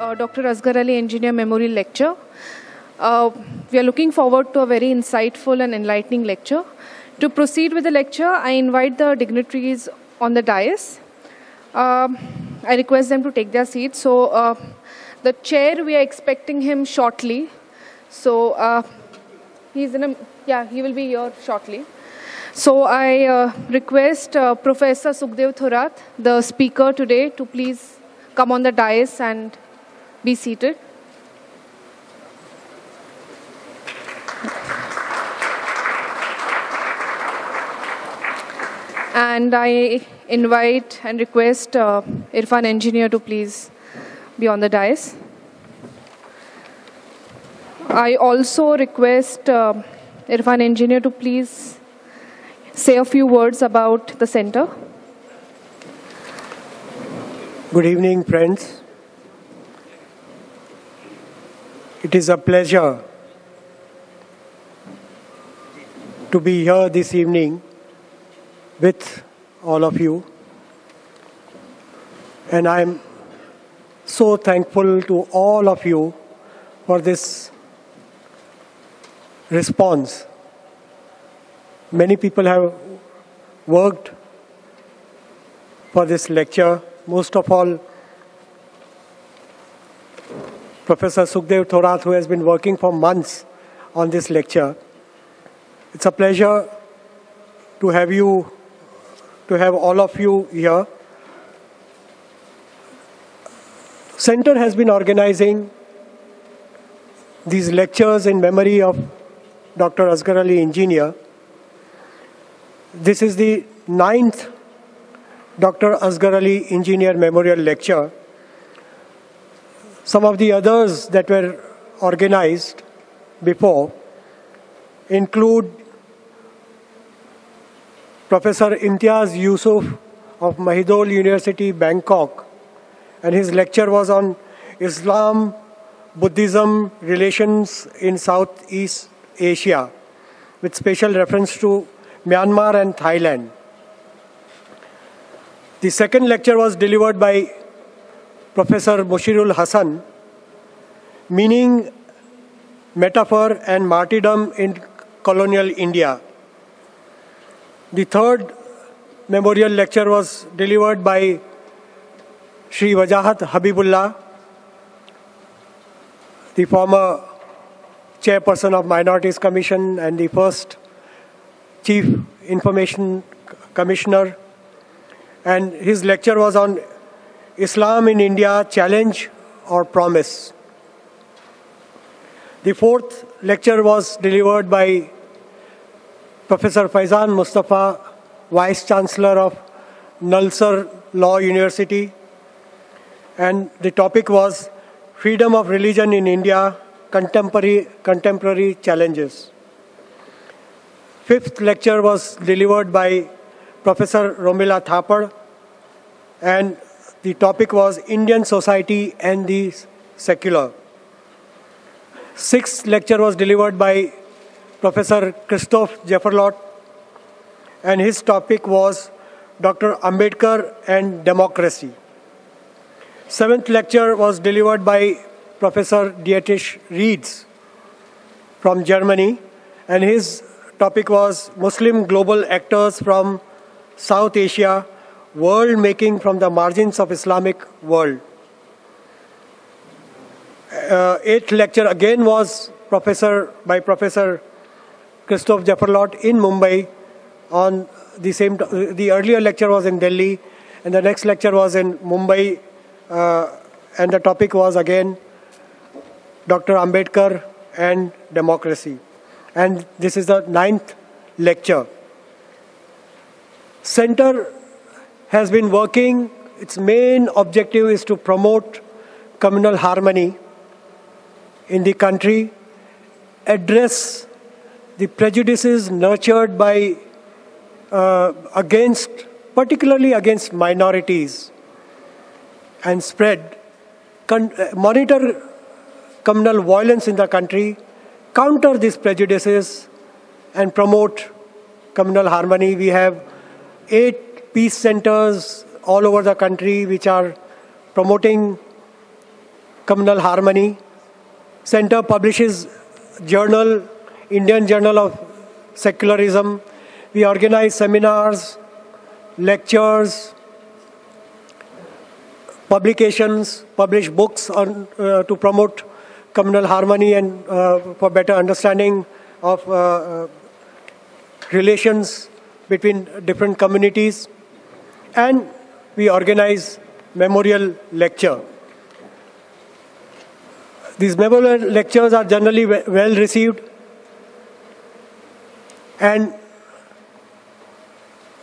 uh, Dr. Asghar Ali Engineer Memorial Lecture. Uh, we are looking forward to a very insightful and enlightening lecture. To proceed with the lecture, I invite the dignitaries on the dais. Um, I request them to take their seats. So, uh, the chair, we are expecting him shortly. So, uh, he's in a, yeah, he will be here shortly. So, I uh, request uh, Professor Sukhdev Thorat, the speaker today, to please come on the dais and be seated. And I invite and request uh, Irfan Engineer to please be on the dais. I also request uh, Irfan Engineer to please say a few words about the center. Good evening, friends. It is a pleasure to be here this evening with all of you. And I'm so thankful to all of you for this response. Many people have worked for this lecture. Most of all, Professor Sukhdev Thorat, who has been working for months on this lecture. It's a pleasure to have you, to have all of you here. Center has been organizing these lectures in memory of Dr. Asghar Ali Engineer. This is the ninth Dr. Asghar Ali Engineer Memorial Lecture. Some of the others that were organized before include Professor Imtiaz Yusuf of Mahidol University, Bangkok, and his lecture was on Islam Buddhism relations in Southeast Asia, with special reference to Myanmar and Thailand. The second lecture was delivered by Professor Mushirul Hasan, meaning metaphor and martyrdom in colonial India. The third memorial lecture was delivered by Sri Wajahat Habibullah, the former chairperson of Minorities Commission and the first chief information commissioner. And his lecture was on Islam in India, challenge or promise. The fourth lecture was delivered by Professor Faizan Mustafa, Vice Chancellor of Nalsar Law University. And the topic was Freedom of Religion in India, Contemporary, contemporary Challenges. Fifth lecture was delivered by Professor Romila Thapar, and the topic was Indian Society and the Secular. Sixth lecture was delivered by Professor Christophe Jaffrelot, and his topic was Dr. Ambedkar and Democracy. Seventh lecture was delivered by Professor Dietrich Reetz from Germany, and his topic was Muslim global actors from South Asia, world making from the margins of Islamic world. Uh, eighth lecture again was professor by Professor Christophe Jaffrelot in Mumbai on the same, the earlier lecture was in Delhi and the next lecture was in Mumbai uh, and the topic was again Dr. Ambedkar and democracy and this is the ninth lecture. Center has been working, its main objective is to promote communal harmony in the country, address the prejudices nurtured by uh, against, particularly against minorities, and spread, con- monitor communal violence in the country, counter these prejudices and promote communal harmony. We have eight peace centers all over the country which are promoting communal harmony. Center publishes journal, Indian Journal of Secularism. We organize seminars, lectures, publications, publish books on, uh, to promote communal harmony and uh, for better understanding of uh, uh relations between different communities. And we organize memorial lecture. These memorial lectures are generally well received and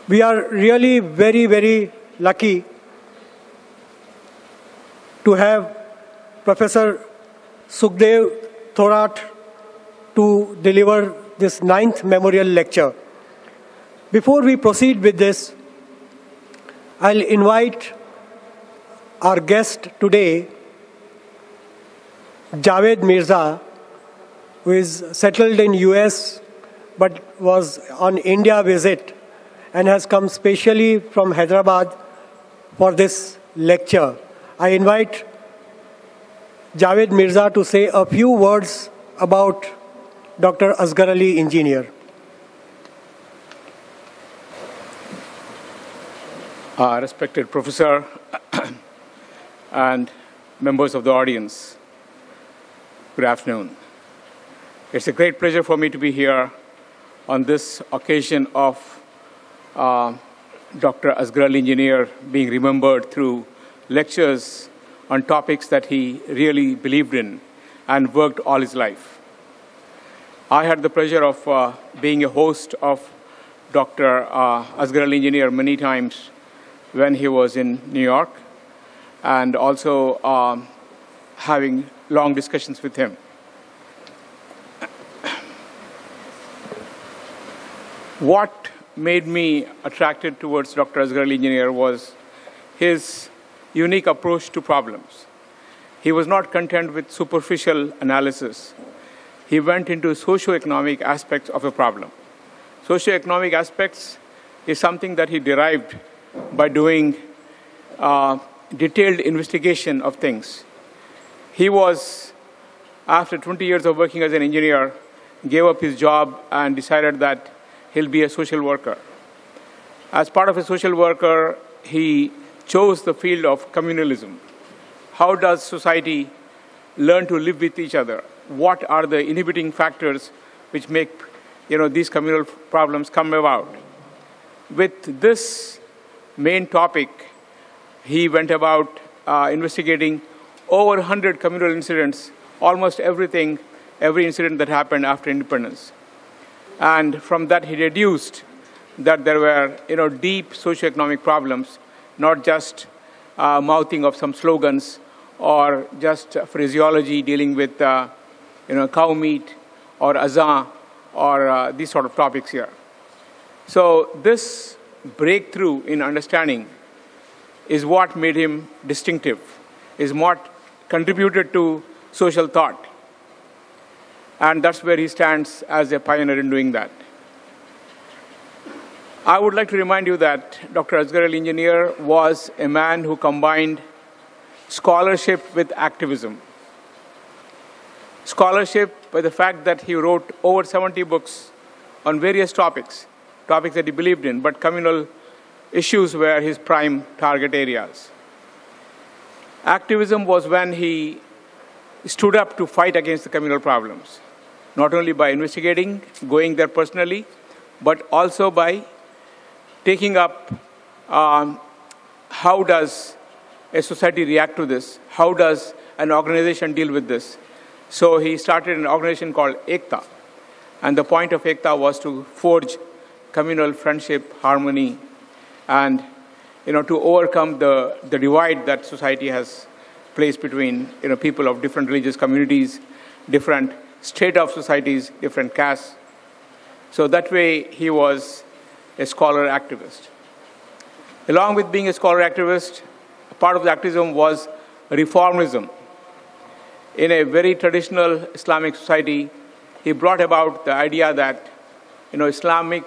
we are really very, very lucky to have Professor Sukhdev Thorat to deliver this ninth memorial lecture. Before we proceed with this, I'll invite our guest today, Javed Mirza, who is settled in US but was on India visit and has come specially from Hyderabad for this lecture. I invite Javed Mirza to say a few words about Dr. Asghar Ali Engineer. Uh, respected professor and members of the audience, good afternoon. It's a great pleasure for me to be here on this occasion of uh, Dr. Asghar Ali Engineer being remembered through lectures on topics that he really believed in and worked all his life. I had the pleasure of uh, being a host of Dr. Uh, Asghar Ali Engineer many times when he was in New York and also um, having long discussions with him. What made me attracted towards Dr. Asghar Engineer was his unique approach to problems. He was not content with superficial analysis. He went into socio-economic aspects of a problem. Socio-economic aspects is something that he derived by doing uh, detailed investigation of things. He was, after 20 years of working as an engineer, gave up his job and decided that he'll be a social worker. As part of a social worker, he chose the field of communalism. How does society learn to live with each other? What are the inhibiting factors which make you know, these communal problems come about? With this main topic, he went about uh, investigating over 100 communal incidents, almost everything, every incident that happened after independence. And from that, he deduced that there were you know, deep socioeconomic problems, not just uh, mouthing of some slogans or just phraseology dealing with uh, you know, cow meat or azan or uh, these sort of topics here. So this breakthrough in understanding is what made him distinctive, is what contributed to social thought. And that's where he stands as a pioneer in doing that. I would like to remind you that Dr. Asghar Ali Engineer was a man who combined scholarship with activism. Scholarship by the fact that he wrote over 70 books on various topics, topics that he believed in, but communal issues were his prime target areas. Activism was when he stood up to fight against the communal problems, not only by investigating, going there personally, but also by taking up um, how does a society react to this? How does an organization deal with this? So he started an organization called Ekta. And the point of Ekta was to forge communal friendship, harmony, and you know, to overcome the, the divide that society has placed between you know, people of different religious communities, different state of societies, different castes. So that way he was a scholar activist. Along with being a scholar activist, part of the activism was reformism. In a very traditional Islamic society, he brought about the idea that you know, Islamic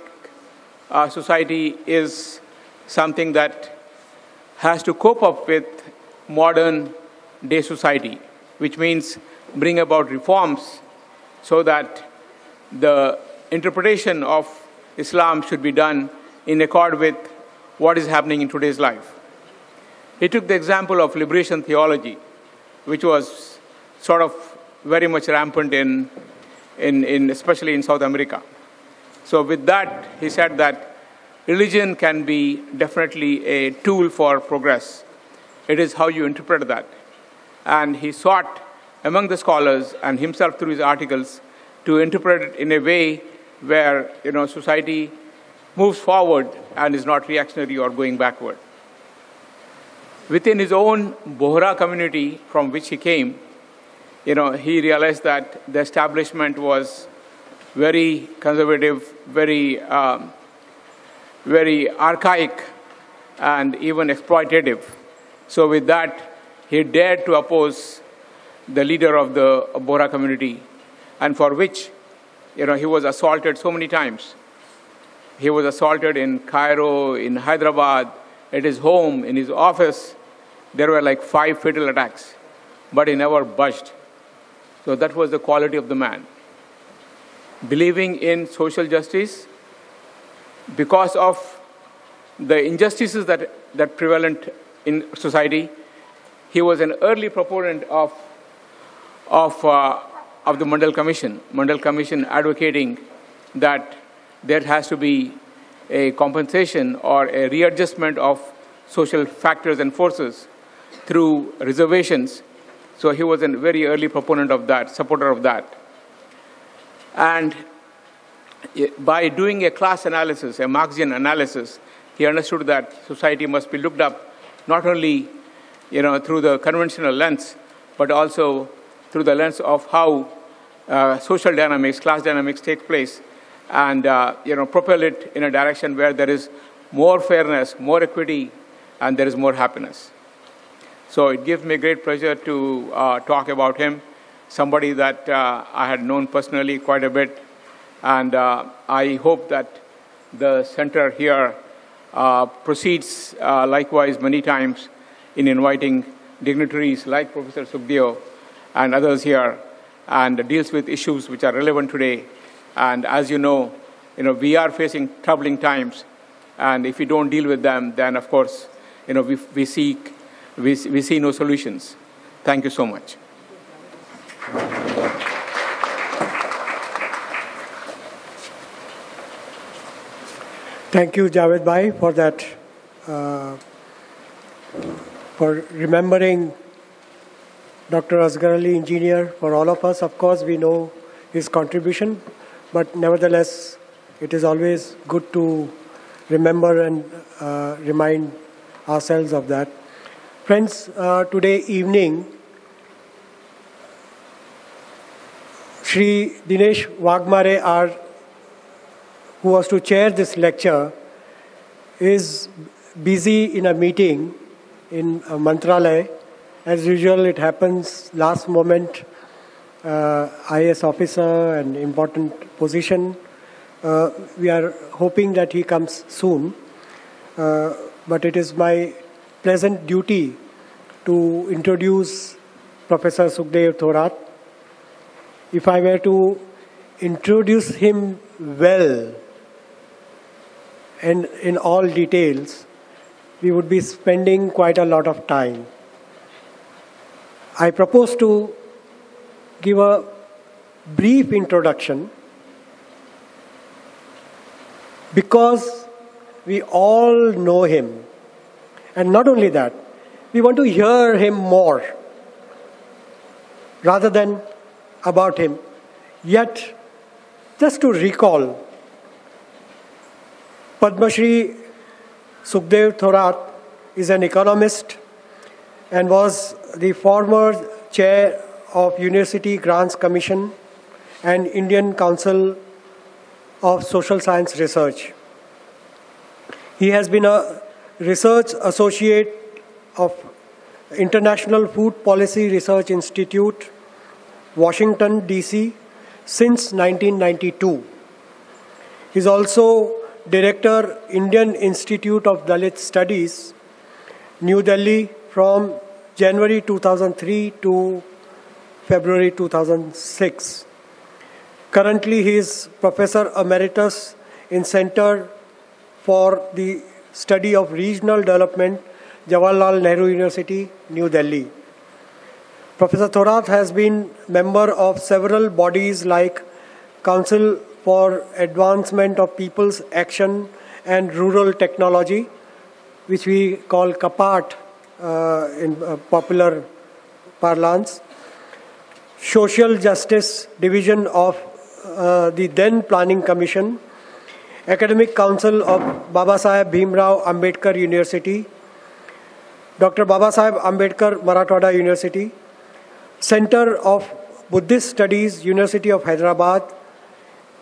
uh, society is something that has to cope up with modern day society. which means bring about reforms so that the interpretation of Islam should be done in accord with what is happening in today's life. He took the example of liberation theology, which was sort of very much rampant in, in, in especially in South America. So with that, he said that religion can be definitely a tool for progress. It is how you interpret that. And he sought among the scholars and himself through his articles to interpret it in a way where you know, society moves forward and is not reactionary or going backward. Within his own Bohra community from which he came, you know, he realized that the establishment was very conservative, very, um, very archaic, and even exploitative. So with that, he dared to oppose the leader of the Bohra community, and for which, you know, he was assaulted so many times. He was assaulted in Cairo, in Hyderabad, at his home, in his office. There were like five fatal attacks, but he never budged. So that was the quality of the man. Believing in social justice because of the injustices that, that prevalent in society, he was an early proponent of, of, uh, of the Mandal Commission. Mandal Commission advocating that there has to be a compensation or a readjustment of social factors and forces through reservations. So he was a very early proponent of that, supporter of that. And by doing a class analysis, a Marxian analysis, he understood that society must be looked up not only you know, through the conventional lens, but also through the lens of how uh, social dynamics, class dynamics take place, and uh, you know, propel it in a direction where there is more fairness, more equity, and there is more happiness. So it gives me great pleasure to uh, talk about him, somebody that uh, I had known personally quite a bit, and uh, I hope that the center here uh, proceeds likewise many times in inviting dignitaries like Professor Sukhdeo and others here and deals with issues which are relevant today. And as you know, you know, we are facing troubling times. And if we don't deal with them, then of course, you know, we, we, seek, we, we see no solutions. Thank you so much. Thank you, Javed Bhai, for that uh, for remembering Dr. Asghar Ali, engineer, for all of us. Of course, we know his contribution, but nevertheless, it is always good to remember and uh, remind ourselves of that. Friends, uh, today evening, Sri Dinesh Waghmare, who was to chair this lecture, is busy in a meeting in uh. As usual, it happens last moment. Uh, IS officer and important position. Uh, we are hoping that he comes soon. Uh, but it is my pleasant duty to introduce Professor Sukhdev Thorat. If I were to introduce him well and in all details, we would be spending quite a lot of time. I propose to give a brief introduction because we all know him. And not only that, we want to hear him more rather than about him. Yet, just to recall, Padma Shri Sukhdev Thorat is an economist and was the former chair of University Grants Commission and Indian Council of Social Science Research. He has been a research associate of International Food Policy Research Institute, Washington, D.C. since 1992. He's also Director, Indian Institute of Dalit Studies, New Delhi from January 2003 to February 2006. Currently, he is Professor Emeritus in Center for the Study of Regional Development, Jawaharlal Nehru University, New Delhi. Professor Thorat has been member of several bodies like Council for Advancement of People's Action and Rural Technology, which we call CAPART uh, in uh, popular parlance, Social Justice Division of uh, the then Planning Commission, Academic Council of Baba Babasaheb Bhimrao Ambedkar University, Dr. Baba Babasaheb Ambedkar Marathwada University, Center of Buddhist Studies, University of Hyderabad,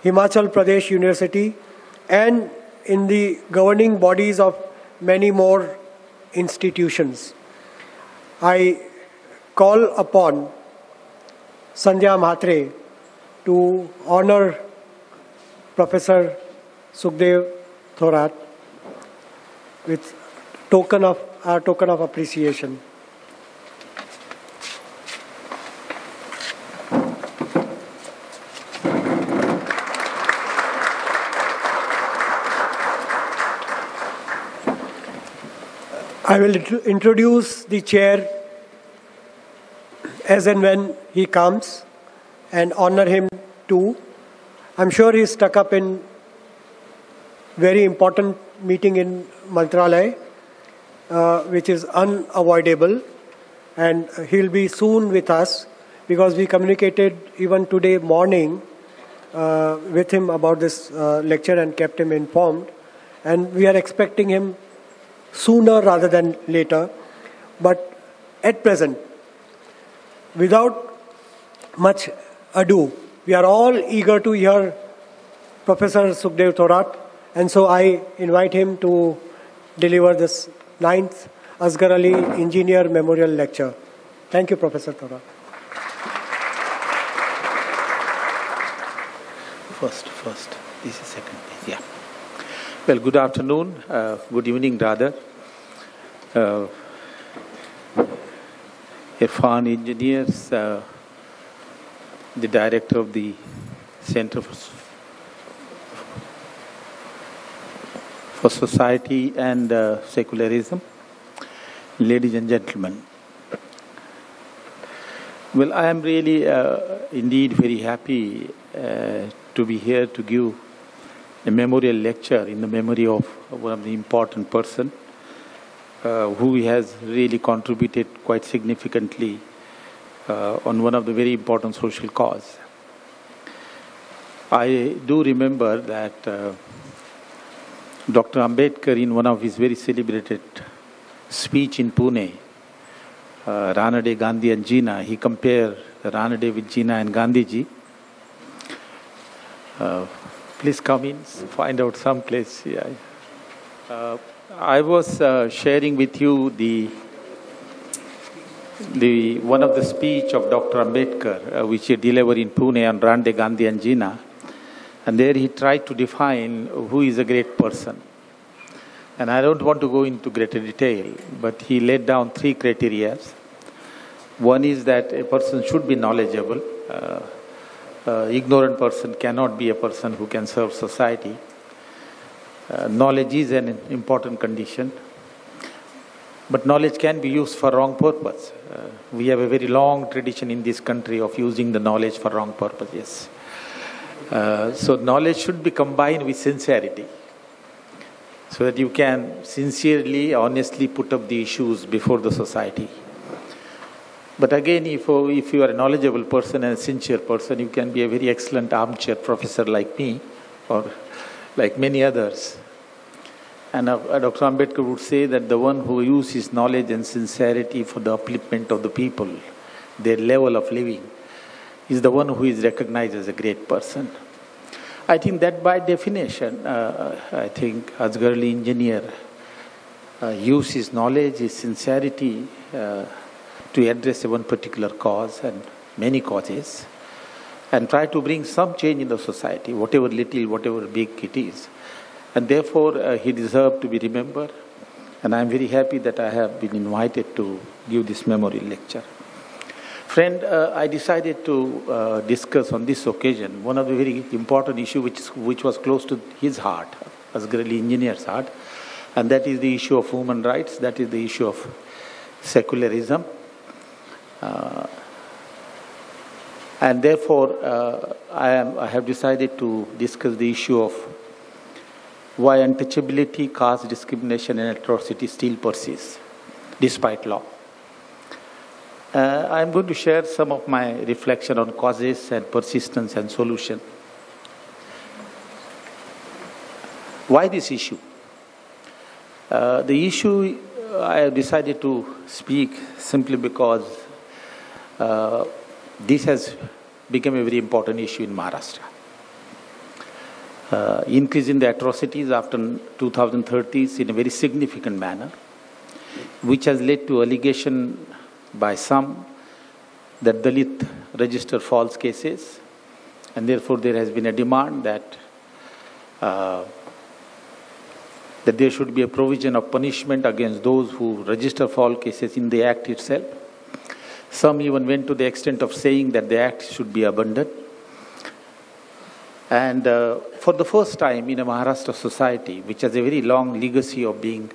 Himachal Pradesh University, and in the governing bodies of many more institutions. I call upon Sandhya Mhatre to honor Professor Sukhdev Thorat with token of our token of appreciation. I will introduce the chair as and when he comes and honor him too. I'm sure he's stuck up in very important meeting in Mantralaya, uh, which is unavoidable, and he'll be soon with us because we communicated even today morning uh, with him about this uh, lecture and kept him informed, and we are expecting him sooner rather than later. But at present, without much ado, we are all eager to hear Professor Sukhdev Thorat, and so I invite him to deliver this ninth Asghar Ali Engineer Memorial Lecture. Thank you, Professor Thorat. First, first. This is second. Well, good afternoon. Uh, good evening, rather. Uh, Irfan Engineers, uh, the director of the Center for, for Society and uh, Secularism, ladies and gentlemen. Well, I am really uh, indeed very happy uh, to be here to give a memorial lecture in the memory of one of the important person uh, who has really contributed quite significantly uh, on one of the very important social cause. I do remember that uh, Dr. Ambedkar, in one of his very celebrated speech in Pune, uh, Ranade, Gandhi and Jinnah, he compared Ranade with Jinnah and Gandhiji. Uh, please come in, find out some place. Yeah. Uh, I was uh, sharing with you the the one of the speech of Dr. Ambedkar, uh, which he delivered in Pune on Ranade Gandhi and Jinnah, and there he tried to define who is a great person. And I don't want to go into greater detail, but he laid down three criteria. One is that a person should be knowledgeable. Uh, uh, ignorant person cannot be a person who can serve society. Uh, knowledge is an important condition, but knowledge can be used for wrong purpose. Uh, we have a very long tradition in this country of using the knowledge for wrong purposes. Uh, so knowledge should be combined with sincerity, so that you can sincerely, honestly put up the issues before the society. But again, if, if you are a knowledgeable person and a sincere person, you can be a very excellent armchair professor like me or like many others. And uh, Dr. Ambedkar would say that the one who uses his knowledge and sincerity for the upliftment of the people, their level of living, is the one who is recognized as a great person. I think that by definition, uh, I think Asghar Ali engineer uh, his knowledge, his sincerity uh, to address one particular cause and many causes and try to bring some change in the society, whatever little, whatever big it is. And therefore, uh, he deserved to be remembered. And I'm very happy that I have been invited to give this memorial lecture. Friend, uh, I decided to uh, discuss on this occasion one of the very important issue which, which was close to his heart, Asghar Ali engineer's heart, and that is the issue of human rights, that is the issue of secularism. Uh, and therefore, uh, I, am, I have decided to discuss the issue of why untouchability, caste discrimination, and atrocity still persists despite law. Uh, I'm going to share some of my reflection on causes and persistence and solution. Why this issue? Uh, the issue uh, I have decided to speak simply because uh, this has become a very important issue in Maharashtra. Uh, increase in the atrocities after 2030s in a very significant manner, which has led to allegation by some that Dalit register false cases, and therefore there has been a demand that uh, that there should be a provision of punishment against those who register false cases in the act itself. Some even went to the extent of saying that the act should be abandoned. And uh, for the first time in a Maharashtra society, which has a very long legacy of being,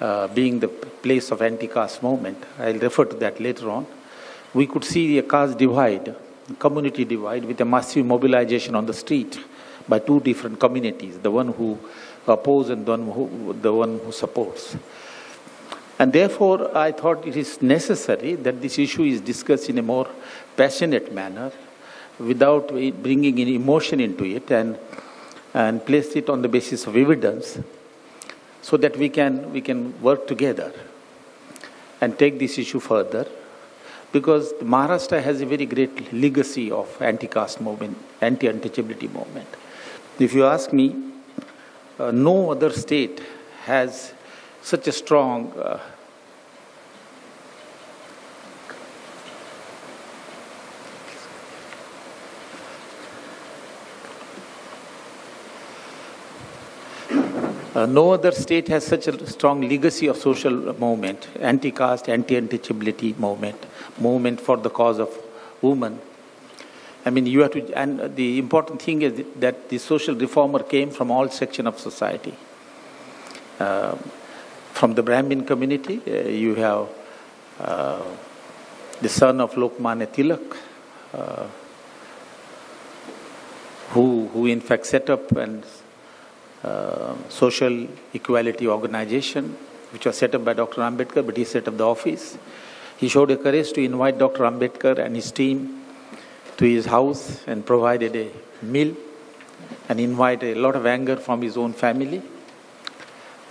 uh, being the place of anti-caste movement, I'll refer to that later on, we could see a caste divide, community divide, with a massive mobilization on the street by two different communities, the one who oppose and the one who, the one who supports. And therefore, I thought it is necessary that this issue is discussed in a more passionate manner without bringing any emotion into it and, and place it on the basis of evidence so that we can, we can work together and take this issue further because Maharashtra has a very great legacy of anti-caste movement, anti-untouchability movement. If you ask me, uh, no other state has such a strong uh, Uh, no other state has such a strong legacy of social movement, anti-caste, anti-untouchability movement, movement for the cause of women. I mean, you have to, and the important thing is that the social reformer came from all sections of society. Uh, from the Brahmin community, uh, you have uh, the son of Lokmanya Tilak, uh, who, who in fact set up and uh, social equality organization, which was set up by Dr. Ambedkar, but he set up the office. He showed a courage to invite Dr. Ambedkar and his team to his house and provided a meal and invited a lot of anger from his own family.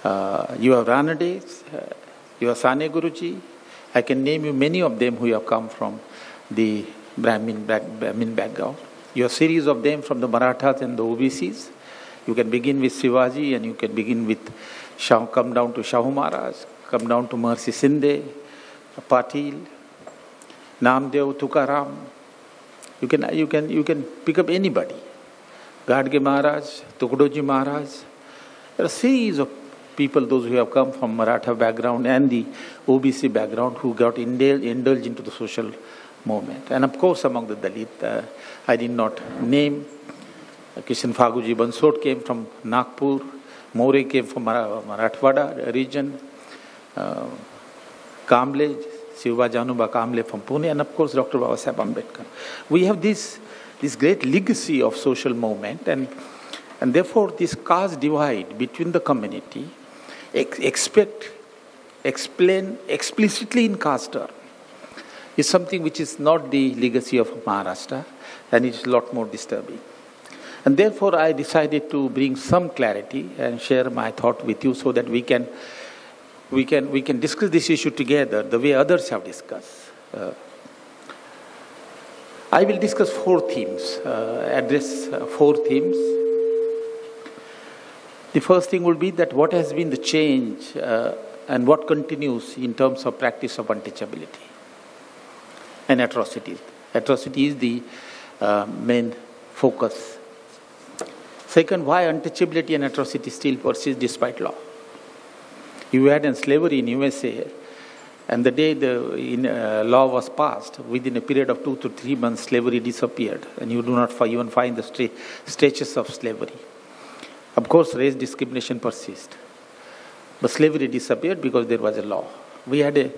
Uh, you have Ranades, uh, you have Sane Guruji. I can name you many of them who have come from the Brahmin, Brahmin background. You have series of them from the Marathas and the OBCs. You can begin with Shivaji and you can begin with Shah, come down to Shahu Maharaj, come down to Maharishi Shinde, Patil, Namdev, Tukaram. You can, you can, you can pick up anybody. Gadge Maharaj, Tukdoji Maharaj. There are series of people, those who have come from Maratha background and the OBC background, who got indulged, indulged into the social movement. And of course, among the Dalit, uh, I did not name Kishan Phaguji Bansod came from Nagpur, More came from Marathwada region, uh, Kamble, Shiva Januba Kamble from Pune, and of course Dr. Babasaheb Ambedkar. We have this, this great legacy of social movement, and, and therefore this caste divide between the community, ex- expect, explain explicitly in caste is something which is not the legacy of Maharashtra, and it's a lot more disturbing. And therefore, I decided to bring some clarity and share my thought with you so that we can, we can, we can discuss this issue together the way others have discussed. Uh, I will discuss four themes, uh, address uh, four themes. The first thing will be that what has been the change uh, and what continues in terms of practice of untouchability and atrocity. Atrocity is the uh, main focus Second, why untouchability and atrocity still persist despite law? You had in slavery in USA, And the day the in, uh, law was passed, within a period of two to three months, slavery disappeared, and you do not even find the stages of slavery. Of course, race discrimination persists, but slavery disappeared because there was a law. We had a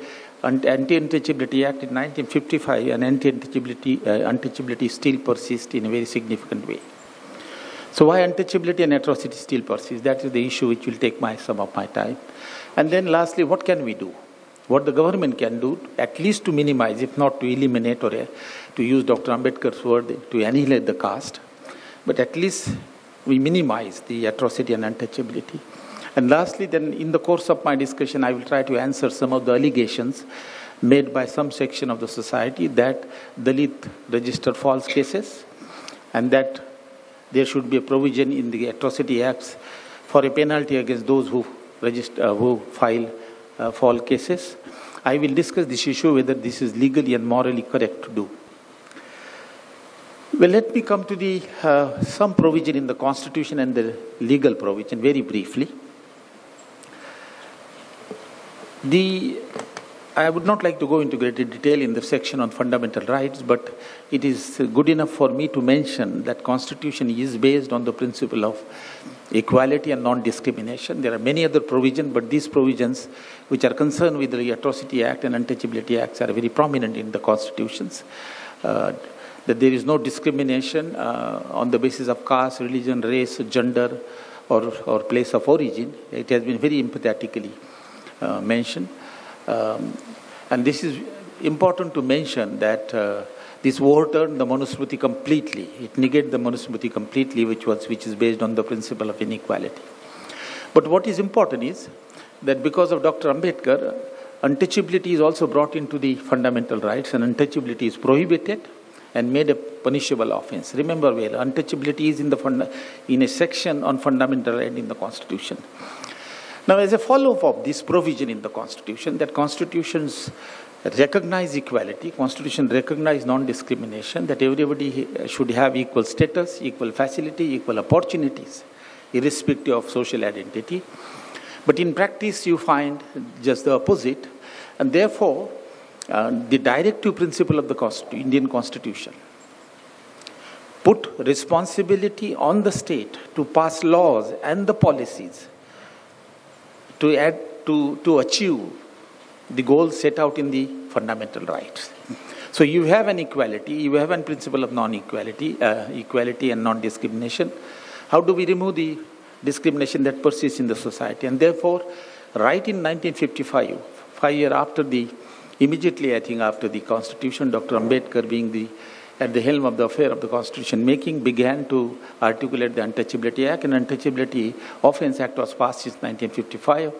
Anti-Untouchability Act in 1955, and anti-untouchability, uh, untouchability still persists in a very significant way. So why untouchability and atrocity still persists? That is the issue which will take my some of my time. And then lastly, what can we do? What the government can do, at least to minimize, if not to eliminate, or uh, to use Dr. Ambedkar's word, to annihilate the caste, but at least we minimize the atrocity and untouchability. And lastly, then in the course of my discussion, I will try to answer some of the allegations made by some section of the society that Dalit register false cases and that there should be a provision in the atrocity acts for a penalty against those who register, uh, who file uh, false cases. I will discuss this issue whether this is legally and morally correct to do. Well, let me come to the uh, some provision in the Constitution and the legal provision very briefly. The, I would not like to go into greater detail in the section on fundamental rights, but it is good enough for me to mention that Constitution is based on the principle of equality and non-discrimination. There are many other provisions, but these provisions, which are concerned with the Atrocity Act and Untouchability Acts, are very prominent in the constitutions. Uh, that there is no discrimination uh, on the basis of caste, religion, race, gender, or, or place of origin. It has been very empathetically uh, mentioned. Um, and this is important to mention that uh, this overturned the Manusmriti completely. It negated the Manusmriti completely, which, was, which is based on the principle of inequality. But what is important is that because of Dr. Ambedkar, untouchability is also brought into the fundamental rights, and untouchability is prohibited and made a punishable offense. Remember well, untouchability is in, the funda- in a section on fundamental right in the Constitution. Now, as a follow-up of this provision in the Constitution, that constitutions recognize equality, Constitution recognize non-discrimination, that everybody should have equal status, equal facility, equal opportunities, irrespective of social identity. But in practice, you find just the opposite, and therefore, uh, the directive principle of the Constitu- Indian Constitution put responsibility on the state to pass laws and the policies to, add, to, to achieve the goals set out in the fundamental rights. So you have an equality, you have a principle of non-equality, uh, equality and non-discrimination. How do we remove the discrimination that persists in the society? And therefore, right in 1955, five years after the, immediately I think after the Constitution, Dr. Ambedkar being the at the helm of the affair of the constitution making began to articulate the Untouchability Act, and Untouchability Offence Act was passed in 1955.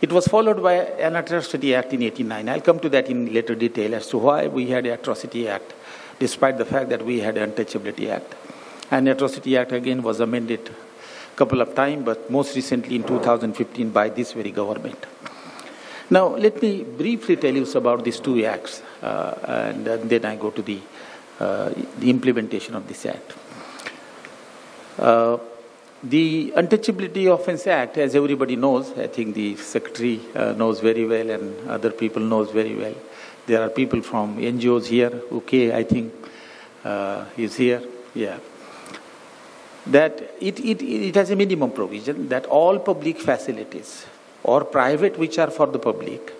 It was followed by an Atrocity Act in 89. I'll come to that in later detail as to why we had an Atrocity Act, despite the fact that we had an Untouchability Act. And Atrocity Act again was amended a couple of times, but most recently in 2015 by this very government. Now, let me briefly tell you about these two acts, uh, and, and then I go to the the implementation of this act. Uh, the Untouchability Offence Act, as everybody knows, I think the Secretary uh, knows very well and other people knows very well. There are people from NGOs here, okay, I think uh, is here, yeah. That it, it, it has a minimum provision that all public facilities or private which are for the public,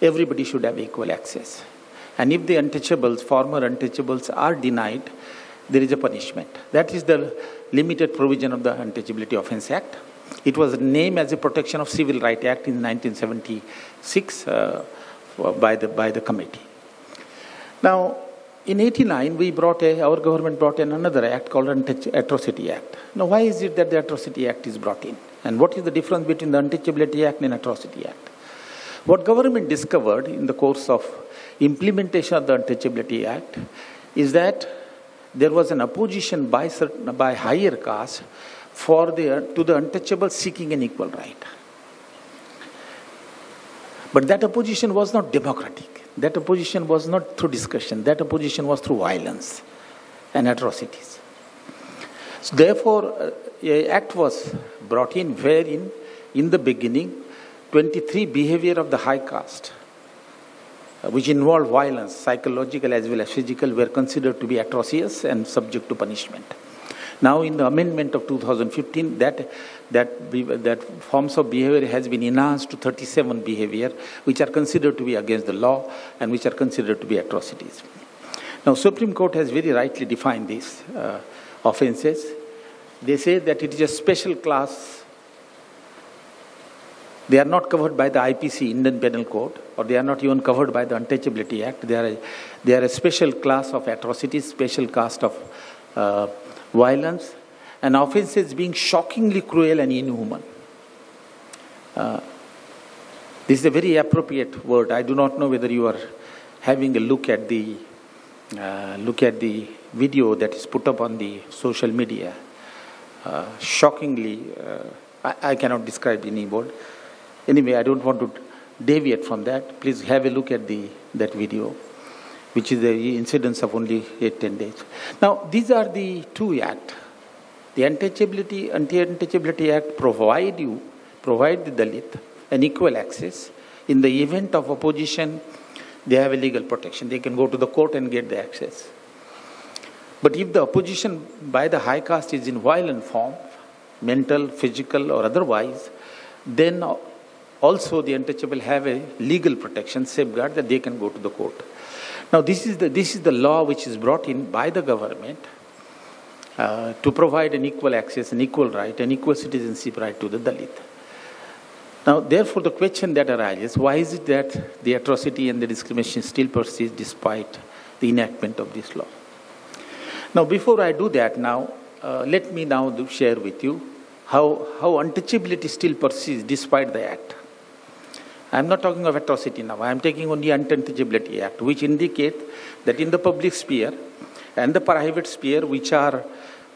everybody should have equal access. And if the untouchables, former untouchables, are denied, there is a punishment. That is the limited provision of the Untouchability Offence Act. It was named as a Protection of Civil Right Act in 1976 uh, by, the, by the committee. Now, in 89, we brought a, our government brought in another act called Atrocity Act. Now, why is it that the Atrocity Act is brought in? And what is the difference between the Untouchability Act and Atrocity Act? What government discovered in the course of implementation of the Untouchability Act is that there was an opposition by, certain, by higher caste for the, to the untouchable seeking an equal right. But that opposition was not democratic. That opposition was not through discussion. That opposition was through violence and atrocities. So therefore, uh, an act was brought in wherein, in the beginning, 23 behavior of the high caste which involve violence, psychological as well as physical, were considered to be atrocious and subject to punishment. Now, in the amendment of 2015, that, that, that forms of behavior has been enhanced to 37 behavior, which are considered to be against the law and which are considered to be atrocities. Now, Supreme Court has very rightly defined these uh, offenses. They say that it is a special class. They are not covered by the IPC, Indian Penal Code, or they are not even covered by the Untouchability Act. They are a, they are a special class of atrocities, special caste of uh, violence, and offenses being shockingly cruel and inhuman. Uh, this is a very appropriate word. I do not know whether you are having a look at the uh, look at the video that is put up on the social media. Uh, shockingly, uh, I, I, cannot describe any word. Anyway, I don't want to deviate from that. Please have a look at the that video which is the incidence of only 8 10 days. Now, these are the two acts. The Untouchability, Anti-Untouchability Act provide you, provide the Dalit an equal access. In the event of opposition, they have a legal protection. They can go to the court and get the access. But if the opposition by the high caste is in violent form, mental, physical, or otherwise, then also the untouchable have a legal protection, safeguard that they can go to the court. Now, this is the, this is the law which is brought in by the government uh, to provide an equal access, an equal right, an equal citizenship right to the Dalit. Now, therefore, the question that arises why is it that the atrocity and the discrimination still persists despite the enactment of this law? Now, before I do that, now uh, let me now share with you how, how untouchability still persists despite the act. I am not talking of atrocity now. I am taking only Untouchability Act, which indicate that in the public sphere and the private sphere, which are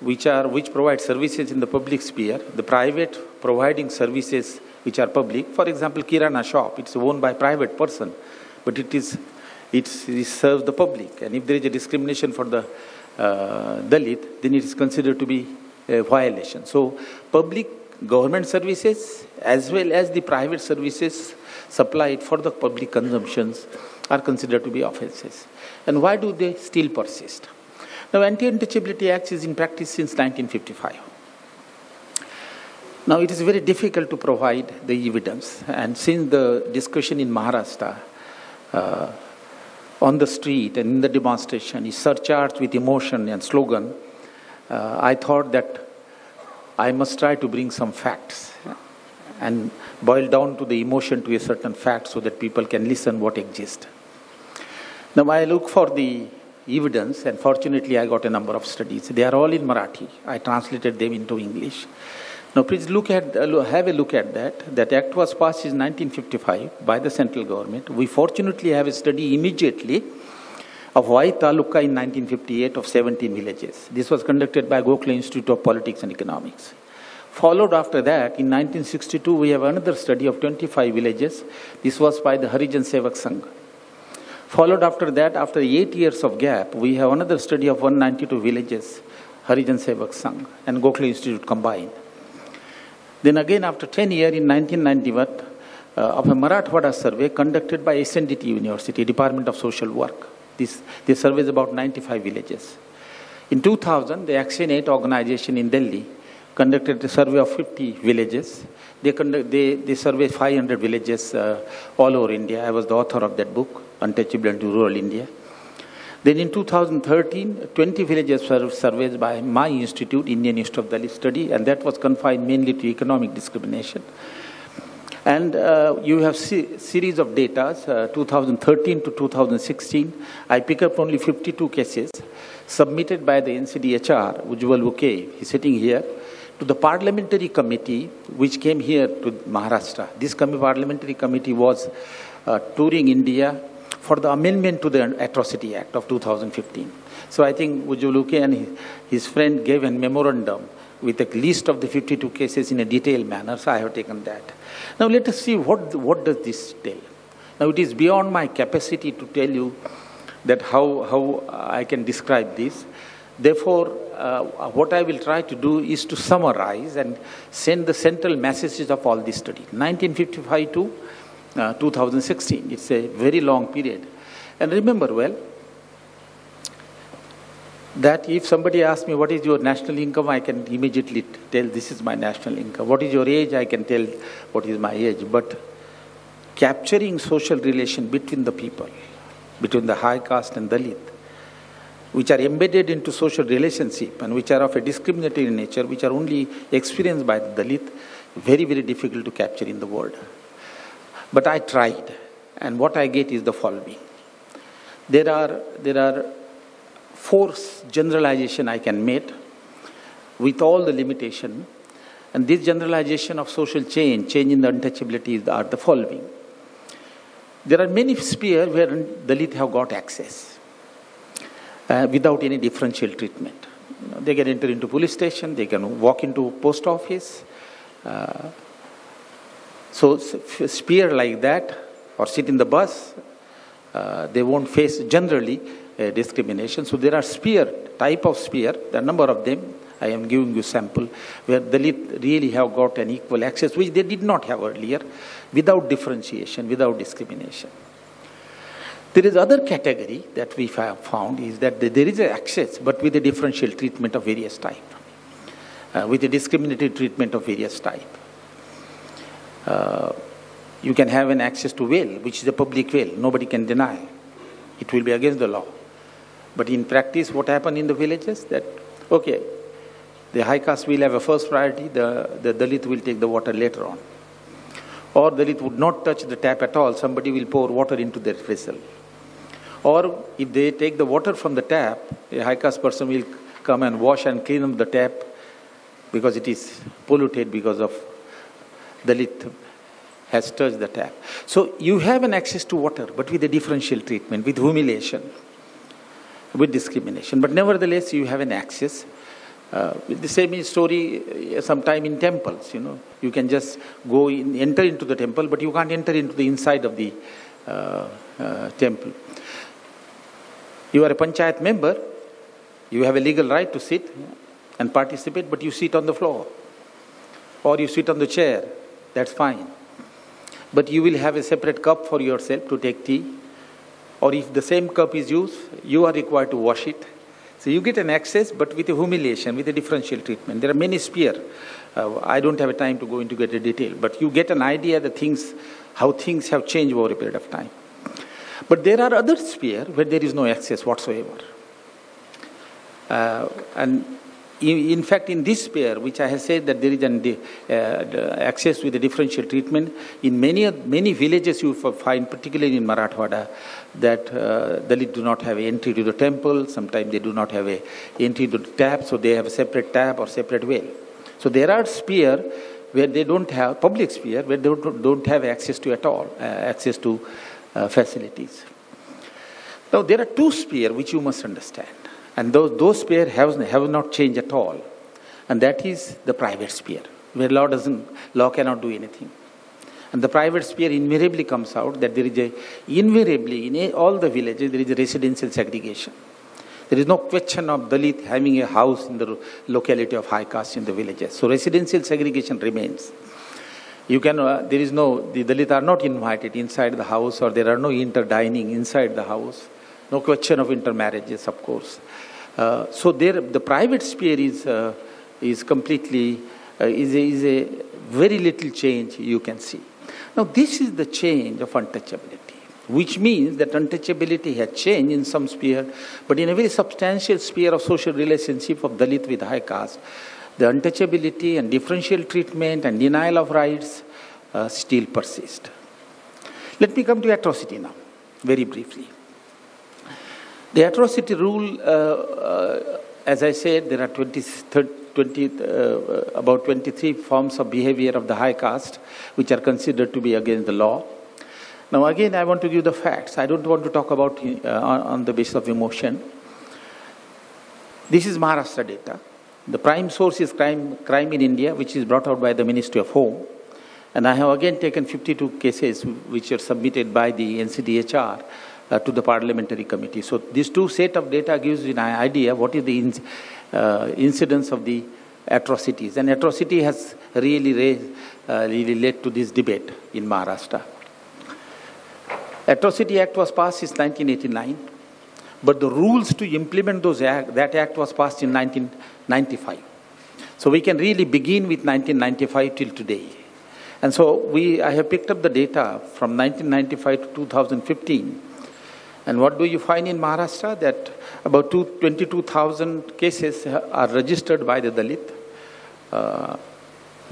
which are which provide services in the public sphere, the private providing services which are public. For example, Kirana shop, it's owned by private person, but it is it's, it serves the public. And if there is a discrimination for the uh, Dalit, then it is considered to be a violation. So, public government services as well as the private services supplied for the public consumptions are considered to be offenses. And why do they still persist? Now, Anti-Untouchability Act is in practice since 1955. Now, it is very difficult to provide the evidence. And since the discussion in Maharashtra uh, on the street and in the demonstration is surcharged with emotion and slogan, uh, I thought that I must try to bring some facts and boil down to the emotion to a certain fact so that people can listen what exists. Now I look for the evidence and fortunately I got a number of studies. They are all in Marathi. I translated them into English. Now please look at, uh, have a look at that. That act was passed in 1955 by the central government. We fortunately have a study immediately of Wai Taluka in 1958 of 17 villages. This was conducted by Gokhale Institute of Politics and Economics. Followed after that, in 1962, we have another study of 25 villages. This was by the Harijan Sevak Sangh. Followed after that, after eight years of gap, we have another study of 192 villages, Harijan Sevak Sangh and Gokhale Institute combined. Then again, after 10 years, in 1991, uh, of a Marathwada survey conducted by SNDT University, Department of Social Work. This, this survey is about 95 villages. In 2000, the Action Aid organization in Delhi conducted a survey of 50 villages. They, conduct, they, they surveyed 500 villages uh, all over India. I was the author of that book, Untouchable and Rural India. Then in 2013, 20 villages were surveyed by my institute, Indian Institute of Dalit Study, and that was confined mainly to economic discrimination. And uh, you have se series of data, uh, 2013 to 2016. I pick up only 52 cases submitted by the NCDHR, Ujjwal Uke, he's sitting here, to the parliamentary committee which came here to Maharashtra. This parliamentary committee was uh, touring India for the amendment to the Atrocity Act of 2015. So I think Ujjwal Uke and his friend gave a memorandum with a list of the 52 cases in a detailed manner, so I have taken that. Now let us see what, what does this tell. Now it is beyond my capacity to tell you that how, how I can describe this. Therefore, uh, what I will try to do is to summarize and send the central messages of all this study. 1955 to uh, 2016, it's a very long period. And remember well that if somebody asks me what is your national income, I can immediately tell this is my national income. What is your age? I can tell what is my age. But capturing social relation between the people, between the high caste and Dalit, which are embedded into social relationship and which are of a discriminatory nature, which are only experienced by the Dalit, very, very difficult to capture in the world. But I tried, and what I get is the following. There are, there are four generalization I can make with all the limitation. And this generalization of social change, change in the untouchability are the following. There are many spheres where Dalit have got access uh, without any differential treatment. They can enter into police station, they can walk into post office. Uh, so spear like that, or sit in the bus, uh, they won't face generally discrimination. So there are spear, type of spear, the number of them, I am giving you sample, where Dalit really have got an equal access, which they did not have earlier, without differentiation, without discrimination. There is other category that we have found is that there is access, but with a differential treatment of various type, uh, with a discriminatory treatment of various type. Uh, you can have an access to well, which is a public well, nobody can deny. It will be against the law. But in practice, what happened in the villages? That, okay, the high caste will have a first priority, the, the Dalit will take the water later on. Or Dalit would not touch the tap at all, somebody will pour water into their vessel. Or if they take the water from the tap, a high caste person will come and wash and clean up the tap because it is polluted because of Dalit has touched the tap. So you have an access to water, but with a differential treatment, with humiliation, with discrimination. But nevertheless, you have an access. Uh, the same story uh, sometime in temples, you know. You can just go in, enter into the temple, but you can't enter into the inside of the uh, uh temple. You are a panchayat member, you have a legal right to sit and participate, but you sit on the floor or you sit on the chair, that's fine. But you will have a separate cup for yourself to take tea, or if the same cup is used, you are required to wash it. So you get an access, but with a humiliation, with a differential treatment. There are many spheres. Uh, I don't have a time to go into greater detail, but you get an idea the things, how things have changed over a period of time. But there are other spheres where there is no access whatsoever. Uh, and in, in, fact, in this sphere, which I have said that there is an uh, access with a differential treatment, in many many villages you find, particularly in Marathwada, that uh, Dalit do not have entry to the temple. Sometimes they do not have a entry to the tap, so they have a separate tap or separate well. So there are sphere where they don't have public sphere where they don't, don't have access to at all, uh, access to uh, facilities. Now, there are two spheres which you must understand. And those, those spheres have, have not changed at all. And that is the private sphere, where law doesn't, law cannot do anything. And the private sphere invariably comes out that there is a, invariably in a, all the villages, there is a residential segregation. There is no question of Dalit having a house in the locality of high caste in the villages. So residential segregation remains. You can, uh, there is no, the Dalit are not invited inside the house or there are no inter-dining inside the house. No question of intermarriages, of course. Uh, so there, the private sphere is, uh, is completely, uh, is, a, is a very little change you can see. Now this is the change of untouchability, which means that untouchability has changed in some sphere, but in a very substantial sphere of social relationship of Dalit with high caste, the untouchability and differential treatment and denial of rights uh, still persist. Let me come to atrocity now, very briefly. The atrocity rule, uh, uh, as I said, there are 20, 30, 20 uh, about 23 forms of behavior of the high caste which are considered to be against the law. Now, again, I want to give the facts. I don't want to talk about uh, on, on the basis of emotion. This is Maharashtra data. The prime source is crime, crime in India, which is brought out by the Ministry of Home. And I have again taken 52 cases which are submitted by the NCDHR uh, to the parliamentary committee. So these two set of data gives you an idea what is the in, uh, incidence of the atrocities. And atrocity has really, raised, uh, really led to this debate in Maharashtra. Atrocity Act was passed in 1989, but the rules to implement those act, that act was passed in 1995. So we can really begin with 1995 till today. And so we, I have picked up the data from 1995 to 2015. And what do you find in Maharashtra? That about 22,000 cases are registered by the Dalit uh,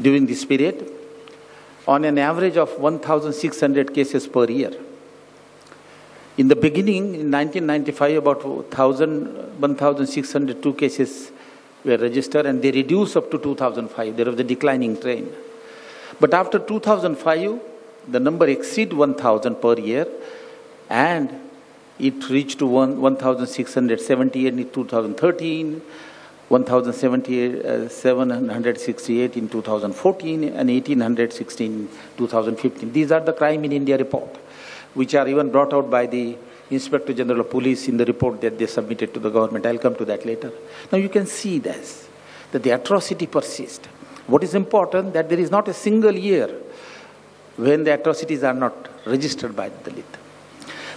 during this period, on an average of 1,600 cases per year. In the beginning, in 1995, about 1,602 cases were registered and they reduced up to 2005. There was a declining trend. But after 2005, the number exceeded 1,000 per year and it reached to 1,678 in 2013, 1,768 in 2014 and 1,816 in 2015. These are the crime in India report, which are even brought out by the Inspector General of Police in the report that they submitted to the government. I'll come to that later. Now you can see this, that the atrocity persists. What is important that there is not a single year when the atrocities are not registered by the Dalit.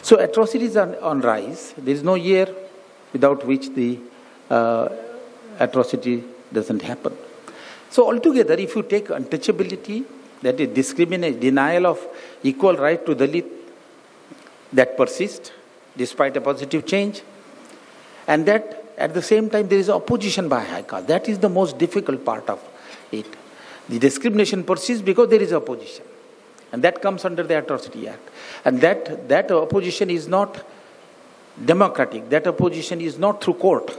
So atrocities are on rise. There is no year without which the uh, atrocity doesn't happen. So altogether, if you take untouchability, that is discrimination, denial of equal right to Dalit, that persists despite a positive change, and that at the same time there is opposition by high caste. That is the most difficult part of it. The discrimination persists because there is opposition. And that comes under the Atrocity Act. And that, that opposition is not democratic. That opposition is not through court.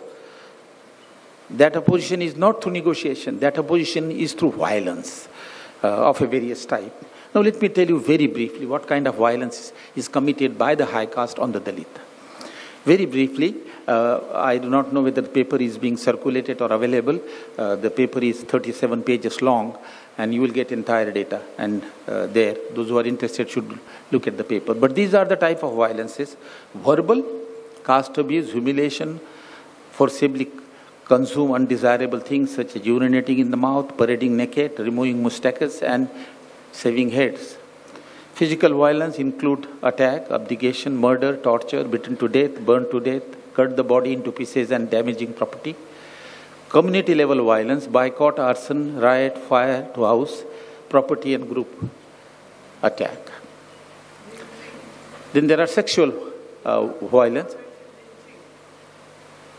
That opposition is not through negotiation. That opposition is through violence uh, of a various type. Now let me tell you very briefly what kind of violence is committed by the high caste on the Dalit. Very briefly, uh, I do not know whether the paper is being circulated or available. Uh, the paper is 37 pages long and you will get entire data and uh, there. Those who are interested should look at the paper. But these are the type of violences. Verbal, caste abuse, humiliation, forcibly consume undesirable things such as urinating in the mouth, parading naked, removing mustaches and shaving heads. Physical violence include attack, abdication, murder, torture, beaten to death, burned to death, cut the body into pieces and damaging property. Community level violence, boycott, arson, riot, fire to house, property and group attack. Then there are sexual uh, violence.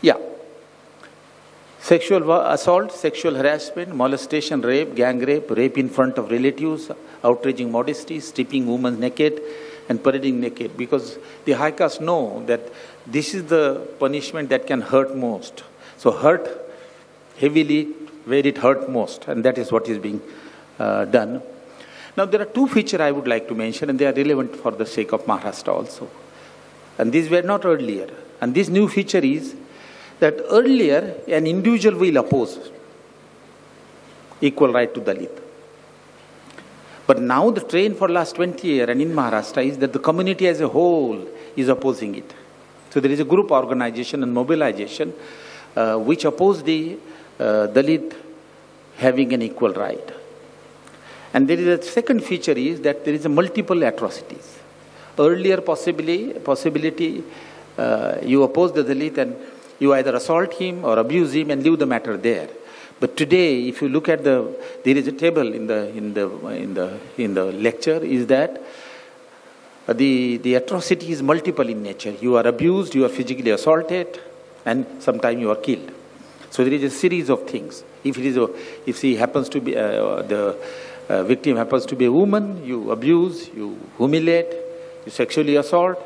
Yeah. Sexual assault, sexual harassment, molestation, rape, gang rape, rape in front of relatives, outraging modesty, stripping women naked, and parading naked. Because the high caste know that this is the punishment that can hurt most. So hurt heavily where it hurt most, and that is what is being uh, done. Now there are two features I would like to mention, and they are relevant for the sake of Maharashtra also. And these were not earlier. And this new feature is that earlier an individual will oppose equal right to Dalit. But now the trend for last 20 years and in Maharashtra is that the community as a whole is opposing it. So there is a group organization and mobilization uh, which oppose the uh, Dalit having an equal right. And there is a second feature is that there is a multiple atrocities. Earlier possibly, possibility uh, you oppose the Dalit and you either assault him or abuse him and leave the matter there. But today, if you look at the, there is a table in the, in the, in the, in the lecture, is that the, the atrocity is multiple in nature. You are abused, you are physically assaulted, and sometimes you are killed. So there is a series of things. If it is a, if he happens to be uh, the uh, victim happens to be a woman, you abuse, you humiliate, you sexually assault,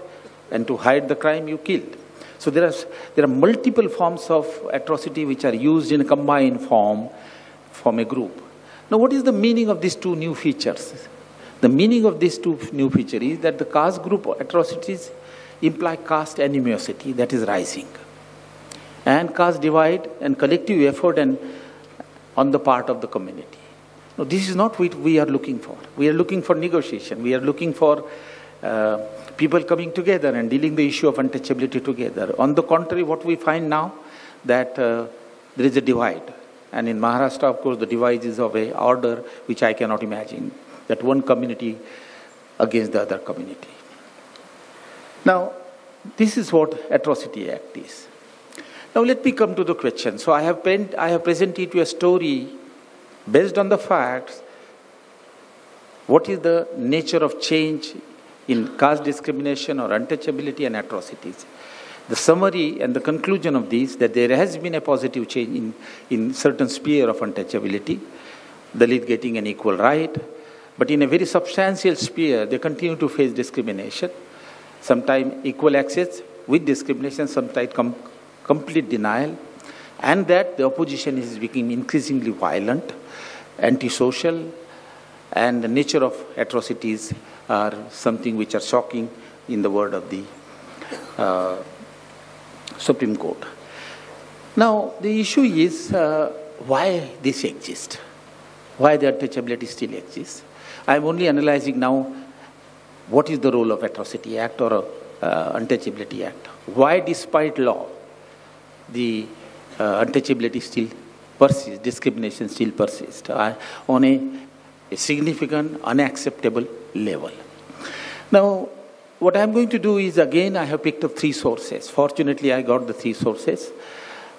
and to hide the crime, you killed. So there are, there are multiple forms of atrocity which are used in a combined form from a group. Now what is the meaning of these two new features? The meaning of these two new features is that the caste group atrocities imply caste animosity that is rising. And caste divide and collective effort and on the part of the community. Now this is not what we are looking for. We are looking for negotiation. We are looking for uh, people coming together and dealing the issue of untouchability together. On the contrary, what we find now, that uh, there is a divide. And in Maharashtra, of course, the divide is of a order which I cannot imagine, that one community against the other community. Now, this is what Atrocity Act is. Now, let me come to the question. So, I have, I have presented you a story based on the facts. What is the nature of change in caste discrimination or untouchability and atrocities? The summary and the conclusion of this that there has been a positive change in, in certain sphere of untouchability, Dalit getting an equal right, but in a very substantial sphere, they continue to face discrimination, sometimes equal access with discrimination, sometimes com- complete denial, and that the opposition is becoming increasingly violent, antisocial, and the nature of atrocities are something which are shocking in the word of the uh, Supreme Court. Now, the issue is uh, why this exists, why the untouchability still exists. I'm only analyzing now what is the role of Atrocity Act or uh, Untouchability Act. Why, despite law, the uh, untouchability still persists, discrimination still persists uh, on a, a significant, unacceptable level. Now, what I'm going to do is again, I have picked up three sources. Fortunately, I got the three sources.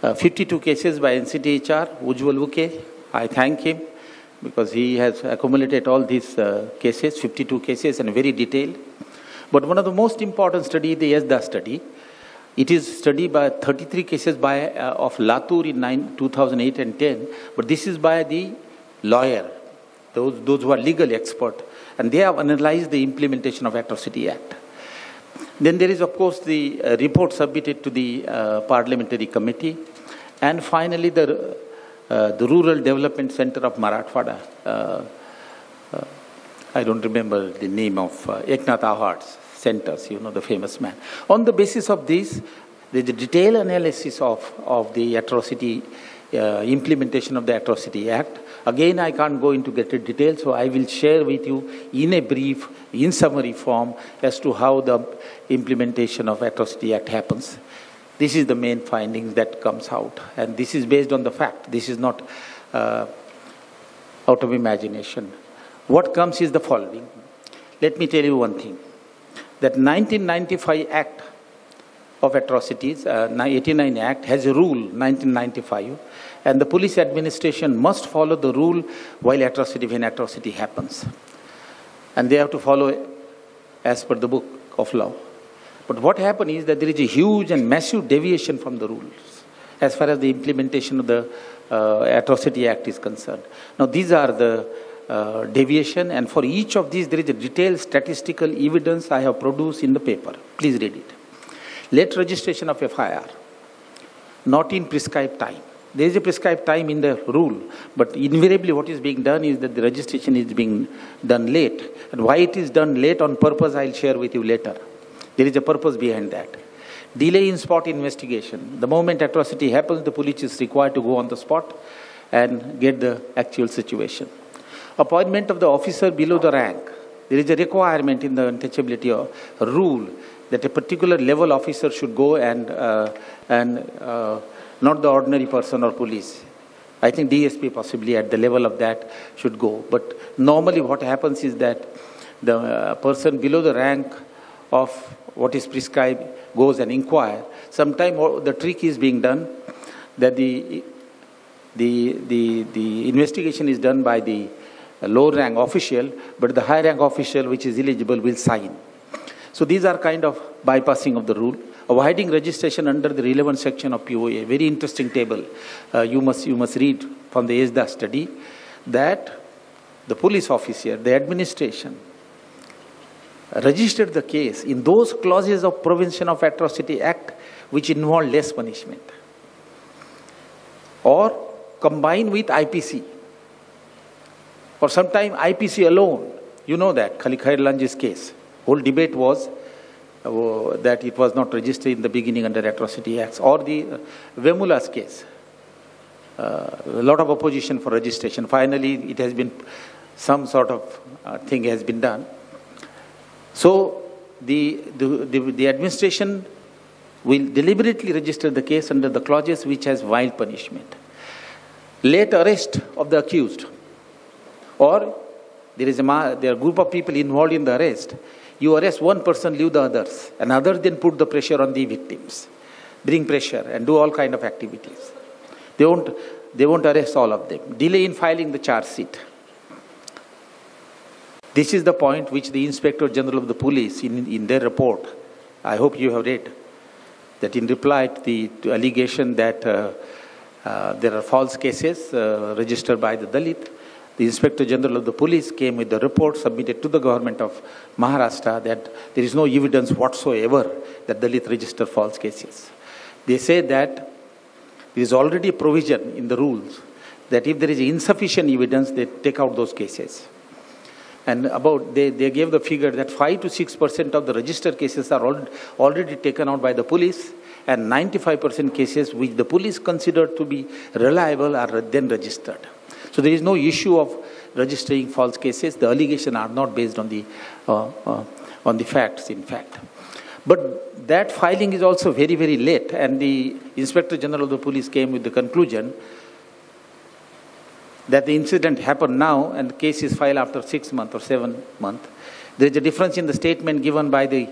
Uh, 52 cases by NCDHR, Ujjwal Uke. I thank him because he has accumulated all these uh, cases, 52 cases, and very detailed. But one of the most important study, the ESDA study, it is studied by 33 cases by uh, of Latur in nine, 2008 and 10, but this is by the lawyer, those, those who are legal expert, and they have analyzed the implementation of Atrocity Act. Then there is, of course, the uh, report submitted to the uh, parliamentary committee. And finally, the, uh, the Rural Development Center of Marathwada. Uh, uh, I don't remember the name of uh, Eknath Awad's centers, you know, the famous man. On the basis of this, there's a detailed analysis of, of the atrocity, implementation of the Atrocity Act. Again, I can't go into greater detail, so I will share with you in a brief, in summary form, as to how the implementation of Atrocity Act happens. This is the main findings that comes out, and this is based on the fact. This is not uh, out of imagination. What comes is the following. Let me tell you one thing. That 1995 Act of Atrocities, uh, 89 Act, has a rule, 1995, and the police administration must follow the rule while atrocity, when atrocity happens. And they have to follow as per the book of law. But what happened is that there is a huge and massive deviation from the rules as far as the implementation of the uh, Atrocity Act is concerned. Now, these are the uh, deviation, and for each of these, there is a detailed statistical evidence I have produced in the paper. Please read it. Late registration of FIR, not in prescribed time. There is a prescribed time in the rule, but invariably what is being done is that the registration is being done late. And why it is done late on purpose, I'll share with you later. There is a purpose behind that. Delay in spot investigation. The moment atrocity happens, the police is required to go on the spot and get the actual situation. Appointment of the officer below the rank. There is a requirement in the untouchability rule that a particular level officer should go and, uh, and uh, not the ordinary person or police. I think DSP possibly at the level of that should go. But normally what happens is that the uh, person below the rank of what is prescribed goes and inquire. Sometimes the trick is being done that the, the, the, the investigation is done by the low rank official, but the high rank official which is eligible will sign. So these are kind of bypassing of the rule. Avoiding registration under the relevant section of POA, very interesting table. Uh, you, must, you must read from the ESDA study that the police officer, the administration, registered the case in those clauses of Prevention of Atrocity Act which involve less punishment or combined with IPC or sometime IPC alone. You know that, Khali Khairlanji's case. Whole debate was uh, that it was not registered in the beginning under Atrocity Acts or the uh, Vemula's case. Uh, a lot of opposition for registration. Finally, it has been some sort of uh, thing has been done. So the, the, the, the, administration will deliberately register the case under the clauses which has wild punishment. Late arrest of the accused or there is a, there are a group of people involved in the arrest. You arrest one person, leave the others, Another then put the pressure on the victims, bring pressure and do all kind of activities. They won't, they won't arrest all of them. Delay in filing the charge sheet. This is the point which the Inspector General of the Police, in, in their report, I hope you have read, that in reply to the to allegation that uh, uh, there are false cases uh, registered by the Dalit, the Inspector General of the Police came with the report submitted to the government of Maharashtra that there is no evidence whatsoever that Dalit register false cases. They say that there is already a provision in the rules that if there is insufficient evidence, they take out those cases. And about they, they gave the figure that 5 to 6 percent of the registered cases are al- already taken out by the police, and 95 percent cases which the police consider to be reliable are then registered. So there is no issue of registering false cases. The allegations are not based on the uh, uh, on the facts, in fact. But that filing is also very very late, and the Inspector General of the Police came with the conclusion that the incident happened now and the case is filed after six months or seven months. There is a difference in the statement given by the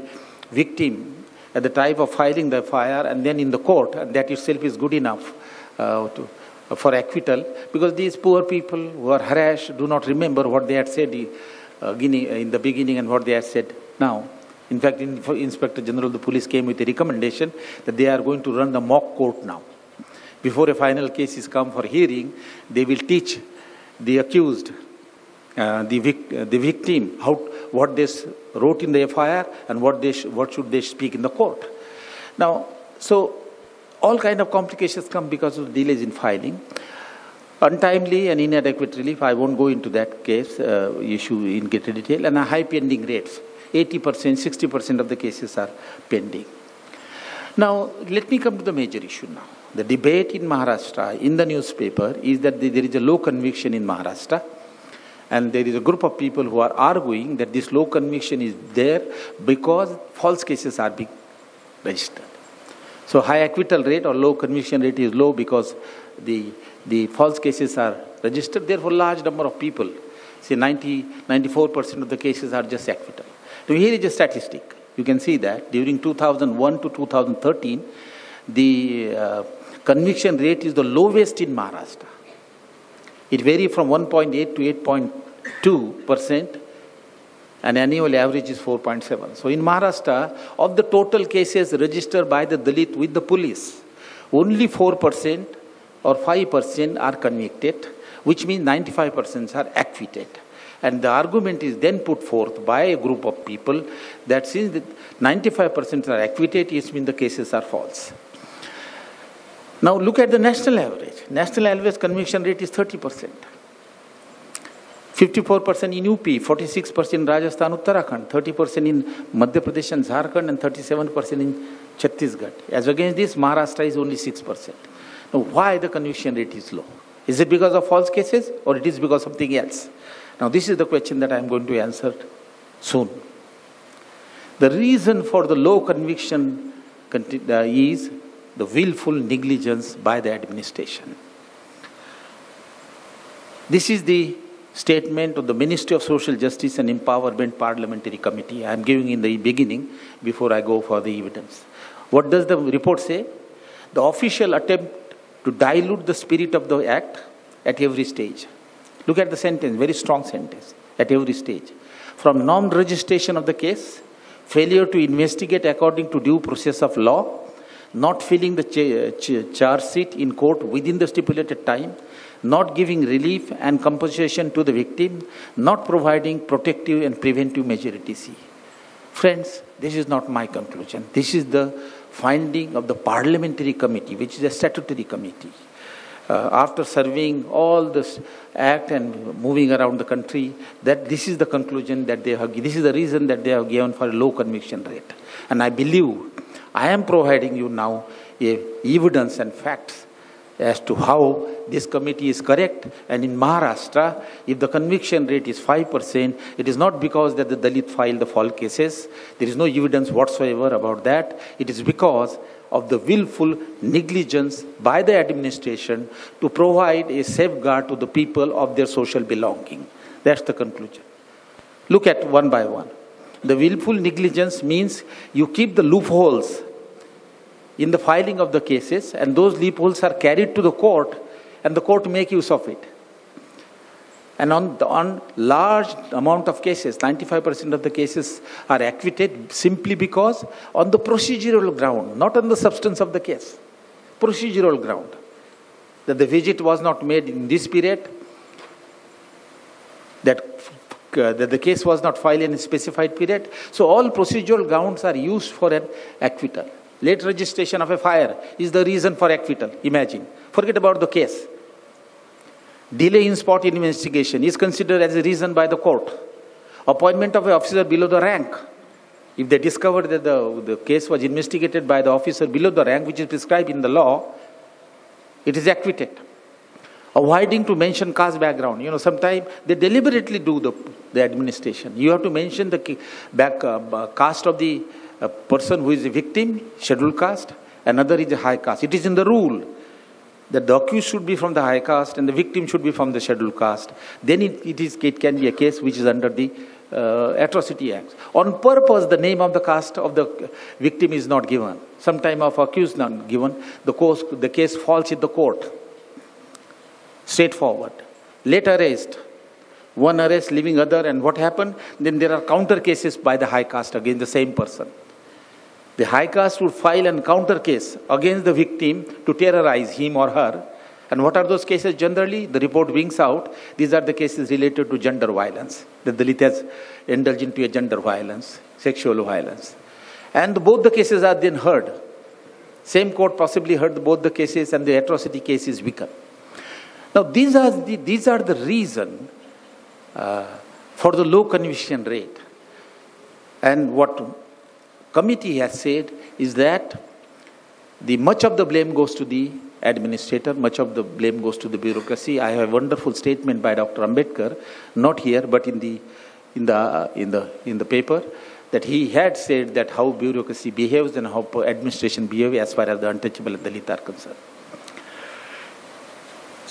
victim at the time of filing the FIR and then in the court, and that itself is good enough uh, to, for acquittal because these poor people who are harassed do not remember what they had said uh, in the beginning and what they had said now. In fact, in, Inspector General of the Police came with a recommendation that they are going to run the mock court now before a final case is come for hearing, they will teach the accused, uh, the, vic- uh, the victim, how, what they wrote in the FIR and what, they sh- what should they speak in the court. Now, so all kind of complications come because of delays in filing. Untimely and inadequate relief, I won't go into that case uh, issue in greater detail, and a high pending rates. 80%, 60% of the cases are pending. Now, let me come to the major issue now. The debate in Maharashtra, in the newspaper, is that there is a low conviction in Maharashtra. And there is a group of people who are arguing that this low conviction is there because false cases are being registered. So high acquittal rate or low conviction rate is low because the, the false cases are registered. Therefore, large number of people, say 90, 94% of the cases are just acquittal. So here is a statistic. You can see that during 2001 to 2013, the uh, conviction rate is the lowest in Maharashtra. It varies from 1.8 to 8.2 percent, and annual average is 4.7. So in Maharashtra, of the total cases registered by the Dalit with the police, only 4 percent or 5 percent are convicted, which means 95 percent are acquitted. And the argument is then put forth by a group of people that since 95% are acquitted, it means the cases are false. Now look at the national average. National average conviction rate is 30%. 54% in UP, 46% in Rajasthan, Uttarakhand, 30% in Madhya Pradesh and Jharkhand, and 37% in Chhattisgarh. As against this, Maharashtra is only 6%. Now, why the conviction rate is low? Is it because of false cases or it is because of something else? Now, this is the question that I am going to answer soon. The reason for the low conviction uh, is the willful negligence by the administration. This is the statement of the Ministry of Social Justice and Empowerment Parliamentary Committee. I am giving in the beginning before I go for the evidence. What does the report say? The official attempt to dilute the spirit of the act at every stage. Look at the sentence, very strong sentence, at every stage. From non registration of the case, failure to investigate according to due process of law, not filling the ch- ch- charge sheet in court within the stipulated time, not giving relief and compensation to the victim, not providing protective and preventive measure etc. Friends, this is not my conclusion. This is the finding of the parliamentary committee, which is a statutory committee. Uh, after surveying all this act and moving around the country, that this is the conclusion that they have, this is the reason that they have given for a low conviction rate. And I believe I am providing you now evidence and facts as to how this committee is correct. And in Maharashtra, if the conviction rate is 5%, it is not because that the Dalit filed the false cases. There is no evidence whatsoever about that. It is because of the willful negligence by the administration to provide a safeguard to the people of their social belonging. That's the conclusion. Look at one by one. The willful negligence means you keep the loopholes in the filing of the cases, and those loopholes are carried to the court, and the court make use of it. And on, on large amount of cases, 95% of the cases are acquitted simply because on the procedural ground, not on the substance of the case. Procedural ground. That the visit was not made in this period, that, uh, that the case was not filed in a specified period. So all procedural grounds are used for an acquittal. Late registration of a FIR is the reason for acquittal. Imagine. Forget about the case. Delay in spot investigation is considered as a reason by the court. Appointment of an officer below the rank. If they discovered that the, the case was investigated by the officer below the rank, which is prescribed in the law, it is acquitted. Avoiding to mention caste background. You know, sometimes they deliberately do the, the administration. You have to mention the back, uh, caste of the a person who is a victim, scheduled caste, another is a high caste. It is in the rule that the accused should be from the high caste and the victim should be from the scheduled caste. Then it, it, is, it can be a case which is under the uh, Atrocity Act. On purpose, the name of the caste of the victim is not given. Sometime of accused not given. The, the case falls in the court. Straightforward. Late arrest. One arrest, leaving other, and what happened? Then there are counter cases by the high caste against the same person. The high caste would file an counter case against the victim to terrorize him or her. And what are those cases generally? The report brings out these are the cases related to gender violence. The Dalit has indulged into a gender violence, sexual violence. And both the cases are then heard. Same court possibly heard both the cases and the atrocity case is weaker. Now these are the, these are the reason uh, for the low conviction rate. And what committee has said is that the much of the blame goes to the administrator, much of the blame goes to the bureaucracy. I have a wonderful statement by Dr. Ambedkar, not here, but in the, in the, uh, in the, in the paper, that he had said that how bureaucracy behaves and how administration behaves as far as the untouchable and are concerned.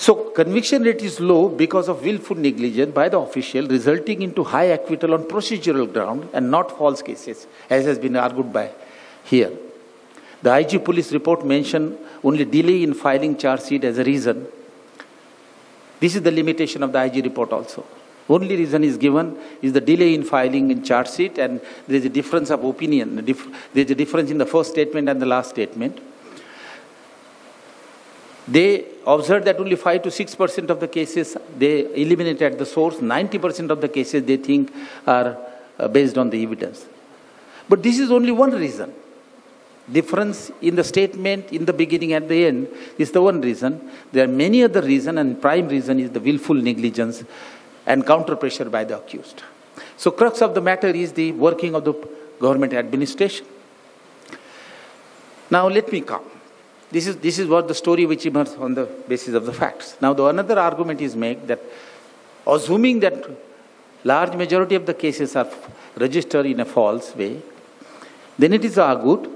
So conviction rate is low because of willful negligence by the official resulting into high acquittal on procedural ground and not false cases as has been argued by here. The IG police report mentioned only delay in filing charge sheet as a reason. This is the limitation of the IG report also. Only reason is given is the delay in filing in charge sheet and there is a difference of opinion. There is a difference in the first statement and the last statement. They observed that only 5 to 6% of the cases they eliminate at the source, 90% of the cases they think are uh, based on the evidence. But this is only one reason. Difference in the statement in the beginning and the end is the one reason. There are many other reasons, and prime reason is the willful negligence and counter pressure by the accused. So, crux of the matter is the working of the government administration. Now, let me come. This is, this is what the story which emerges on the basis of the facts. Now, the another argument is made that assuming that large majority of the cases are registered in a false way, then it is argued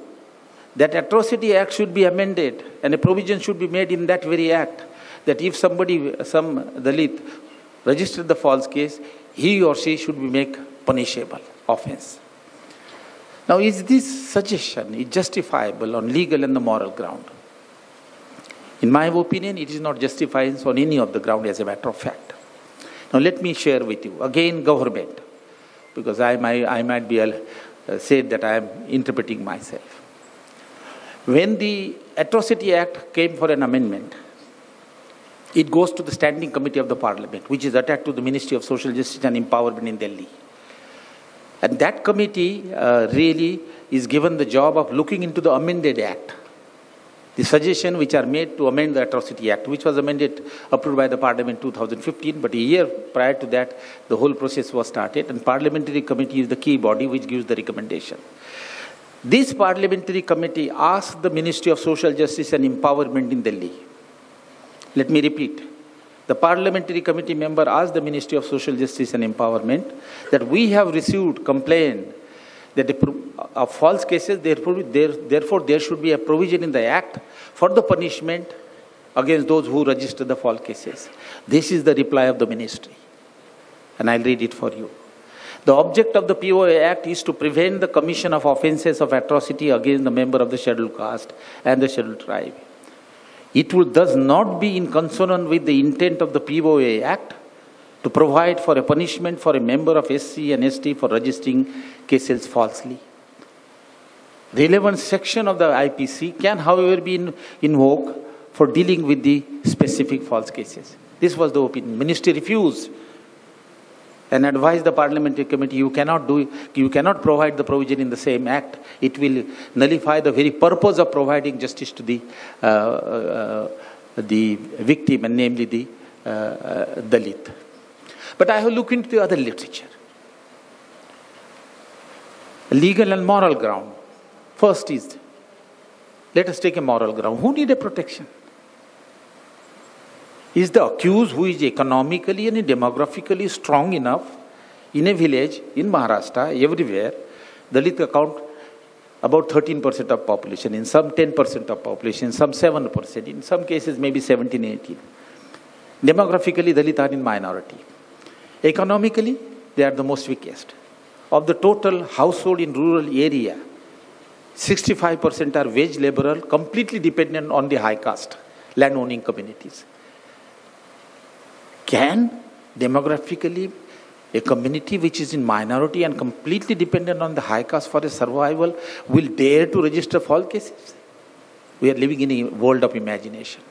that atrocity act should be amended and a provision should be made in that very act that if somebody, some Dalit, registered the false case, he or she should be made punishable offense. Now, is this suggestion is justifiable on legal and the moral ground? In my opinion, it is not justified on any of the ground as a matter of fact. Now let me share with you, again government, because I might, I might be uh, said that I am interpreting myself. When the Atrocity Act came for an amendment, it goes to the Standing Committee of the Parliament, which is attached to the Ministry of Social Justice and Empowerment in Delhi. And that committee uh, really is given the job of looking into the amended act the suggestion which are made to amend the Atrocity Act, which was amended, approved by the Parliament in 2015, but a year prior to that, the whole process was started, and Parliamentary Committee is the key body which gives the recommendation. This Parliamentary Committee asked the Ministry of Social Justice and Empowerment in Delhi. Let me repeat. The Parliamentary Committee member asked the Ministry of Social Justice and Empowerment that we have received complaint that uh, of false cases, therefore there, therefore there should be a provision in the Act for the punishment against those who register the false cases. This is the reply of the ministry. And I'll read it for you. The object of the POA Act is to prevent the commission of offences of atrocity against the member of the scheduled caste and the scheduled tribe. It will thus not be in consonance with the intent of the POA Act to provide for a punishment for a member of SC and ST for registering cases falsely. The relevant section of the IPC can, however, be invoked for dealing with the specific false cases. This was the opinion. Ministry refused and advised the parliamentary committee you cannot do you cannot provide the provision in the same act it will nullify the very purpose of providing justice to the uh, uh, the victim and namely the uh, uh dalit but i have looked into the other literature legal and moral ground first is let us take a moral ground who need a protection is the accused who is economically and demographically strong enough in a village in Maharashtra, everywhere, Dalit account about 13% of population, in some 10% of population, some 7%, in some cases maybe 17, 18. Demographically, Dalit are in minority. Economically, they are the most weakest. Of the total household in rural area, 65% are wage laborer, completely dependent on the high caste, land owning communities. Can demographically a community which is in minority and completely dependent on the high caste for a survival will dare to register false cases? We are living in a world of imagination.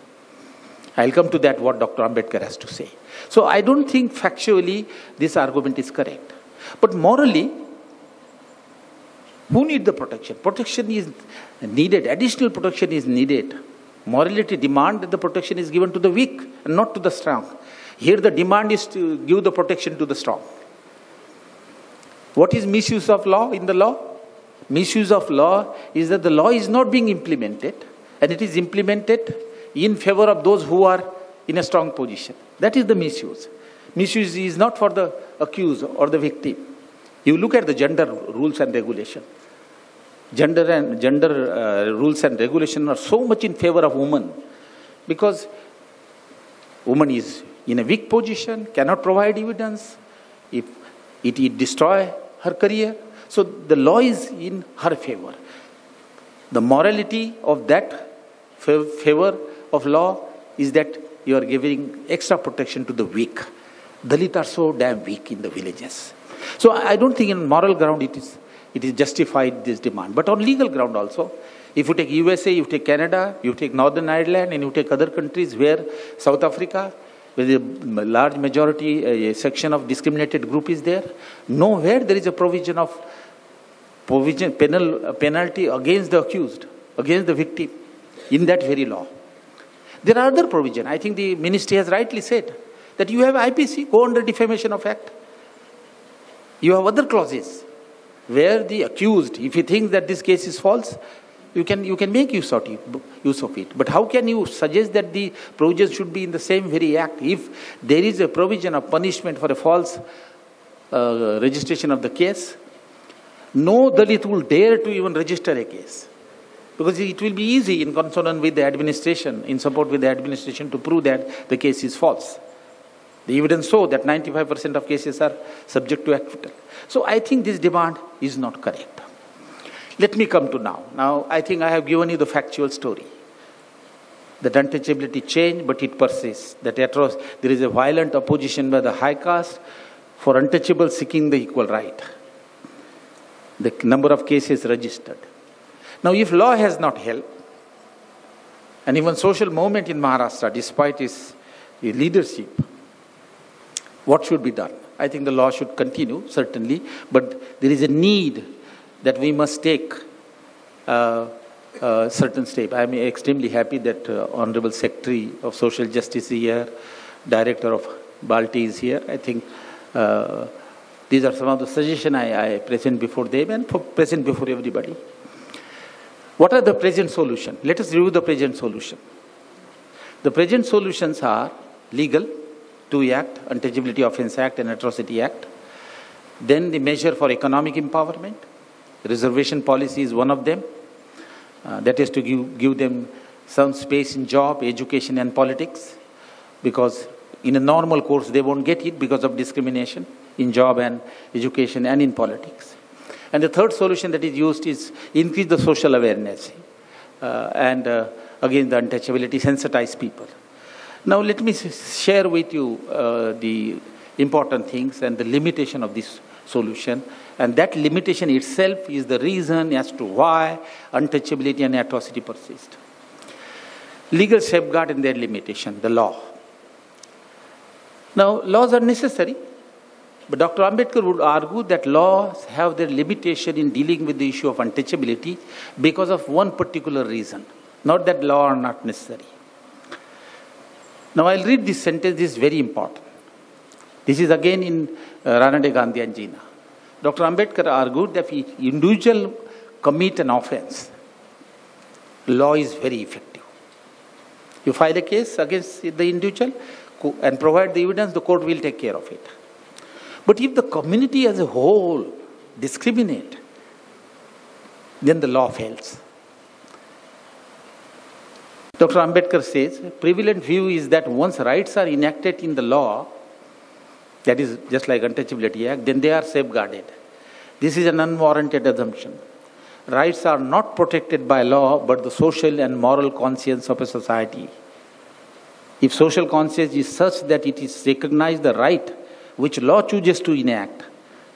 I'll come to that what Dr. Ambedkar has to say. So I don't think factually this argument is correct. But morally, who need the protection? Protection is needed, additional protection is needed. Morality demand that the protection is given to the weak and not to the strong. Here the demand is to give the protection to the strong. What is misuse of law in the law? Misuse of law is that the law is not being implemented and it is implemented in favor of those who are in a strong position. That is the misuse. Misuse is not for the accused or the victim. You look at the gender rules and regulation. Gender and gender uh, rules and regulation are so much in favor of women because woman is in a weak position, cannot provide evidence, if it, it destroy her career. So the law is in her favor. The morality of that favor of law is that you are giving extra protection to the weak. Dalit are so damn weak in the villages. So I don't think in moral ground it is it is justified this demand. But on legal ground also, if you take USA, you take Canada, you take Northern Ireland, and you take other countries where South Africa, where a large majority, a section of discriminated group is there. Nowhere there is a provision of provision, penal, penalty against the accused, against the victim, in that very law. There are other provision. I think the ministry has rightly said that you have IPC, go under defamation of act. You have other clauses where the accused, if he thinks that this case is false, you can, you can make use of, it, use of it. But how can you suggest that the provision should be in the same very act if there is a provision of punishment for a false uh, registration of the case? No Dalit will dare to even register a case. Because it will be easy in consonance with the administration, in support with the administration to prove that the case is false. The evidence show that 95% of cases are subject to acquittal. So I think this demand is not correct. Let me come to now. Now, I think I have given you the factual story. That untouchability changed, but it persists. That atroc- there is a violent opposition by the high caste for untouchable seeking the equal right. The number of cases registered. Now, if law has not helped, and even social movement in Maharashtra, despite its leadership, what should be done? I think the law should continue, certainly, but there is a need that we must take uh, uh, certain step. I am extremely happy that uh, Honorable Secretary of Social Justice is here, Director of BARTI is here. I think uh, these are some of the suggestions I, I present before them and present before everybody. What are the present solutions? Let us review the present solution. The present solutions are legal, two Act, Untouchability Offence Act and Atrocity Act. Then the measure for economic empowerment, Reservation policy is one of them. Uh, that is to give, give them some space in job, education, and politics, because in a normal course they won't get it because of discrimination. in job and education and in politics. And the third solution that is used is increase the social awareness uh, and uh, again the untouchability, sensitize people. Now let me share with you uh, the important things and the limitation of this solution. And that limitation itself is the reason as to why untouchability and atrocity persist. Legal safeguard and their limitation, the law. Now, laws are necessary, but Dr. Ambedkar would argue that laws have their limitation in dealing with the issue of untouchability because of one particular reason, not that law are not necessary. Now, I'll read this sentence, this is very important. This is again in uh, Ranade Gandhi and Jinnah. Dr. Ambedkar argued that if individual commit an offense, law is very effective. You file a case against the individual and provide the evidence, the court will take care of it. But if the community as a whole discriminate, then the law fails. Dr. Ambedkar says, prevalent view is that once rights are enacted in the law, that is just like Untouchability Act, then they are safeguarded. This is an unwarranted assumption. Rights are not protected by law, but the social and moral conscience of a society. If social conscience is such that it is recognized the right which law chooses to enact,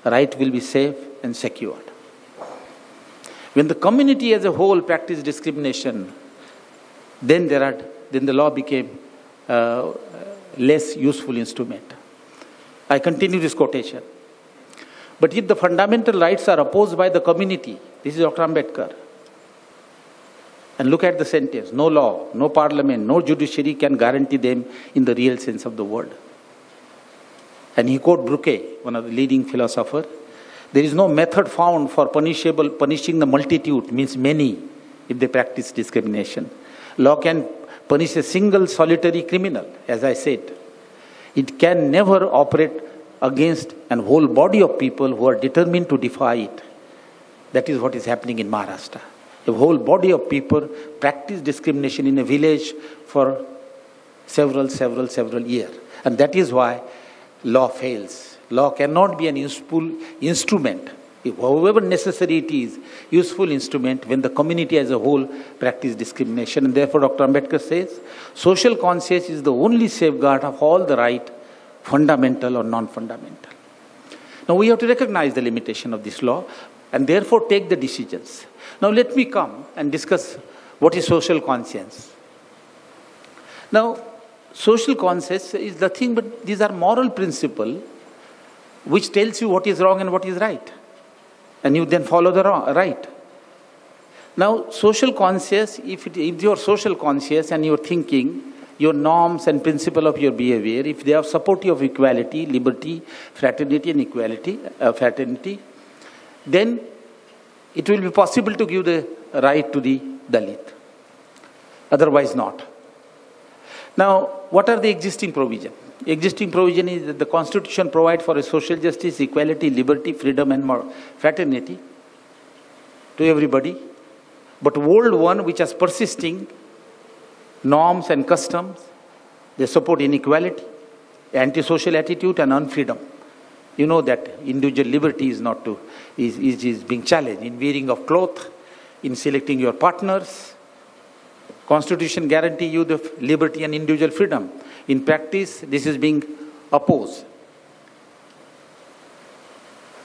right will be safe and secured. When the community as a whole practice discrimination, then there are then the law became uh, less useful instrument. I continue this quotation. But if the fundamental rights are opposed by the community, this is Dr. Ambedkar, and look at the sentence no law, no parliament, no judiciary can guarantee them in the real sense of the word. And he quote Burke, one of the leading philosopher, There is no method found for punishable, punishing the multitude, means many, if they practice discrimination. Law can punish a single solitary criminal, as I said. It can never operate against an whole body of people who are determined to defy it. That is what is happening in Maharashtra. A whole body of people practice discrimination in a village for several, several, several years. And that is why law fails. Law cannot be an useful instrument, however necessary it is, useful instrument when the community as a whole practice discrimination. And therefore, Dr. Ambedkar says, social conscience is the only safeguard of all the right, fundamental or non-fundamental. Now, we have to recognize the limitation of this law and therefore take the decisions. Now, let me come and discuss what is social conscience. Now, social conscience is nothing but these are moral principle which tells you what is wrong and what is right. And you then follow the wrong, right. Now, social conscience, if, it, if you are social conscious and you are thinking, your norms and principle of your behavior, if they are supportive of equality, liberty, fraternity and equality, uh, fraternity, then it will be possible to give the right to the Dalit. Otherwise not. Now, what are the existing provision? Existing provision is that the Constitution provides for a social justice, equality, liberty, freedom and fraternity to everybody. But old one, which has persisting, norms and customs, they support inequality, antisocial attitude and unfreedom. You know that individual liberty is not to, is, is, is being challenged in wearing of cloth, in selecting your partners. Constitution guarantee you the liberty and individual freedom. In practice, this is being opposed.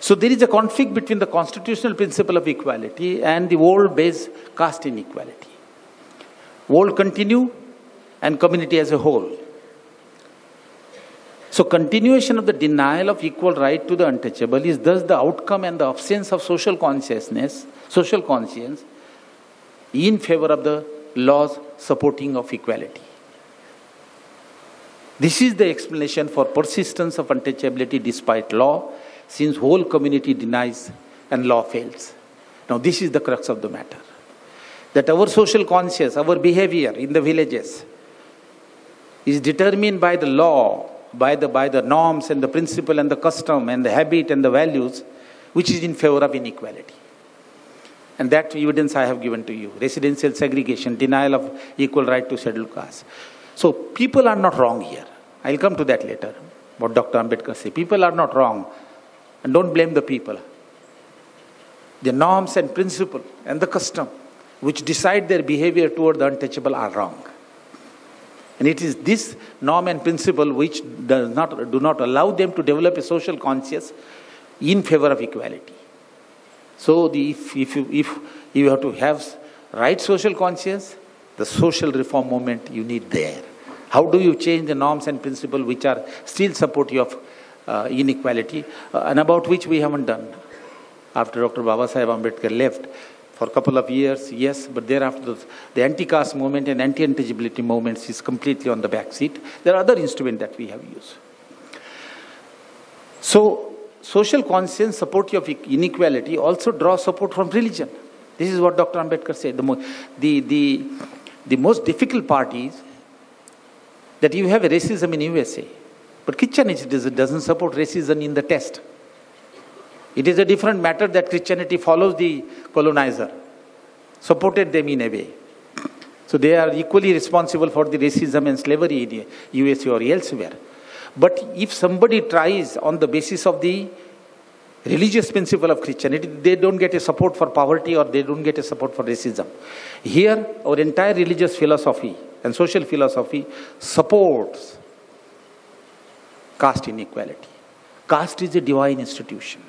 So there is a conflict between the constitutional principle of equality and the world-based caste inequality. World continue and community as a whole. So continuation of the denial of equal right to the untouchable is thus the outcome and the absence of social consciousness, social conscience in favor of the laws supporting of equality. This is the explanation for persistence of untouchability despite law, since whole community denies and law fails. Now this is the crux of the matter. That our social conscience, our behavior in the villages is determined by the law, by the, by the norms and the principle and the custom and the habit and the values, which is in favor of inequality. And that evidence I have given to you. Residential segregation, denial of equal right to scheduled caste. So people are not wrong here. I'll come to that later, what Dr. Ambedkar said. People are not wrong. And don't blame the people. The norms and principle and the custom which decide their behavior toward the untouchable are wrong. And it is this norm and principle which does not, do not allow them to develop a social conscience in favor of equality. So the, if, if, you, if you have to have right social conscience, the social reform movement you need there. How do you change the norms and principles which are still supportive of uh, inequality uh, and about which we haven't done? After Dr. Baba Sahib Ambedkar left for a couple of years, yes, but thereafter the, anti-caste movement and anti-untouchability movements is completely on the back seat. There are other instruments that we have used. So social conscience support of inequality also draws support from religion. This is what Dr. Ambedkar said. The, the, the, the most difficult part is that you have racism in USA, but Christianity doesn't support racism in the test. It is a different matter that Christianity follows the colonizer, supported them in a way. So they are equally responsible for the racism and slavery in USA or elsewhere. But if somebody tries on the basis of the religious principle of Christianity, they don't get a support for poverty or they don't get a support for racism. Here, our entire religious philosophy and social philosophy supports caste inequality. Caste is a divine institution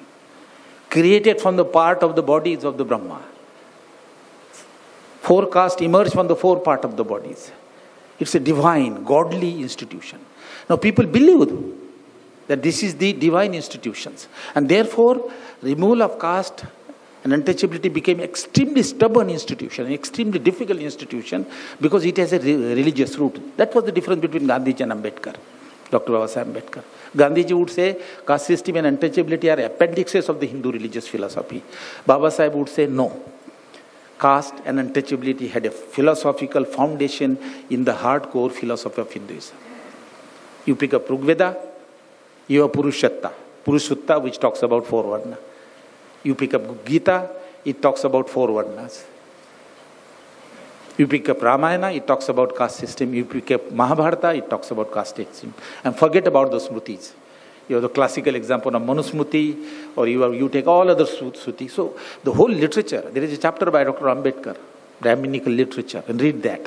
created from the part of the bodies of the Brahma. Four castes emerge from the four part of the bodies. It's a divine, godly institution. Now people believe that this is the divine institutions. And therefore, removal of caste and untouchability became extremely stubborn institution, an extremely difficult institution because it has a re religious root. That was the difference between Gandhi and Ambedkar, Dr. Babasaheb Ambedkar. Gandhiji would say caste system and untouchability are appendixes of the Hindu religious philosophy. Baba Sahib would say no. Caste and untouchability had a philosophical foundation in the hardcore philosophy of Hinduism. You pick up Rigveda, you have Purushatta, Purushatta which talks about four varna. You pick up Gita, it talks about four varnas. You pick up Ramayana, it talks about caste system. You pick up Mahabharata, it talks about caste system. And forget about the Smritis. You have the classical example of Manusmriti, or you, have, you take all other Smriti. So the whole literature, there is a chapter by Dr. Ambedkar, Brahminical literature, and read that.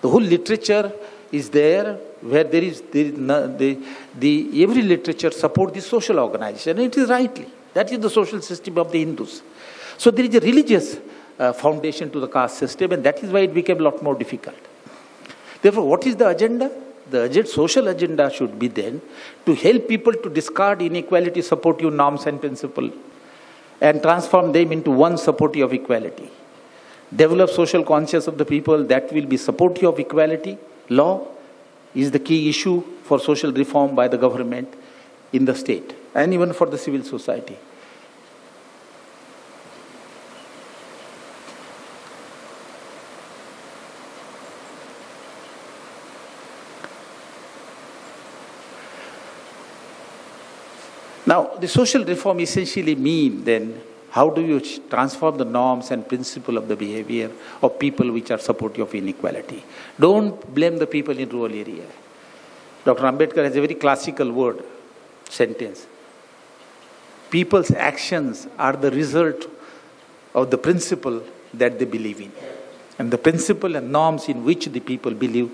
The whole literature is there where there is, no, the, the, every literature support the social organization, it is rightly. That is the social system of the Hindus. So there is a religious uh, foundation to the caste system, and that is why it became a lot more difficult. Therefore, what is the agenda? The agenda, social agenda should be then to help people to discard inequality supportive norms and principle and transform them into one supportive of equality. Develop social conscience of the people that will be supportive of equality. Law is the key issue for social reform by the government in the state and even for the civil society. Now, the social reform essentially mean then how do you transform the norms and principle of the behavior of people which are supportive of inequality? Don't blame the people in rural area. Dr. Ambedkar has a very classical word, sentence. People's actions are the result of the principle that they believe in. And the principle and norms in which the people believe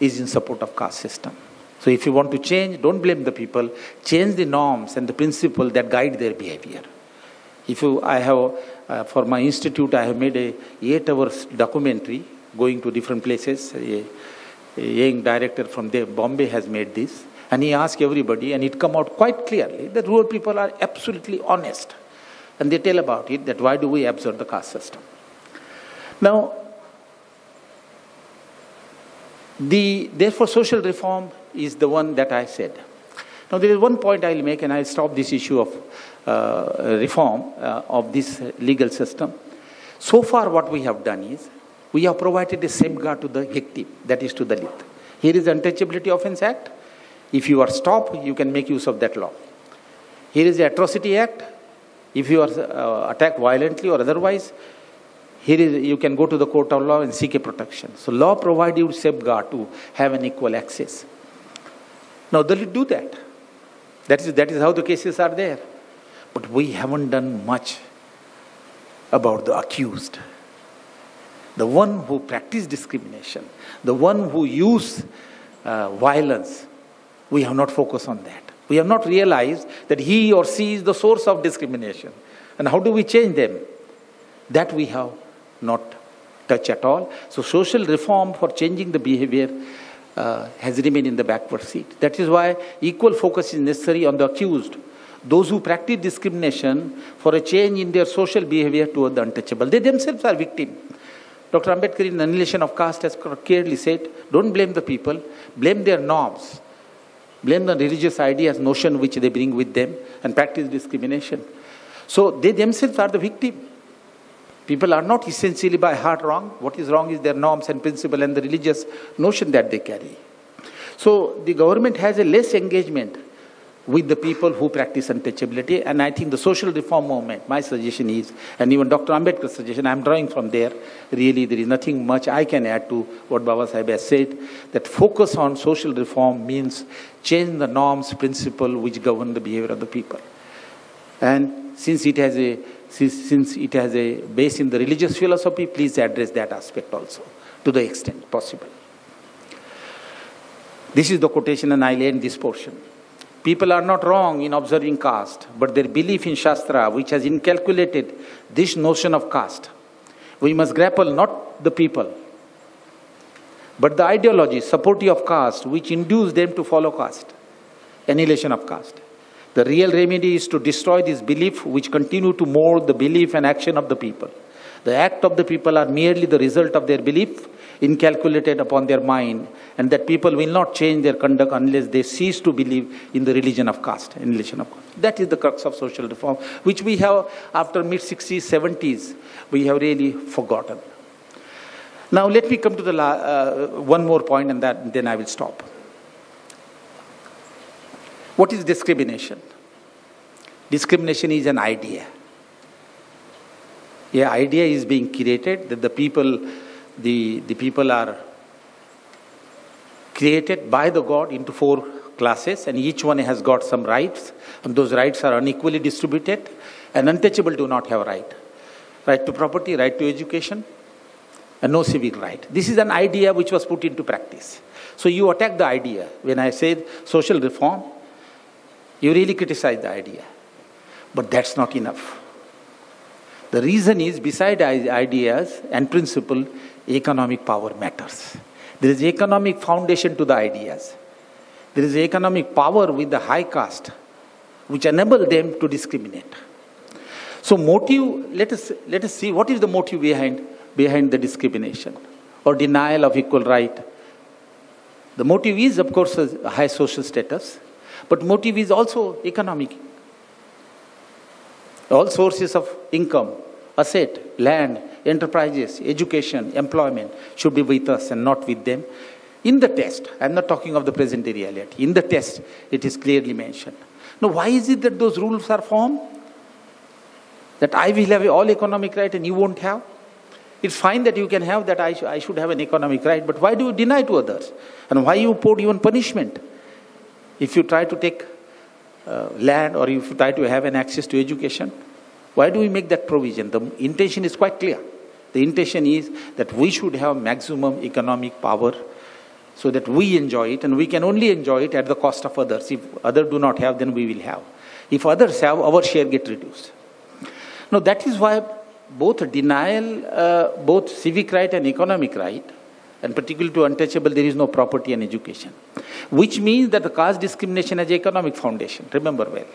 is in support of caste system. So if you want to change, don't blame the people. Change the norms and the principle that guide their behavior. If you, I have, uh, for my institute, I have made a eight hours documentary going to different places. A, a young director from there, Bombay has made this. And he asked everybody, and it come out quite clearly that rural people are absolutely honest. And they tell about it, that why do we absorb the caste system? Now, the, therefore, social reform is the one that I said. Now, there is one point I'll make, and I'll stop this issue of reform uh, of this legal system. So far, what we have done is we have provided a safeguard to the victim, that is to the Dalit. Here is the Untouchability Offence Act. If you are stopped, you can make use of that law. Here is the Atrocity Act. If you are uh, attacked violently or otherwise, here is, you can go to the court of law and seek a protection. So law provides you safeguard to have an equal access. Now Dalit do that. That is, that is how the cases are there. But we haven't done much about the accused. The one who practiced discrimination, the one who used uh, violence, we have not focused on that. We have not realized that he or she is the source of discrimination. And how do we change them? That we have not touched at all. So, social reform for changing the behavior uh, has remained in the backward seat. That is why equal focus is necessary on the accused, those who practice discrimination for a change in their social behavior toward the untouchable. They themselves are victims. Dr. Ambedkar in Annihilation of Caste has clearly said, don't blame the people, blame their norms, blame the religious ideas, notion which they bring with them, and practice discrimination. So they themselves are the victim. People are not essentially by heart wrong. What is wrong is their norms and principle and the religious notion that they carry. So the government has a less engagement with the people who practice untouchability. And I think the social reform movement, my suggestion is, and even Dr. Ambedkar's suggestion, I'm drawing from there. Really, there is nothing much I can add to what Baba Sahib has said. That focus on social reform means change the norms, principle which govern the behavior of the people. And since it has a since since it has a base in the religious philosophy, please address that aspect also to the extent possible. This is the quotation, and I'll end this portion. People are not wrong in observing caste, but their belief in Shastra, which has inculcated this notion of caste. We must grapple not the people, but the ideology supportive of caste, which induce them to follow caste, annihilation of caste. The real remedy is to destroy this belief which continue to mold the belief and action of the people. The act of the people are merely the result of their belief incalculated upon their mind and that people will not change their conduct unless they cease to believe in the religion of caste, in religion of caste. That is the crux of social reform, which we have after mid-60s, 70s, we have really forgotten. Now let me come to the uh, one more point and that, then I will stop. What is discrimination? Discrimination is an idea. Yeah, idea is being created that the people, the, the people are created by the God into four classes and each one has got some rights and those rights are unequally distributed and untouchable do not have a right. Right to property, right to education and no civic right. This is an idea which was put into practice. So you attack the idea. When I say social reform, you really criticize the idea. But that's not enough. The reason is, beside ideas and principle, economic power matters. There is economic foundation to the ideas. There is economic power with the high caste, which enable them to discriminate. So motive, let us, let us see what is the motive behind, behind the discrimination or denial of equal right. The motive is, of course, a high social status. But motive is also economic. All sources of income, asset, land, enterprises, education, employment should be with us and not with them. In the test, I'm not talking of the present day reality, in the test it is clearly mentioned. Now, why is it that those rules are formed? That I will have all economic right and you won't have? It's fine that you can have that I, sh I should have an economic right, but why do you deny to others? And why you put even punishment? If you try to take uh, land or if you try to have an access to education, why do we make that provision? The intention is quite clear. The intention is that we should have maximum economic power so that we enjoy it and we can only enjoy it at the cost of others. If others do not have, then we will have. If others have, our share get reduced. Now that is why both denial, uh, both civic right and economic right, and particularly to untouchable, there is no property and education. Which means that the caste discrimination has economic foundation, remember well.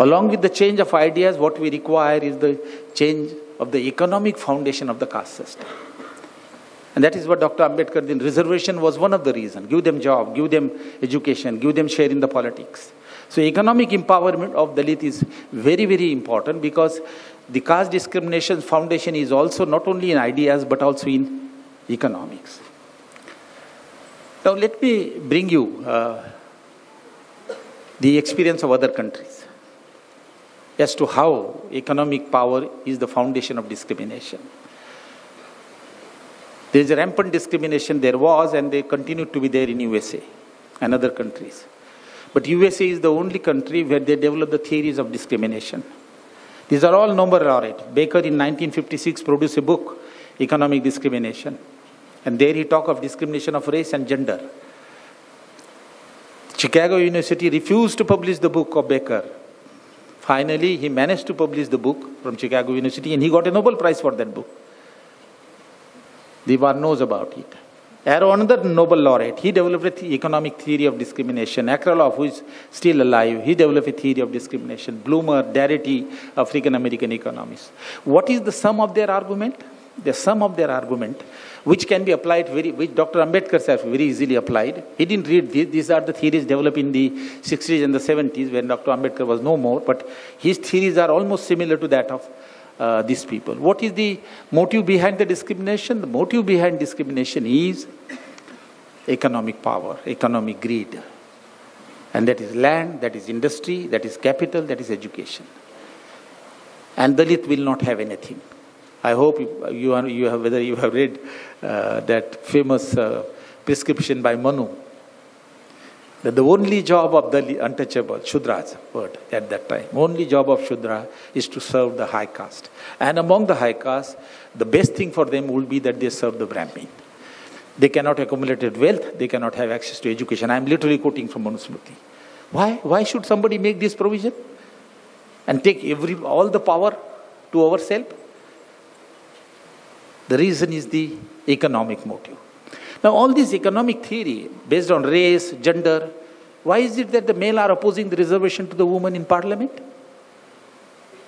Along with the change of ideas, what we require is the change of the economic foundation of the caste system. And that is what Dr. Ambedkar, did. reservation was one of the reasons. Give them job, give them education, give them share in the politics. So economic empowerment of Dalit is very, very important because the caste discrimination foundation is also not only in ideas but also in economics. Now, let me bring you uh, the experience of other countries as to how economic power is the foundation of discrimination. There is a rampant discrimination, there was, and they continue to be there in USA and other countries. But USA is the only country where they developed the theories of discrimination. These are all laureate. Becker in 1956 produced a book, Economic Discrimination. And there he talked of discrimination of race and gender. Chicago University refused to publish the book of Becker. Finally, he managed to publish the book from Chicago University and he got a Nobel Prize for that book. Devar knows about it. Arrow, another Nobel laureate, he developed an economic theory of discrimination. Akerlof, who is still alive, he developed a theory of discrimination. Blumer, Darity, African American economists. What is the sum of their argument? The sum of their argument, which can be applied very, which Dr. Ambedkar has very easily applied. He didn't read these. These are the theories developed in the 60s and the 70s when Dr. Ambedkar was no more, but his theories are almost similar to that of uh, these people. What is the motive behind the discrimination? The motive behind discrimination is economic power, economic greed. And that is land, that is industry, that is capital, that is education. And Dalit will not have anything. I hope you, are, you have, whether you have read uh, that famous uh, prescription by Manu, that the only job of the untouchable, Shudra's word at that time, only job of Shudra is to serve the high caste. And among the high caste, the best thing for them would be that they serve the Brahmin. They cannot accumulate wealth, they cannot have access to education. I am literally quoting from Manusmriti. Why? Why should somebody make this provision? And take every all the power to ourselves? The reason is the economic motive. Now, all this economic theory based on race, gender, why is it that the male are opposing the reservation to the woman in parliament?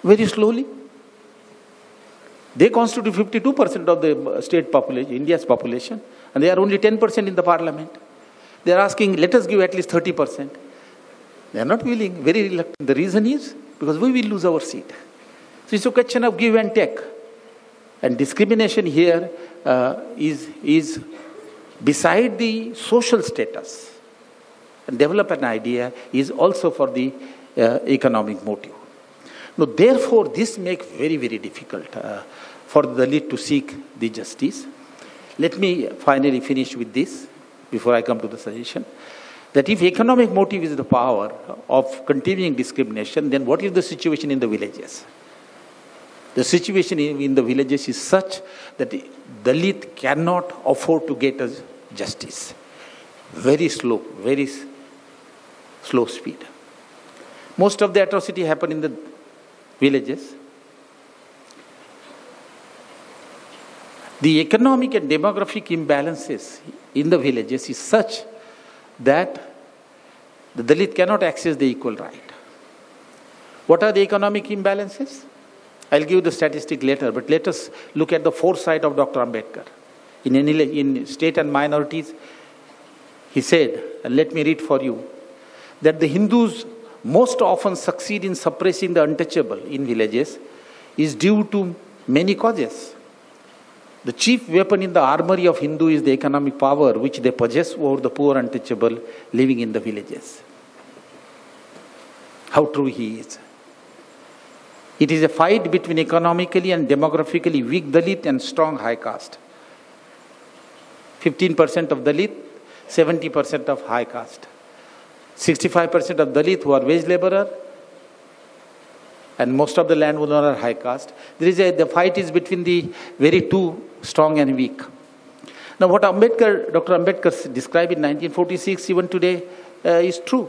Very slowly. They constitute 52% of the state population, India's population, and they are only 10% in the parliament. They are asking, let us give at least 30%. They are not willing, very reluctant. The reason is because we will lose our seat. So it's a question of give and take. And discrimination here uh, is is beside the social status, and develop an idea is also for the uh, economic motive. Now, therefore, this makes very, very difficult uh, for the Dalit to seek the justice. Let me finally finish with this before I come to the suggestion. That if economic motive is the power of continuing discrimination, then what is the situation in the villages? The situation in the villages is such that Dalit cannot afford to get us justice. Very slow, very slow speed. Most of the atrocity happen in the villages. The economic and demographic imbalances in the villages is such that the Dalit cannot access the equal right. What are the economic imbalances? I'll give you the statistic later, but let us look at the foresight of Dr. Ambedkar in, any, in state and minorities, he said, and let me read for you, that the Hindus most often succeed in suppressing the untouchable in villages is due to many causes. The chief weapon in the armory of Hindu is the economic power which they possess over the poor untouchable living in the villages. How true he is. It is a fight between economically and demographically weak Dalit and strong high caste. 15% of Dalit, 70% of high caste. 65% of Dalit who are wage laborer, and most of the landowner are high caste. There is a, the fight is between the very two, strong and weak. Now, what Ambedkar, Dr. Ambedkar described in 1946, even today, uh, is true.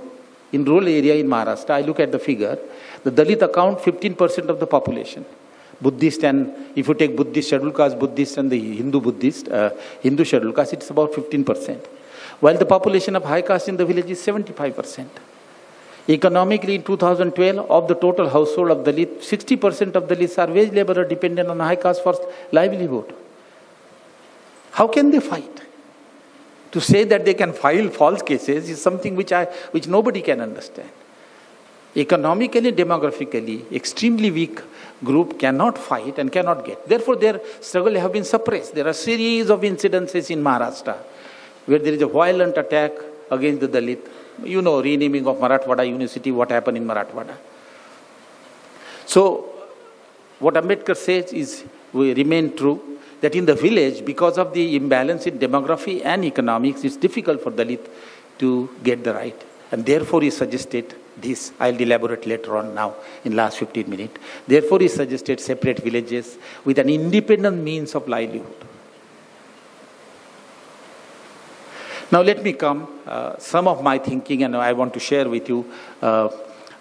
In rural area in Maharashtra, I look at the figure, the Dalit account 15% of the population. Buddhist and if you take Buddhist, scheduled caste Buddhist and the Hindu Buddhist, uh, Hindu scheduled caste, it's about 15%. While the population of high caste in the village is 75%. Economically, in 2012, of the total household of Dalit, 60% of Dalits are wage laborer dependent on high caste for livelihood. How can they fight? To say that they can file false cases is something which, I, which nobody can understand. Economically, demographically, extremely weak group cannot fight and cannot get. Therefore, their struggle have been suppressed. There are series of incidences in Maharashtra where there is a violent attack against the Dalit. You know, renaming of Marathwada University, what happened in Marathwada. So, what Ambedkar says is, we remain true, that in the village, because of the imbalance in demography and economics, it's difficult for Dalit to get the right. And therefore, he suggested this. I'll elaborate later on now in last 15 minutes. Therefore, he suggested separate villages with an independent means of livelihood. Now, let me come uh, some of my thinking, and I want to share with you uh,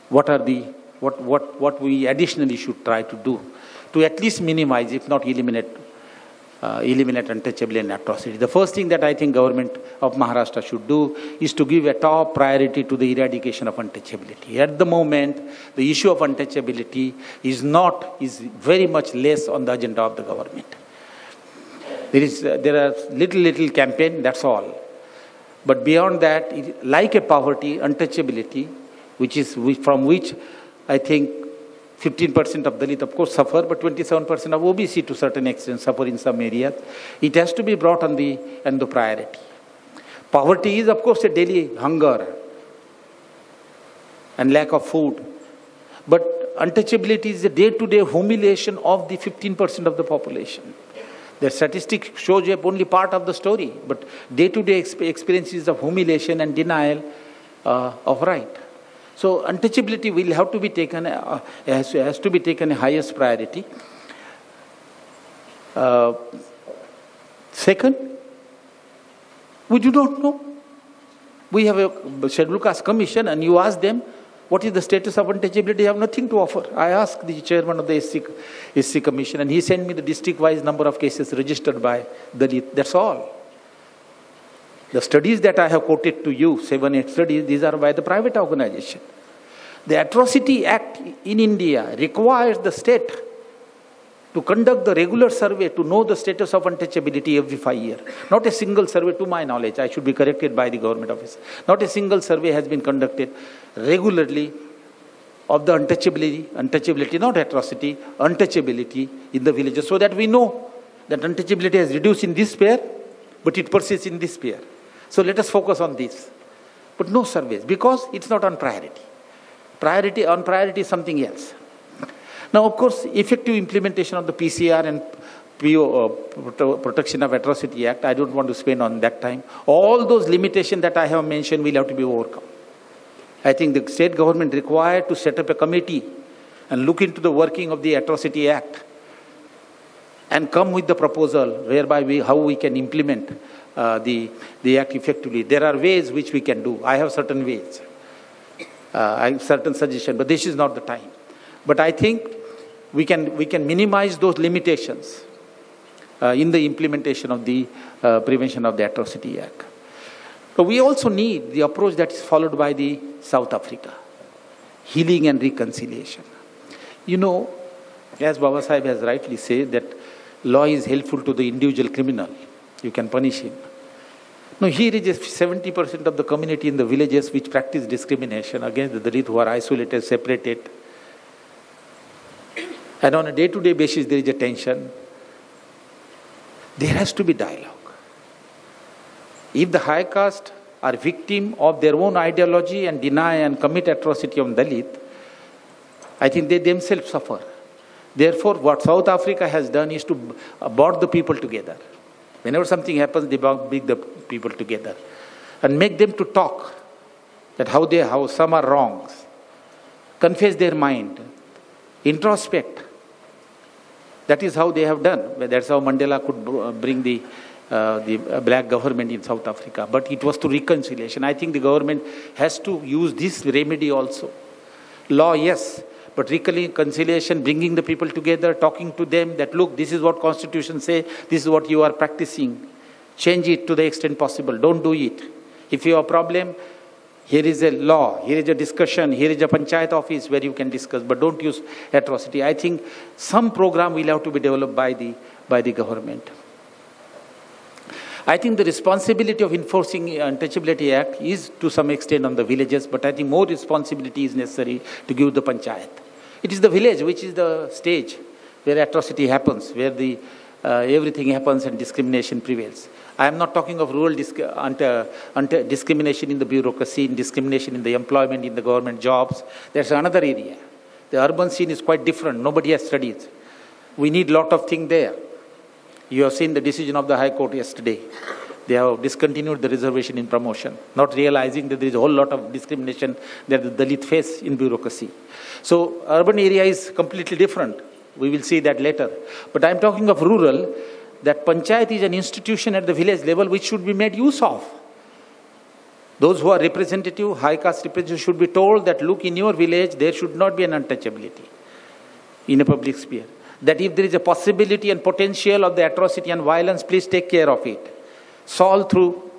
what are the what, what, what we additionally should try to do to at least minimize, if not eliminate, uh, eliminate untouchability and atrocity. The first thing that I think government of Maharashtra should do is to give a top priority to the eradication of untouchability. At the moment, the issue of untouchability is not, is very much less on the agenda of the government. There is, uh, there are little, little campaign, that's all. But beyond that, like a poverty, untouchability, which is from which I think 15% of Dalit, of course, suffer, but 27% of OBC to certain extent suffer in some areas. It has to be brought on the, on the priority. Poverty is, of course, a daily hunger and lack of food. But untouchability is a day-to-day humiliation of the 15% of the population. The statistic shows you only part of the story, but day-to-day experiences of humiliation and denial uh, of right. So untouchability will have to be taken, uh, has, has, to be taken highest priority. Uh, second, we do not know. We have a scheduled caste commission and you ask them, what is the status of untouchability? They have nothing to offer. I asked the chairman of the SC, SC commission and he sent me the district-wise number of cases registered by Dalit. That's all. The studies that I have quoted to you, seven, eight studies, these are by the private organization. The Atrocity Act in India requires the state to conduct the regular survey to know the status of untouchability every five years. Not a single survey, to my knowledge, I should be corrected by the government office. Not a single survey has been conducted regularly of the untouchability, untouchability, not atrocity, untouchability in the villages, so that we know that untouchability has reduced in this pair, but it persists in this pair. So let us focus on this. But no surveys, because it's not on priority. Priority on priority is something else. Now, of course, effective implementation of the PCR and PO, uh, Protection of Atrocity Act, I don't want to spend on that time. All those limitations that I have mentioned will have to be overcome. I think the state government required to set up a committee and look into the working of the Atrocity Act and come with the proposal whereby we, how we can implement uh, the, the act effectively. There are ways which we can do. I have certain ways. Uh, I have certain suggestions, but this is not the time. But I think we can, we can minimize those limitations uh, in the implementation of the uh, Prevention of the Atrocity Act. But we also need the approach that is followed by the South Africa, healing and reconciliation. You know, as Baba Sahib has rightly said, that law is helpful to the individual criminal you can punish him. No, here is 70% of the community in the villages which practice discrimination against the Dalit who are isolated, separated. And on a day to day basis, there is a tension. There has to be dialogue. If the high caste are victim of their own ideology and deny and commit atrocity on Dalit, I think they themselves suffer. Therefore, what South Africa has done is to brought the people together. Whenever something happens, they bring the people together and make them to talk that how they how some are wrongs, confess their mind, introspect. That is how they have done. That's how Mandela could bring the uh, the black government in South Africa. But it was to reconciliation. I think the government has to use this remedy also. Law, yes, but reconciliation, bringing the people together, talking to them that, look, this is what constitution say, this is what you are practicing. Change it to the extent possible. Don't do it. If you have a problem, here is a law, here is a discussion, here is a panchayat office where you can discuss, but don't use atrocity. I think some program will have to be developed by the, by the government. I think the responsibility of enforcing Untouchability Act is to some extent on the villages, but I think more responsibility is necessary to give the panchayat. It is the village which is the stage where atrocity happens, where the, uh, everything happens and discrimination prevails. I am not talking of rural disc unter, unter discrimination in the bureaucracy, in discrimination in the employment, in the government jobs. There's another area. The urban scene is quite different. Nobody has studied. We need a lot of things there. You have seen the decision of the High Court yesterday. They have discontinued the reservation in promotion, not realizing that there is a whole lot of discrimination that the Dalit face in bureaucracy. So urban area is completely different. We will see that later. But I'm talking of rural, that panchayat is an institution at the village level which should be made use of. Those who are representative, high caste representatives should be told that look, in your village, there should not be an untouchability in a public sphere. That if there is a possibility and potential of the atrocity and violence, please take care of it. Solve through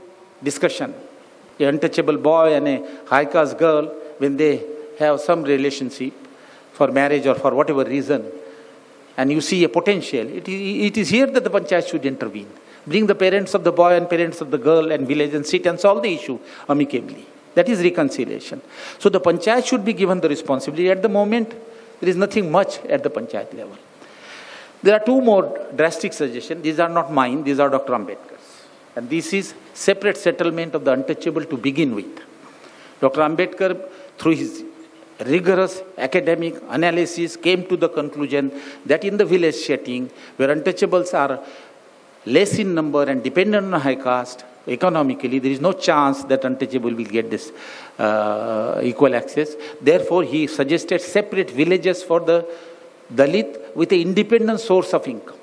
discussion. A untouchable boy and a high caste girl, when they have some relationship for marriage or for whatever reason, and you see a potential, it is, it is here that the panchayat should intervene. Bring the parents of the boy and parents of the girl and village and sit and solve the issue amicably. That is reconciliation. So the panchayat should be given the responsibility. At the moment, there is nothing much at the panchayat level. There are two more drastic suggestions. These are not mine, these are Dr. Ambedkar's. And this is separate settlement of the untouchable to begin with. Dr. Ambedkar, through his rigorous academic analysis, came to the conclusion that in the village setting, where untouchables are less in number and dependent on high caste, economically, there is no chance that untouchable will get this uh, equal access. Therefore, he suggested separate villages for the Dalit with an independent source of income.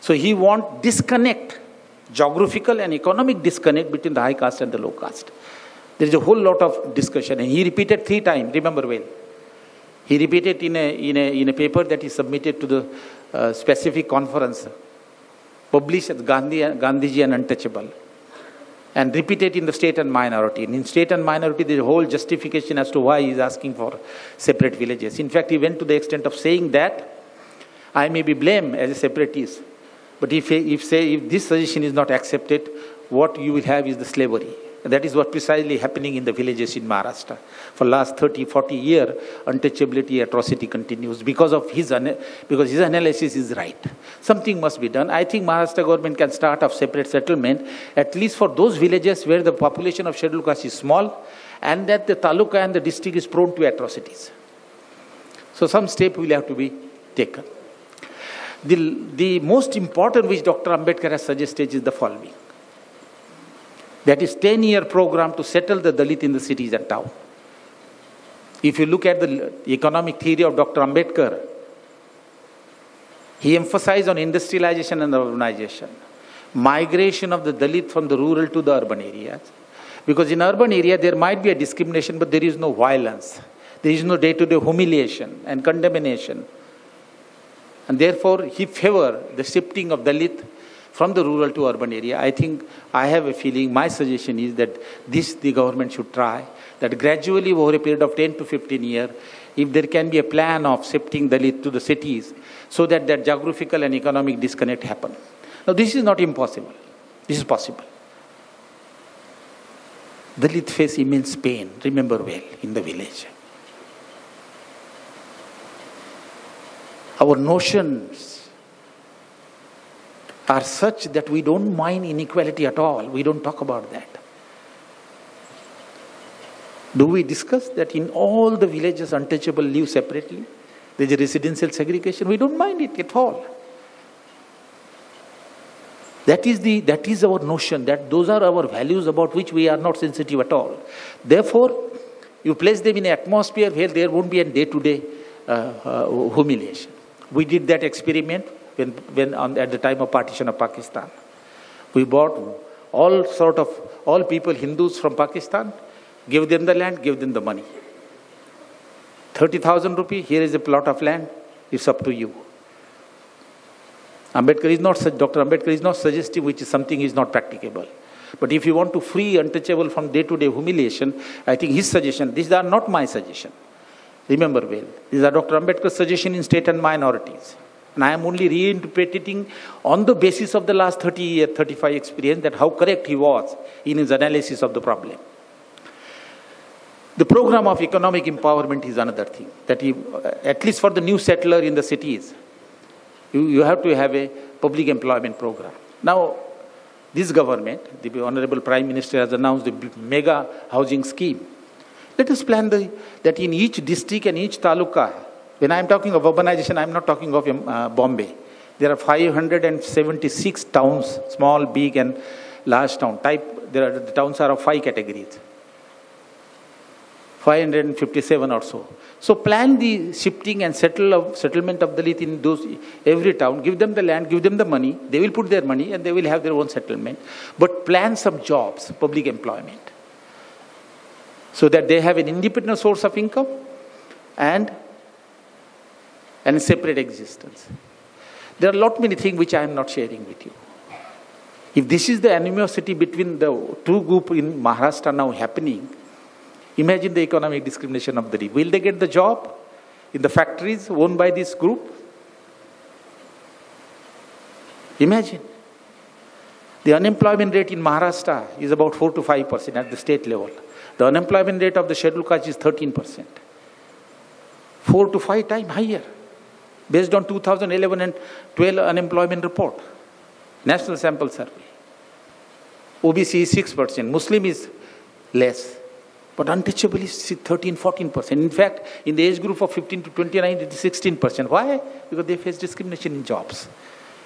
So he want disconnect, geographical and economic disconnect between the high caste and the low caste. There is a whole lot of discussion, and he repeated three times, remember well. He repeated in a, in a, in a paper that he submitted to the uh, Pacific conference published as Gandhi, Gandhiji and Untouchable, and repeated in the state and minority. And in state and minority, there is a whole justification as to why he is asking for separate villages. In fact, he went to the extent of saying that I may be blamed as a separatist, but if, if, say, if this suggestion is not accepted, what you will have is the slavery. That is what precisely happening in the villages in Maharashtra. For last 30, 40 years, untouchability atrocity continues because of his, because his analysis is right. Something must be done. I think Maharashtra government can start a separate settlement, at least for those villages where the population of scheduled caste is small and that the taluka and the district is prone to atrocities. So some step will have to be taken. The, the most important which Dr. Ambedkar has suggested is the following. That is 10-year program to settle the Dalit in the cities and town. If you look at the economic theory of Dr. Ambedkar, he emphasized on industrialization and urbanization, migration of the Dalit from the rural to the urban areas. Because in urban area there might be a discrimination, but there is no violence. There is no day-to-day humiliation and condemnation. And therefore, he favored the shifting of Dalit from the rural to urban area. I think I have a feeling, my suggestion is that this the government should try, that gradually over a period of 10 to 15 years, if there can be a plan of shifting Dalit to the cities so that that geographical and economic disconnect happen. Now this is not impossible. This is possible. Dalit face immense pain, remember well, in the village. Our notions are such that we don't mind inequality at all. We don't talk about that. Do we discuss that in all the villages untouchable live separately? There's a residential segregation. We don't mind it at all. That is, the, that is our notion, that those are our values about which we are not sensitive at all. Therefore, you place them in an atmosphere where there won't be a day-to-day uh, uh, humiliation. We did that experiment when, when on, at the time of partition of Pakistan. We bought all sort of, all people, Hindus from Pakistan, give them the land, give them the money. 30,000 rupee, here is a plot of land, it's up to you. Ambedkar is not, Dr. Ambedkar is not suggesting which is something is not practicable. But if you want to free untouchable from day-to-day humiliation, I think his suggestion, these are not my suggestion. Remember well, these are Dr. Ambedkar's suggestion in state and minorities. And I am only reinterpreting on the basis of the last 30 year, 35 experience that how correct he was in his analysis of the problem. The program of economic empowerment is another thing that he, at least for the new settler in the cities, you, you have to have a public employment program. Now, this government, the Honorable Prime Minister has announced the mega housing scheme. Let us plan the, that in each district and each taluka, when I'm talking of urbanization, I'm not talking of uh, Bombay. There are 576 towns, small, big, and large town. Type, there are, the towns are of five categories. 557 or so. So plan the shifting and settle of, settlement of the Dalit in those, every town. Give them the land, give them the money. They will put their money and they will have their own settlement. But plan some jobs, public employment. So that they have an independent source of income and, and separate existence. There are a lot many things which I am not sharing with you. If this is the animosity between the two groups in Maharashtra now happening, Imagine the economic discrimination of the Dalits. Will they get the job in the factories owned by this group? Imagine. The unemployment rate in Maharashtra is about 4 to 5 percent at the state level. The unemployment rate of the scheduled caste is 13 percent. 4 to 5 times higher based on 2011 and 12 unemployment report. National sample survey. OBC is 6 percent. Muslim is less. But untouchable is 13, 14%. In fact, in the age group of 15 to 29, it is 16%. Why? Because they face discrimination in jobs.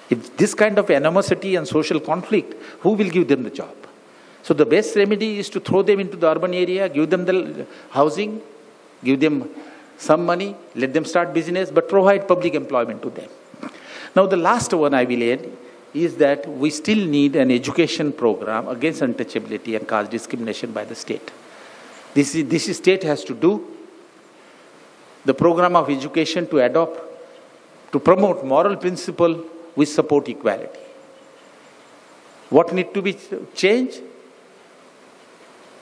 If this kind of animosity and social conflict, who will give them the job? So the best remedy is to throw them into the urban area, give them the housing, give them some money, let them start business, but provide public employment to them. Now the last one I will add is that we still need an education program against untouchability and caste discrimination by the state. This, is, this state has to do the program of education to adopt, to promote moral principle which support equality. What need to be changed?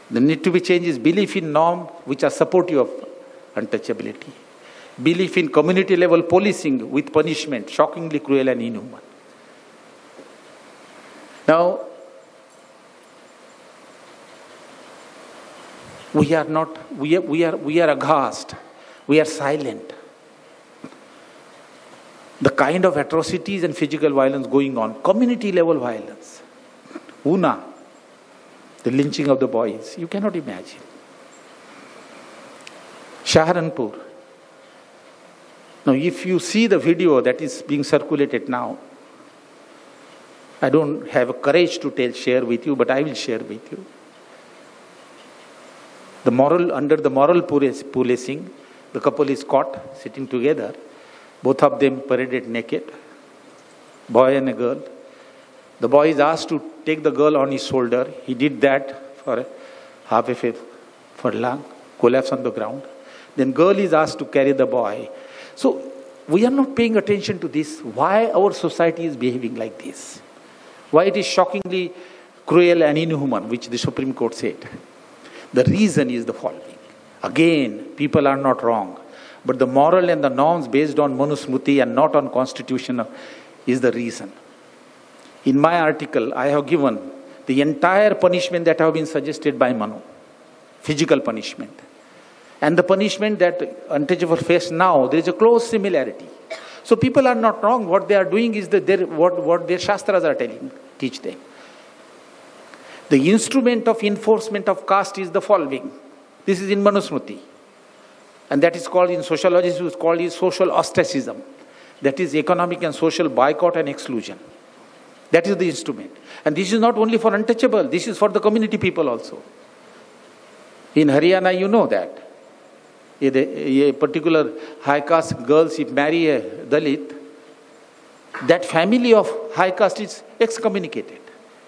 The need to be changed is belief in norm which are supportive of untouchability. Belief in community level policing with punishment, shockingly cruel and inhuman. Now, we are not, we are, we are, we are aghast, we are silent. The kind of atrocities and physical violence going on, community level violence, Una, the lynching of the boys, you cannot imagine. Saharanpur. Now, if you see the video that is being circulated now, I don't have courage to tell, share with you, but I will share with you. The moral, under the moral policing, the couple is caught sitting together. Both of them paraded naked, boy and a girl. The boy is asked to take the girl on his shoulder. He did that for half a fifth, for long, collapse on the ground. Then girl is asked to carry the boy. So we are not paying attention to this. Why our society is behaving like this? Why it is shockingly cruel and inhuman, which the Supreme Court said. The reason is the following. Again, people are not wrong. But the moral and the norms based on Manusmriti and not on constitution is the reason. In my article, I have given the entire punishment that have been suggested by Manu. Physical punishment. And the punishment that untouchable face now, there is a close similarity. So people are not wrong. What they are doing is that what, what their shastras are telling, teach them. The instrument of enforcement of caste is the following. This is in Manusmriti. And that is called in sociology, it is called is social ostracism. That is economic and social boycott and exclusion. That is the instrument. And this is not only for untouchable, this is for the community people also. In Haryana, you know that. A, particular high caste girls, if marry a Dalit, that family of high caste is excommunicated.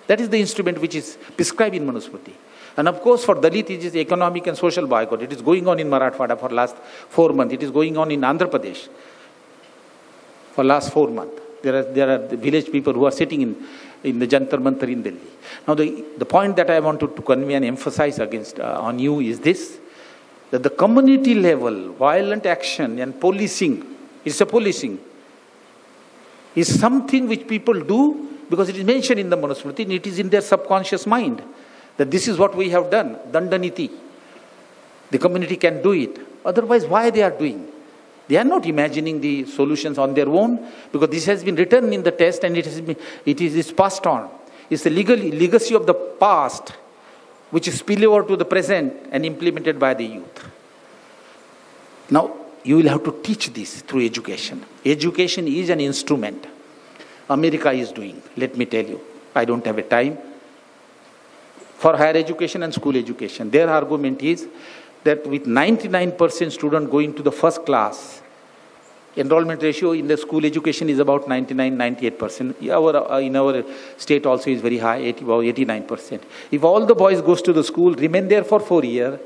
That is the instrument which is prescribed in Manusmriti. And of course, for Dalit, it is economic and social boycott. It is going on in Marathwada for last four months. It is going on in Andhra Pradesh for last four months. There are, there are the village people who are sitting in, in the Jantar Mantar in Delhi. Now, the, the point that I wanted to convey and emphasize against uh, on you is this, that the community level violent action and policing, is a policing, is something which people do because it is mentioned in the Manusmriti and it is in their subconscious mind that this is what we have done, dandaniti. The community can do it. Otherwise, why they are doing? They are not imagining the solutions on their own because this has been written in the test and it, has been, it is passed on. It's the legal, legacy of the past which is spill over to the present and implemented by the youth. Now, you will have to teach this through education. Education is an instrument. America is doing. Let me tell you. I don't have a time. for higher education and school education. Their argument is that with 99% student going to the first class, enrollment ratio in the school education is about 99 98% our, uh, in our state also is very high 80, about 89% if all the boys goes to the school remain there for four years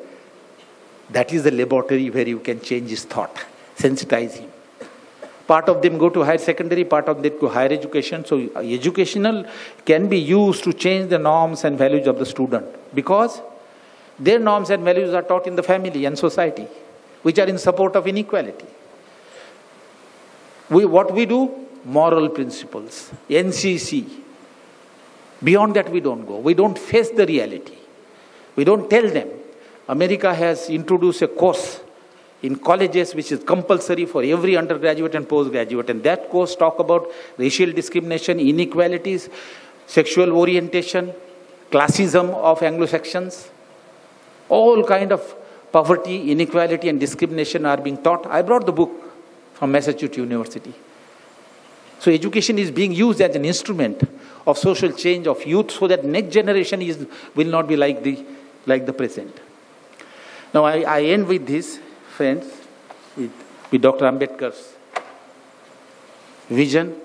that is the laboratory where you can change his thought sensitize him. Part of them go to higher secondary part of them go higher education. So uh, educational can be used to change the norms and values of the student because their norms and values are taught in the family and society which are in support of inequality we, what we do? Moral principles, NCC. Beyond that, we don't go. We don't face the reality. We don't tell them. America has introduced a course in colleges which is compulsory for every undergraduate and postgraduate. And that course talk about racial discrimination, inequalities, sexual orientation, classism of Anglo-Saxons. All kind of poverty, inequality and discrimination are being taught. I brought the book from Massachusetts University. So education is being used as an instrument of social change of youth so that next generation is, will not be like the, like the present. Now I, I end with this, friends, with, with Dr. Ambedkar's vision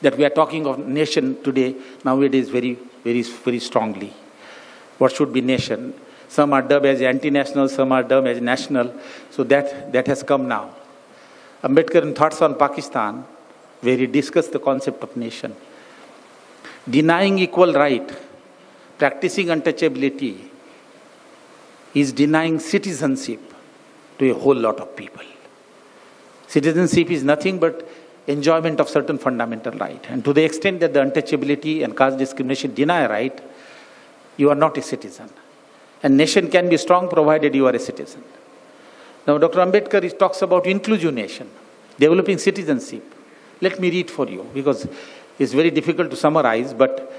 that we are talking of nation today nowadays very, very, very strongly. What should be nation? Some are dubbed as anti-national, some are dubbed as national. So that, that has come now. Ambedkar Thoughts on Pakistan, where he discussed the concept of nation. Denying equal right, practicing untouchability, is denying citizenship to a whole lot of people. Citizenship is nothing but enjoyment of certain fundamental right. And to the extent that the untouchability and caste discrimination deny right, you are not a citizen. And nation can be strong provided you are a citizen. Now, Dr. Ambedkar talks about inclusive nation, developing citizenship. Let me read for you because it's very difficult to summarize, but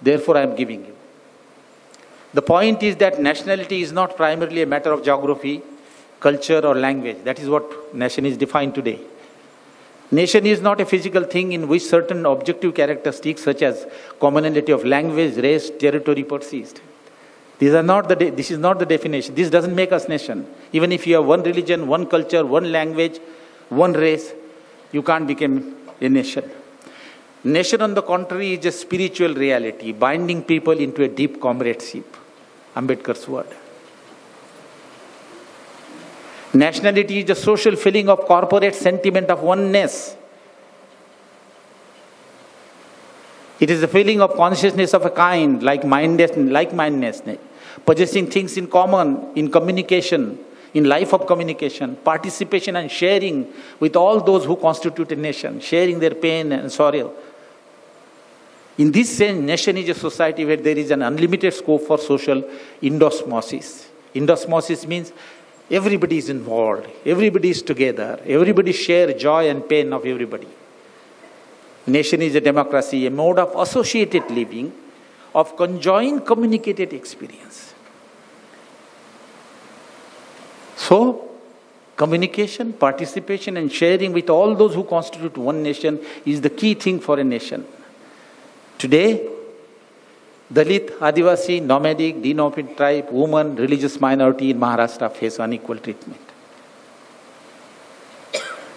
therefore I am giving you. The point is that nationality is not primarily a matter of geography, culture, or language. That is what nation is defined today. Nation is not a physical thing in which certain objective characteristics such as commonality of language, race, territory persist. These are not the this is not the definition. This doesn't make us nation. Even if you have one religion, one culture, one language, one race, you can't become a nation. Nation, on the contrary, is a spiritual reality, binding people into a deep comradeship. Ambedkar's word. Nationality is a social feeling of corporate sentiment of oneness. It is a feeling of consciousness of a kind, like mindedness, like mindedness possessing things in common, in communication, in life of communication, participation and sharing with all those who constitute a nation, sharing their pain and sorrow. In this sense, nation is a society where there is an unlimited scope for social endosmosis. Endosmosis means everybody is involved, everybody is together, everybody share joy and pain of everybody. Nation is a democracy, a mode of associated living, of conjoined communicated experience. So, communication, participation, and sharing with all those who constitute one nation is the key thing for a nation. Today, Dalit, Adivasi, nomadic, denotified tribe, woman, religious minority in Maharashtra face unequal treatment.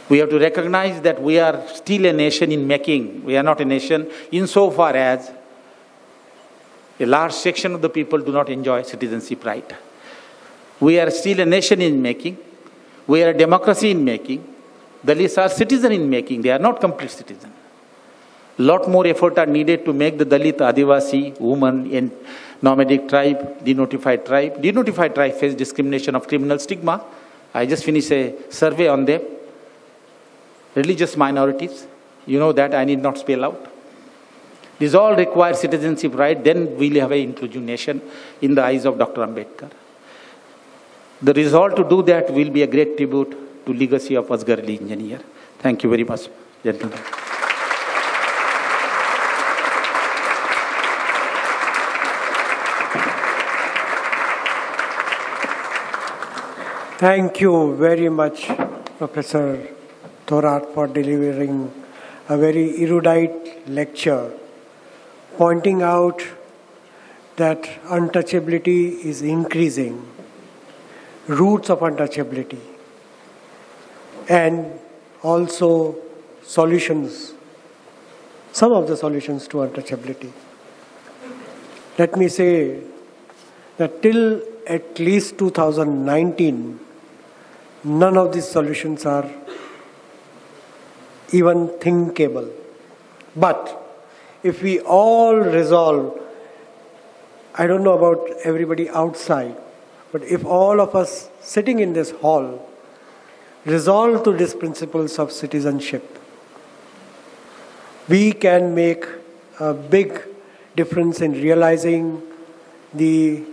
We have to recognize that we are still a nation in making. We are not a nation insofar as a large section of the people do not enjoy citizenship right. We are still a nation in making. We are a democracy in making. Dalits are citizen in making. They are not complete citizen. Lot more effort are needed to make the Dalit, Adivasi, woman, and nomadic tribe, denotified tribe. Denotified tribe face discrimination of criminal stigma. I just finished a survey on them. Religious minorities, you know that I need not spell out. These all require citizenship right, then we'll have an inclusive nation in the eyes of Dr. Ambedkar. The resolve to do that will be a great tribute to legacy of Asghar Ali engineer. Thank you very much, gentlemen. Thank you very much, Professor Thorat, for delivering a very erudite lecture, pointing out that untouchability is increasing, roots of untouchability, and also solutions, some of the solutions to untouchability. Let me say that till at least 2019, none of these solutions are even thinkable. But if we all resolve, I don't know about everybody outside, but if all of us sitting in this hall resolve to these principles of citizenship, we can make a big difference in realizing the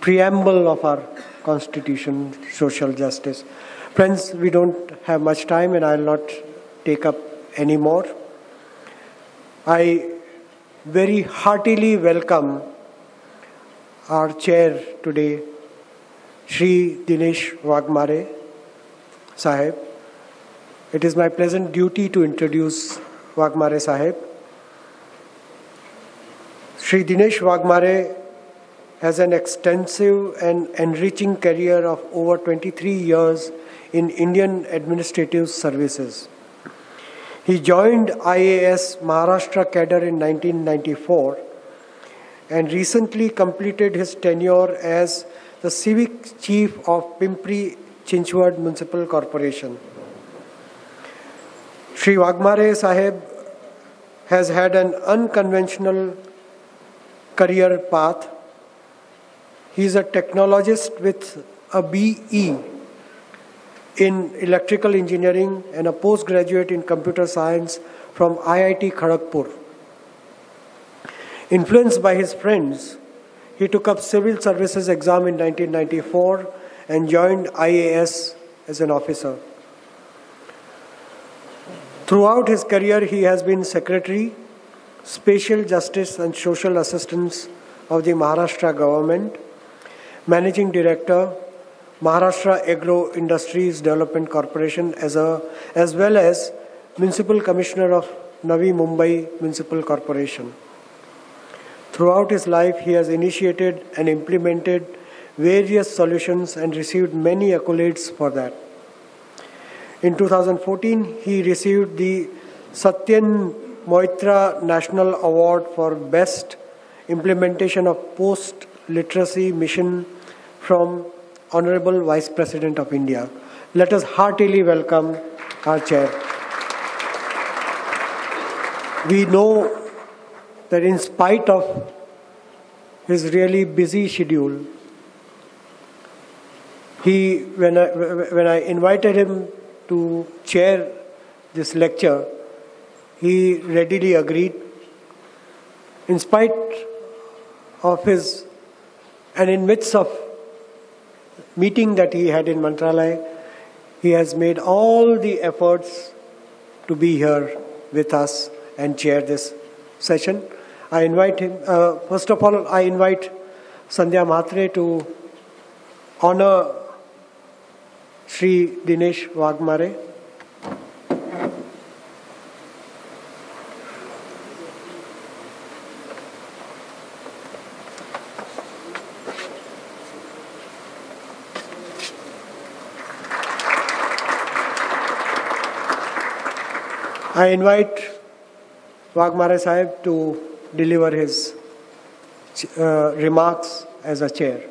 preamble of our constitution, social justice. Friends, we don't have much time and I'll not take up any more. I very heartily welcome our chair today, Sri Dinesh Waghmare Sahib. It is my pleasant duty to introduce Waghmare Sahib. Sri Dinesh Waghmare has an extensive and enriching career of over 23 years in Indian administrative services. He joined IAS Maharashtra cadre in 1994 and recently completed his tenure as the civic chief of Pimpri Chinchwad Municipal Corporation. Sri Waghmare Sahib has had an unconventional career path. He is a technologist with a BE in electrical engineering and a postgraduate in computer science from IIT Kharagpur. Influenced by his friends, he took up civil services exam in 1994 and joined IAS as an officer. Throughout his career, he has been secretary, special justice and social assistance of the Maharashtra government, managing director, Maharashtra Agro Industries Development Corporation as, a, as well as Municipal Commissioner of Navi Mumbai Municipal Corporation. Throughout his life, he has initiated and implemented various solutions and received many accolades for that. In 2014, he received the Satyen Maitra National Award for Best Implementation of Post Literacy Mission from Honorable Vice President of India. Let us heartily welcome our chair. We know that in spite of his really busy schedule, he, when I, when I invited him to chair this lecture, he readily agreed. In spite of his, and in midst of meeting that he had in Mantralaya, he has made all the efforts to be here with us and chair this session. I invite him, uh, first of all, I invite Sandhya Mhatre to honor Sri Dinesh Waghmare. I invite Waghmare Sahib to deliver his uh, remarks as a chair.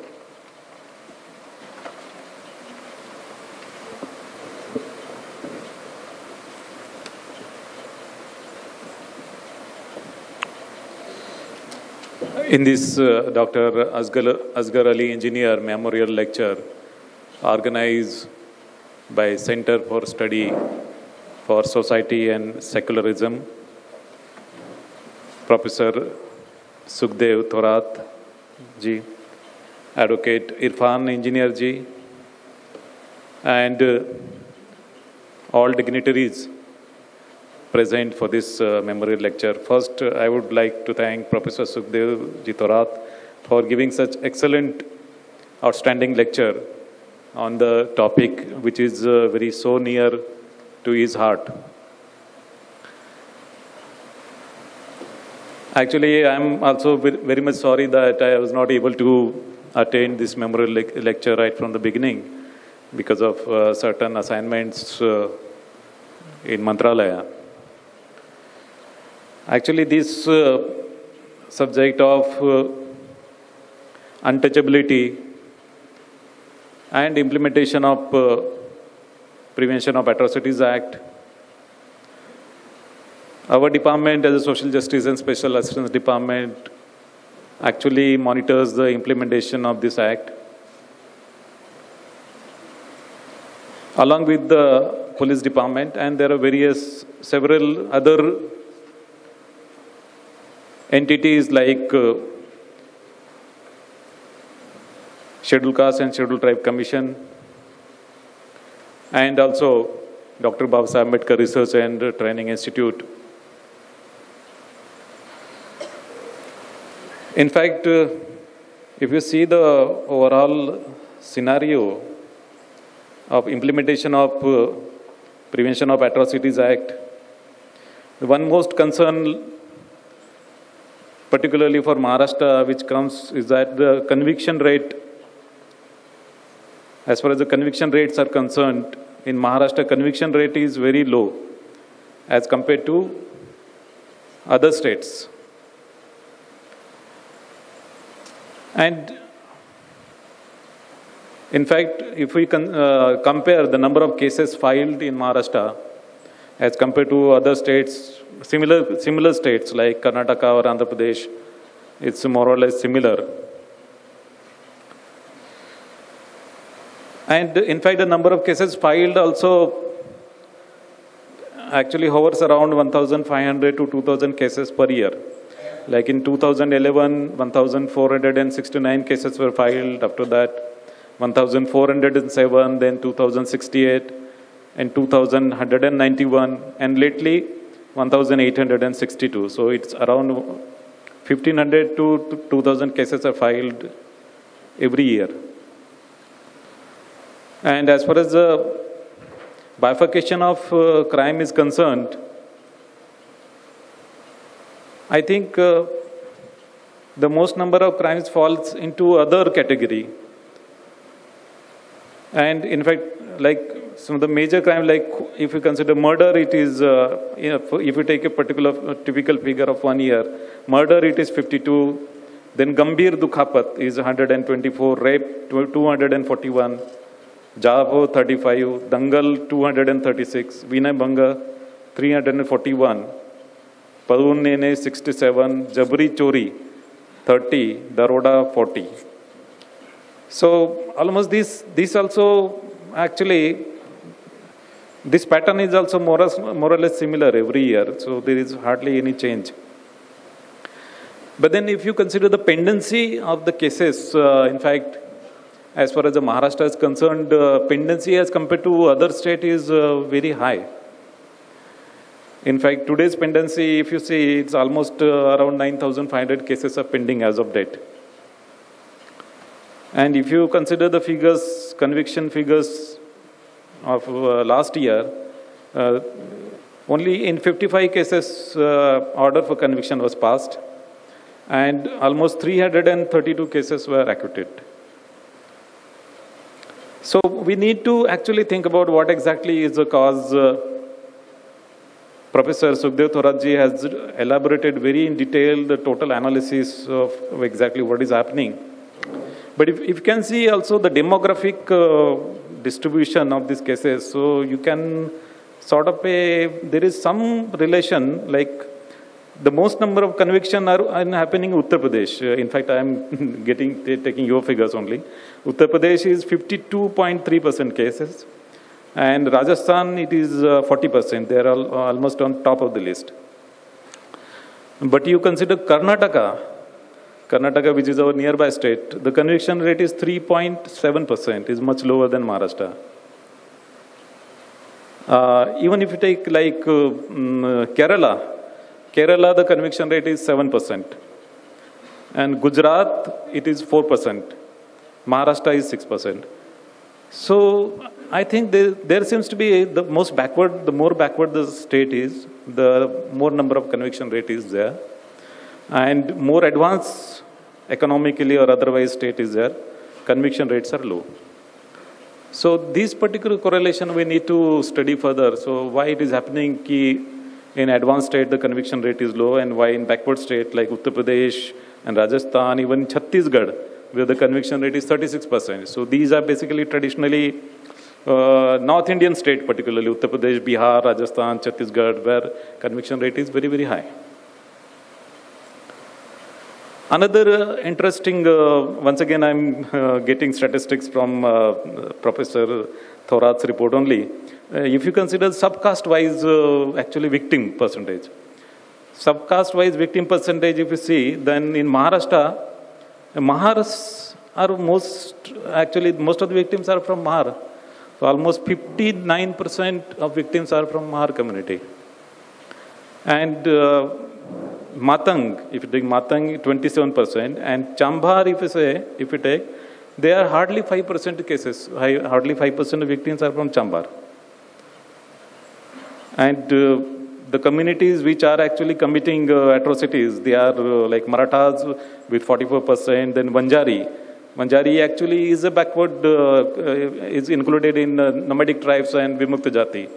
In this uh, Dr. Asghar, Ali Engineer Memorial Lecture, organized by Center for Study for Society and Secularism, Professor Sukhadeo Thorat ji, Advocate Irfan Engineer ji, and uh, all dignitaries present for this uh, memorial lecture. First, uh, I would like to thank Professor Sukhadeo ji Thorat for giving such excellent, outstanding lecture on the topic which is uh, very so near to his heart. Actually, I'm also very much sorry that I was not able to attend this memorial lec- lecture right from the beginning because of uh, certain assignments uh, in Mantralaya. Actually, this uh, subject of uh, untouchability and implementation of uh, Prevention of Atrocities Act our department, as a Social Justice and Special Assistance Department, actually monitors the implementation of this act. Along with the police department, and there are various, several other entities like uh, Scheduled Caste and Scheduled Tribe Commission, and also Dr. Babasaheb Ambedkar Research and Training Institute. In fact, uh, if you see the overall scenario of implementation of uh, Prevention of Atrocities Act, the one most concern, particularly for Maharashtra, which comes is that the conviction rate, as far as the conviction rates are concerned, in Maharashtra, conviction rate is very low as compared to other states. And in fact, if we can, uh, compare the number of cases filed in Maharashtra as compared to other states, similar, similar states like Karnataka or Andhra Pradesh, it's more or less similar. And in fact, the number of cases filed also actually hovers around 1,500 to 2,000 cases per year. Like in 2011, 1,469 cases were filed. After that, 1,407, then 2,068, and 2,191, and lately 1,862. So it's around 1,500 to 2,000 cases are filed every year. And as far as the bifurcation of uh, crime is concerned, I think uh, the most number of crimes falls into other category. And in fact, like some of the major crime, like if you consider murder, it is, uh, if you take a particular typical figure of one year, murder it is 52, then Gambhir Dukhapat is 124, rape 241, Javo 35, Dangal 236, Vinay Bhanga 341, Nene 67, Jabri Chori 30, Daroda 40. So almost this, this also actually, this pattern is also more or, more or less similar every year. So there is hardly any change. But then if you consider the pendency of the cases, uh, in fact, as far as the Maharashtra is concerned, uh, pendency as compared to other state is uh, very high. In fact, today's pendency, if you see, it's almost uh, around 9,500 cases are pending as of date. And if you consider the figures, conviction figures of uh, last year, uh, only in 55 cases, uh, order for conviction was passed, and almost 332 cases were acquitted. So we need to actually think about what exactly is the cause. Professor Sukhadeo Thoratji has elaborated very in detail the total analysis of exactly what is happening. But if, if you can see also the demographic uh, distribution of these cases, so you can sort of a, there is some relation like the most number of conviction are, are happening in Uttar Pradesh. Uh, in fact, I am getting taking your figures only. Uttar Pradesh is 52.3% cases. And Rajasthan, it is uh, 40%. They are all, almost on top of the list. But you consider Karnataka, Karnataka, which is our nearby state, the conviction rate is 3.7%, is much lower than Maharashtra. Uh, even if you take like uh, um, Kerala, Kerala, the conviction rate is 7%. And Gujarat, it is 4%. Maharashtra is 6%. So I think there, there seems to be the most backward, the more backward the state is, the more number of conviction rate is there. And more advanced economically or otherwise state is there, conviction rates are low. So this particular correlation we need to study further. So why it is happening ki in advanced state the conviction rate is low and why in backward state like Uttar Pradesh and Rajasthan, even Chhattisgarh, where the conviction rate is 36%. So these are basically traditionally uh, North Indian state, particularly Uttar Pradesh, Bihar, Rajasthan, Chhattisgarh, where conviction rate is very, very high. Another uh, interesting, uh, once again, I'm uh, getting statistics from uh, Professor Thorat's report only. Uh, if you consider subcaste-wise, uh, actually victim percentage, subcaste-wise victim percentage, if you see, then in Maharashtra, Mahars are most, actually, most of the victims are from Mahar. So almost 59% of victims are from Mahar community. And uh, Matang, if you take Matang, 27%, and Chambar, if you say, if you take, they are hardly 5% cases, hardly 5% of victims are from Chambar. And uh, the communities which are actually committing uh, atrocities, they are uh, like Marathas with 44%, then Vanjari. Vanjari actually is a backward, uh, uh, is included in uh, nomadic tribes and Vimukta Jati.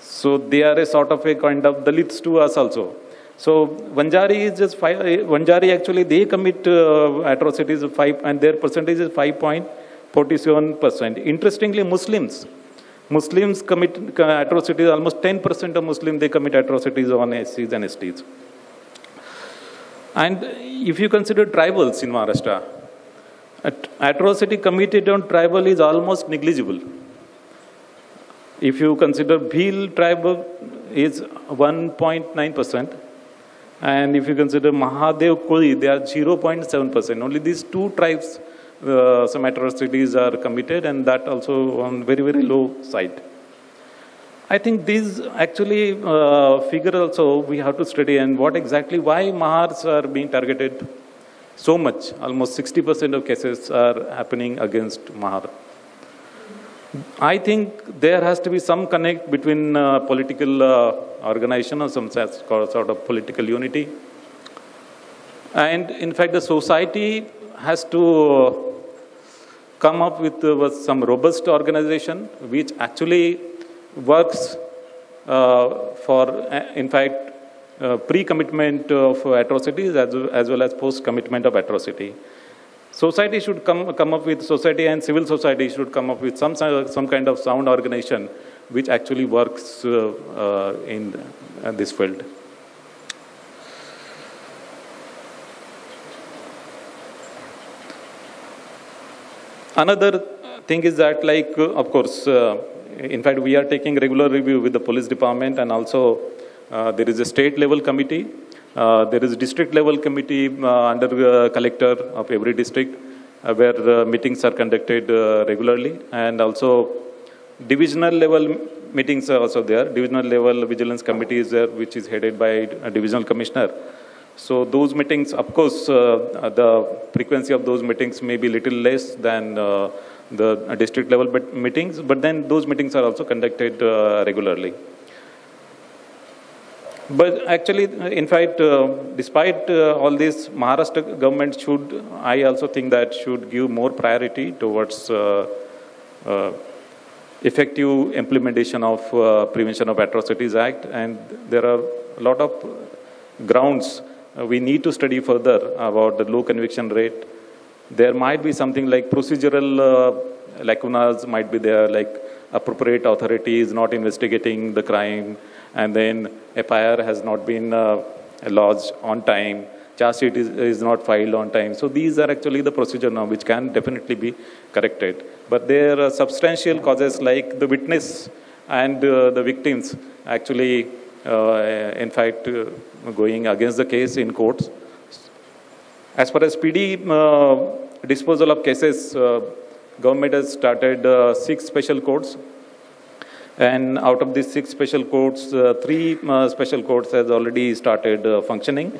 So they are a sort of a kind of Dalits to us also. So Vanjari is just five, Vanjari actually they commit atrocities of five, and their percentage is 5.47%. Interestingly, Muslims, Muslims commit atrocities, almost 10% of Muslims, they commit atrocities on SCs and STs. And if you consider tribals in Maharashtra, atrocity committed on tribal is almost negligible. If you consider Bhil tribal is 1.9%, and if you consider Mahadev Koli, they are 0.7%. Only these two tribes uh, some atrocities are committed and that also on very, very low side. I think these actually uh, figure also we have to study and what exactly, why Mahars are being targeted so much. Almost 60% of cases are happening against Mahar. I think there has to be some connect between uh, political uh, organization or some sort of political unity. And in fact, the society has to come up with, uh, some robust organization which actually works uh, for, uh, in fact, uh, pre-commitment of atrocities as, as well as post-commitment of atrocity. Society should come, come up with, society and civil society should come up with some, some kind of sound organization which actually works uh, uh, in this field. Another thing is that, like, of course, in fact, we are taking regular review with the police department and also there is a state level committee. Uh, there is district level committee uh, under uh, collector of every district where meetings are conducted regularly and also divisional level meetings are also there. Divisional level vigilance committee is there which is headed by a divisional commissioner. So those meetings, of course, uh, the frequency of those meetings may be little less than uh, the district level meetings, but then those meetings are also conducted uh, regularly. But actually, in fact, uh, despite uh, all this, Maharashtra government should, I also think that should give more priority towards uh, effective implementation of Prevention of Atrocities Act. And there are a lot of grounds uh, we need to study further about the low conviction rate. There might be something like procedural uh, lacunas might be there, like appropriate authority is not investigating the crime, and then a FIR has not been uh, lodged on time, charge sheet is, is not filed on time. So these are actually the procedure now, which can definitely be corrected. But there are substantial causes like the witness and uh, the victims actually, uh, in fact, uh, going against the case in courts. As far as PD uh, disposal of cases, uh, government has started six special courts. And out of these six special courts, uh, three uh, special courts has already started uh, functioning,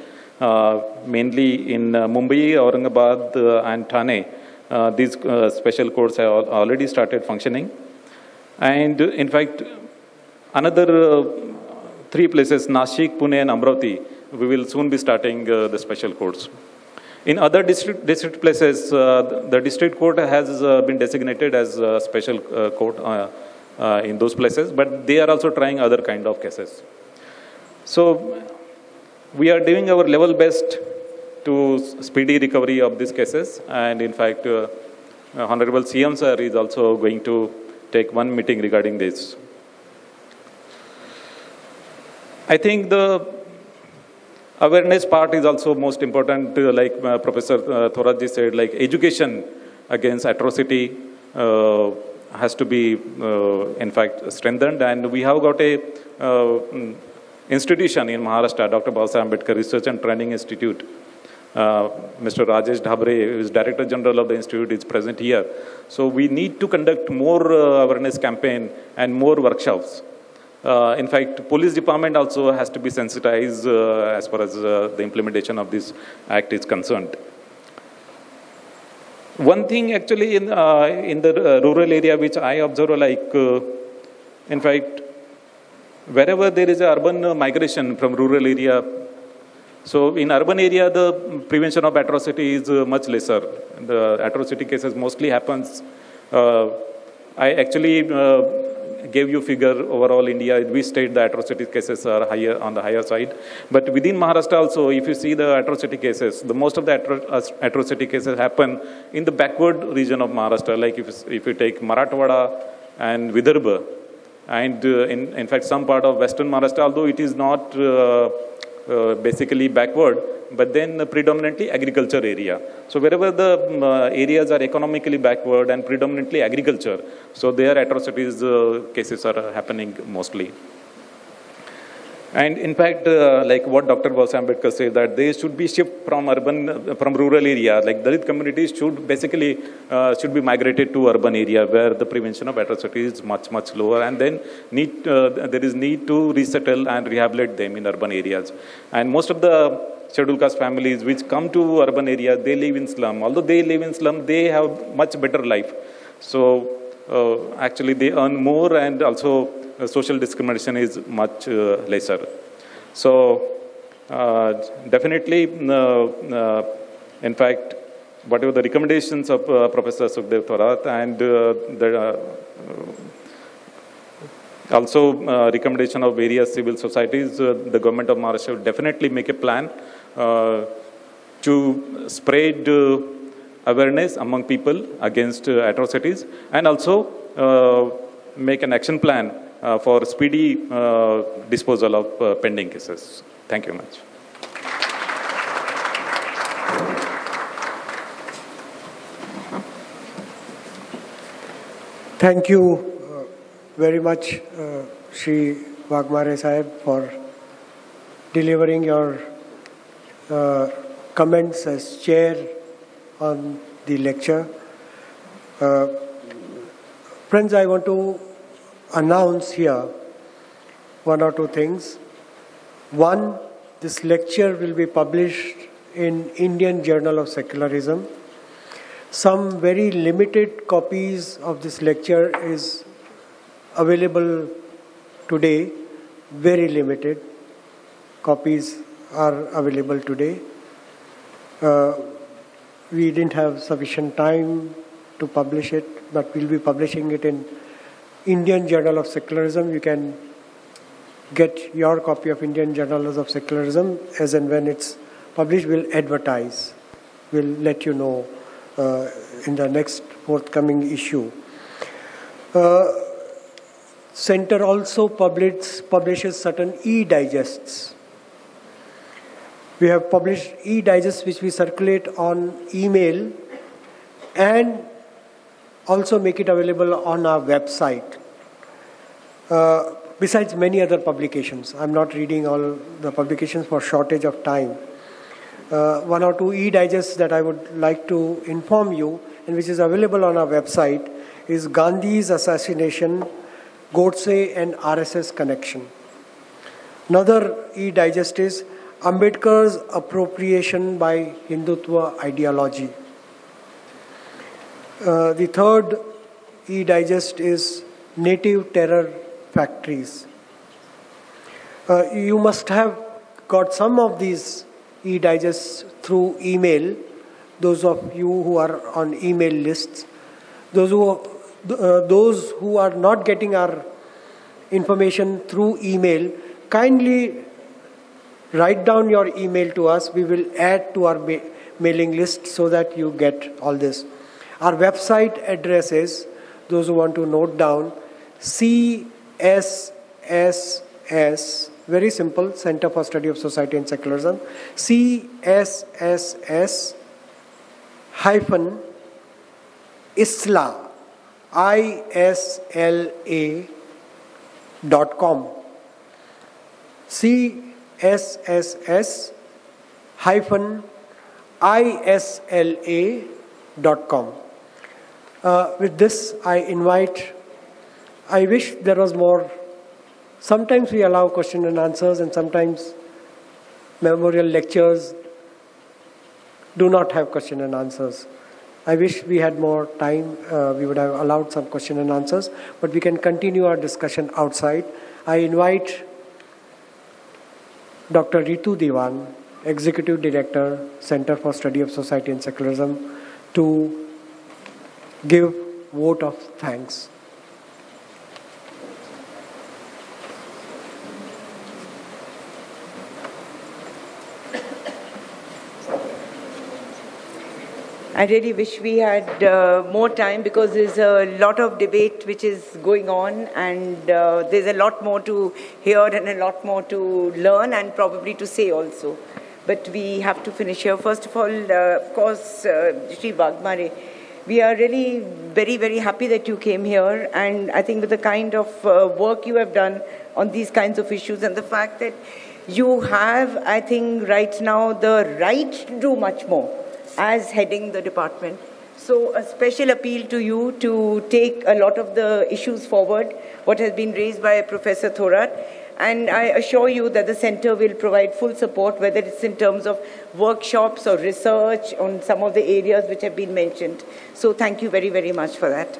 mainly in Mumbai, Aurangabad, and Thane. these special courts have already started functioning. And in fact, another three places, Nashik, Pune, and Amravati, we will soon be starting uh, the special courts. In other district, district places, uh, the district court has uh, been designated as a special court uh, uh, in those places, but they are also trying other kind of cases. So we are doing our level best to speedy recovery of these cases, and in fact, uh, Honorable CM sir is also going to take one meeting regarding this. I think the awareness part is also most important, uh, like uh, Professor uh, Thoratji said, like education against atrocity uh, has to be, uh, in fact, strengthened. And we have got a uh, mm, institution in Maharashtra, Dr. Baba Ambedkar Research and Training Institute. Uh, Mr. Rajesh Dhabre, who is Director General of the Institute, is present here. So we need to conduct more uh, awareness campaign and more workshops. Uh, in fact, police department also has to be sensitized uh, as far as the implementation of this act is concerned. One thing actually in, uh, in the uh, rural area which I observe like, uh, in fact, wherever there is a urban uh, migration from rural area, so in urban area the prevention of atrocity is uh, much lesser. The atrocity cases mostly happens. I actually gave you figure overall India, we state the atrocity cases are higher on the higher side. But within Maharashtra also, if you see the atrocity cases, the most of the atro- atrocity cases happen in the backward region of Maharashtra. Like if, if you take Marathwada and Vidarbha, and uh, in, in fact some part of western Maharashtra, although it is not uh, uh, basically backward, but then predominantly agriculture area. So wherever the um, uh, areas are economically backward and predominantly agriculture, so there atrocities uh, cases are happening mostly. And in fact, uh, like what Dr. Bose Ambedkar said, that they should be shipped from urban, from rural area. Like Dalit communities should basically uh, should be migrated to urban area where the prevention of atrocity is much much lower, and then need uh, there is need to resettle and rehabilitate them in urban areas. And most of the scheduled caste families which come to urban area, they live in slum. Although they live in slum, they have much better life. So uh, actually, they earn more, and also social discrimination is much uh, lesser. So uh, definitely, uh, uh, in fact, whatever the recommendations of uh, Professor Sukhadeo Thorat and uh, the uh, also uh, recommendation of various civil societies, uh, the government of Maharashtra will definitely make a plan uh, to spread uh, awareness among people against uh, atrocities and also uh, make an action plan uh, for speedy uh, disposal of uh, pending cases. Thank you much. Thank you uh, very much, uh, Shri Waghmare Sahib, for delivering your uh, comments as chair on the lecture. Uh, friends, I want to announce here one or two things. One, this lecture will be published in Indian Journal of Secularism. Some very limited copies of this lecture is available today, very limited copies are available today. Uh, we didn't have sufficient time to publish it, but we'll be publishing it in Indian Journal of Secularism. You can get your copy of Indian Journals of Secularism as and when it's published. We'll advertise. We'll let you know uh, in the next forthcoming issue. Uh, Center also publish, publishes certain e-digests. We have published e-digests which we circulate on email and also make it available on our website. Uh, besides many other publications. I'm not reading all the publications for shortage of time. Uh, one or two e-digests that I would like to inform you and which is available on our website is Gandhi's assassination, Godse and RSS connection. Another e-digest is Ambedkar's appropriation by Hindutva ideology. Uh, the third e-digest is native terror factories. Uh, you must have got some of these e-digests through email, those of you who are on email lists, those who, uh, those who are not getting our information through email, kindly write down your email to us. We will add to our ma mailing list so that you get all this. Our website address is, those who want to note down, CSSS, very simple, Center for Study of Society and Secularism, CSSS hyphen ISLA, I-S-L-A dot com. CSSS hyphen ISLA dot com. Uh, with this, I invite, I wish there was more. Sometimes we allow question and answers, and sometimes memorial lectures do not have question and answers. I wish we had more time. Uh, we would have allowed some question and answers, but we can continue our discussion outside. I invite Dr. Ritu Diwan, Executive Director, Center for Study of Society and Secularism, to give vote of thanks. I really wish we had uh, more time because there's a lot of debate which is going on and uh, there's a lot more to hear and a lot more to learn and probably to say also. But we have to finish here. First of all, uh, of course, uh, Sri Waghmare, we are really very, very happy that you came here and I think with the kind of uh, work you have done on these kinds of issues and the fact that you have, I think, right now the right to do much more as heading the department. So a special appeal to you to take a lot of the issues forward, what has been raised by Professor Thorat. And I assure you that the center will provide full support, whether it's in terms of workshops or research on some of the areas which have been mentioned. So thank you very, very much for that.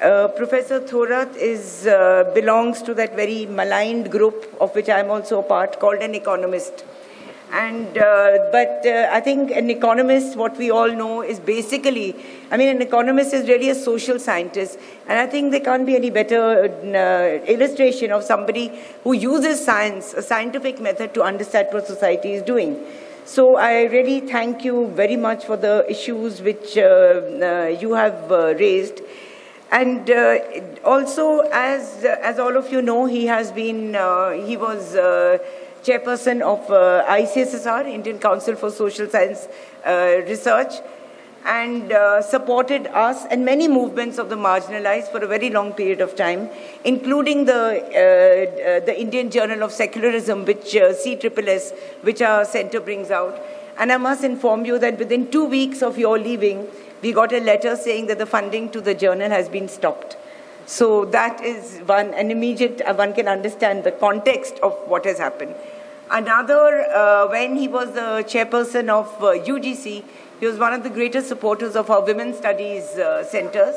Uh, Professor Thorat is, uh, belongs to that very maligned group of which I'm also a part called an economist. And, uh, but uh, I think an economist, what we all know, is basically, I mean, an economist is really a social scientist. And I think there can't be any better uh, illustration of somebody who uses science, a scientific method to understand what society is doing. So I really thank you very much for the issues which uh, uh, you have uh, raised. And also, as, as all of you know, he has been, he was chairperson of uh, ICSSR, Indian Council for Social Science uh, Research, and uh, supported us and many movements of the marginalized for a very long period of time, including the, uh, uh, the Indian Journal of Secularism, which uh, CSSS, which our center brings out. And I must inform you that within two weeks of your leaving, we got a letter saying that the funding to the journal has been stopped. So that is one, an immediate, uh, one can understand the context of what has happened. Another, uh, when he was the chairperson of uh, UGC, he was one of the greatest supporters of our women's studies uh, centers.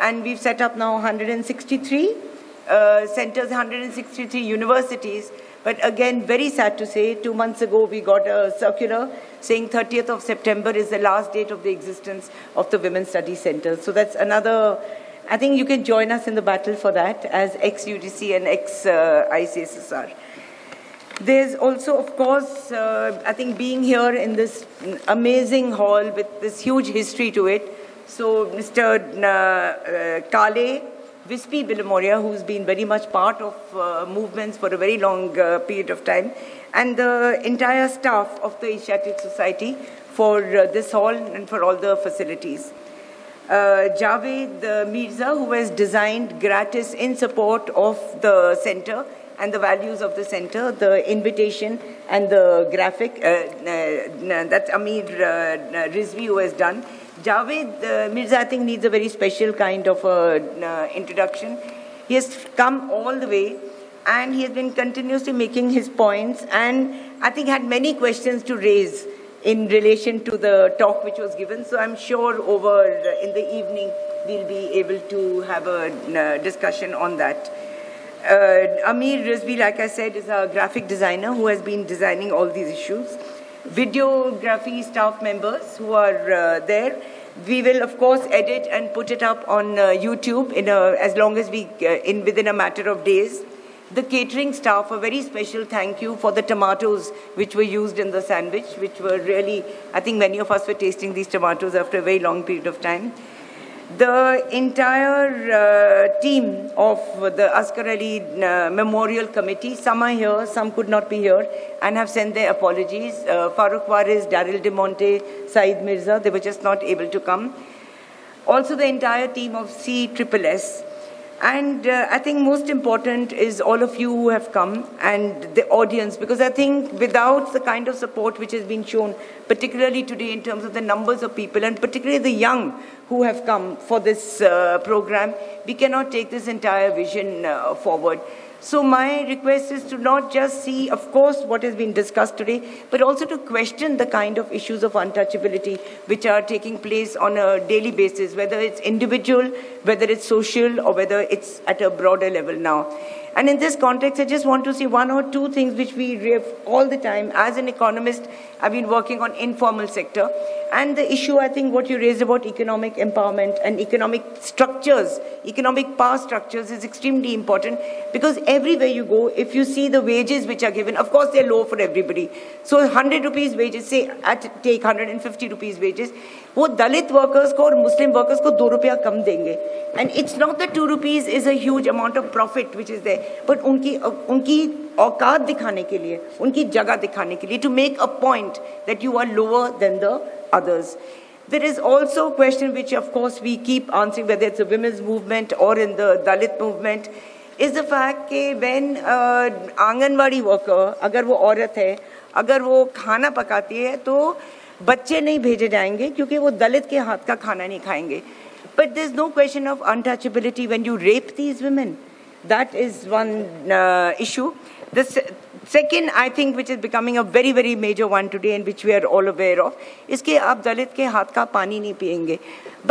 And we've set up now 163 uh, centers, 163 universities. But again, very sad to say, two months ago we got a circular saying 30th of September is the last date of the existence of the Women's Studies Centers. So that's another, I think you can join us in the battle for that as ex-UGC and ex-ICSSR. There's also, of course, uh, I think being here in this amazing hall with this huge history to it. So Mr. Uh, uh, Kale Vispi Balaporia, who's been very much part of uh, movements for a very long uh, period of time, and the entire staff of the Asiatic Society for uh, this hall and for all the facilities. Uh, Javed Mirza, who has designed gratis in support of the center and the values of the center, the invitation and the graphic. Uh, uh, that's Amir uh, Rizvi who has done. Javed uh, Mirza, I think, needs a very special kind of uh, introduction. He has come all the way and he has been continuously making his points and I think had many questions to raise in relation to the talk which was given. So I'm sure over in the evening we'll be able to have a discussion on that. Uh, Amir Rizvi, like I said, is a graphic designer who has been designing all these issues. Videography staff members who are uh, there. We will, of course, edit and put it up on uh, YouTube in a, as long as we, uh, in within a matter of days. The catering staff, a very special thank you for the tomatoes which were used in the sandwich, which were really, I think many of us were tasting these tomatoes after a very long period of time. The entire uh, team of the Asghar Ali uh, Memorial Committee, some are here, some could not be here, and have sent their apologies. Uh, Farooq Waris, Darryl D'Monte, Saeed Mirza, they were just not able to come. Also the entire team of CSSS, and uh, I think most important is all of you who have come and the audience, because I think without the kind of support which has been shown, particularly today in terms of the numbers of people, and particularly the young who have come for this uh, program, we cannot take this entire vision uh, forward. So my request is to not just see, of course, what has been discussed today, but also to question the kind of issues of untouchability which are taking place on a daily basis, whether it's individual, whether it's social, or whether it's at a broader level now. And in this context, I just want to see one or two things which we all the time. As an economist, I've been working on informal sector. And the issue, I think, what you raised about economic empowerment and economic structures, economic power structures is extremely important because everywhere you go, if you see the wages which are given, of course, they're low for everybody. So 100 rupees wages, say, at, take 150 rupees wages, वो दलित workers को और मुस्लिम workers को दो रुपया कम देंगे and it's not the two rupees is a huge amount of profit which is there but उनकी उनकी औकात दिखाने के लिए उनकी जगह दिखाने के लिए to make a point that you are lower than the others question which, of course, we keep answering, whether it's a women's movement or in the Dalit movement, is the fact that when uh, anganwadi worker, अगर वो औरत है अगर वो खाना पकाती है तो बच्चे नहीं भेजे जाएँगे क्योंकि वो दलित के हाथ का खाना नहीं खाएँगे but this no question of untouchability when you rape these women that is one issue this second i think which is becoming a very very major one today and which we are all aware of इसके आप दलित के हाथ का पानी नहीं पिएंगे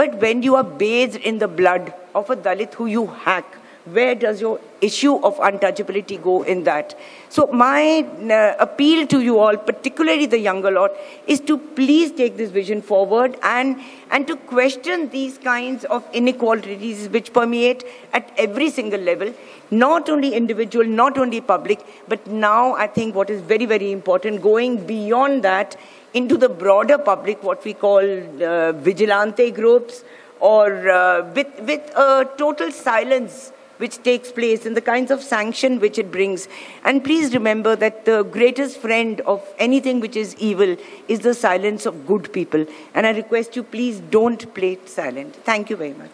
but when you are bathed in the blood of a dalit who you hack where does your issue of untouchability go in that? So my uh, appeal to you all, particularly the younger lot, is to please take this vision forward and, and to question these kinds of inequalities which permeate at every single level, not only individual, not only public, but now I think what is very, very important, going beyond that into the broader public, what we call uh, vigilante groups, or uh, with, with a total silence which takes place and the kinds of sanction which it brings. And please remember that the greatest friend of anything which is evil is the silence of good people. And I request you, please don't play silent. Thank you very much.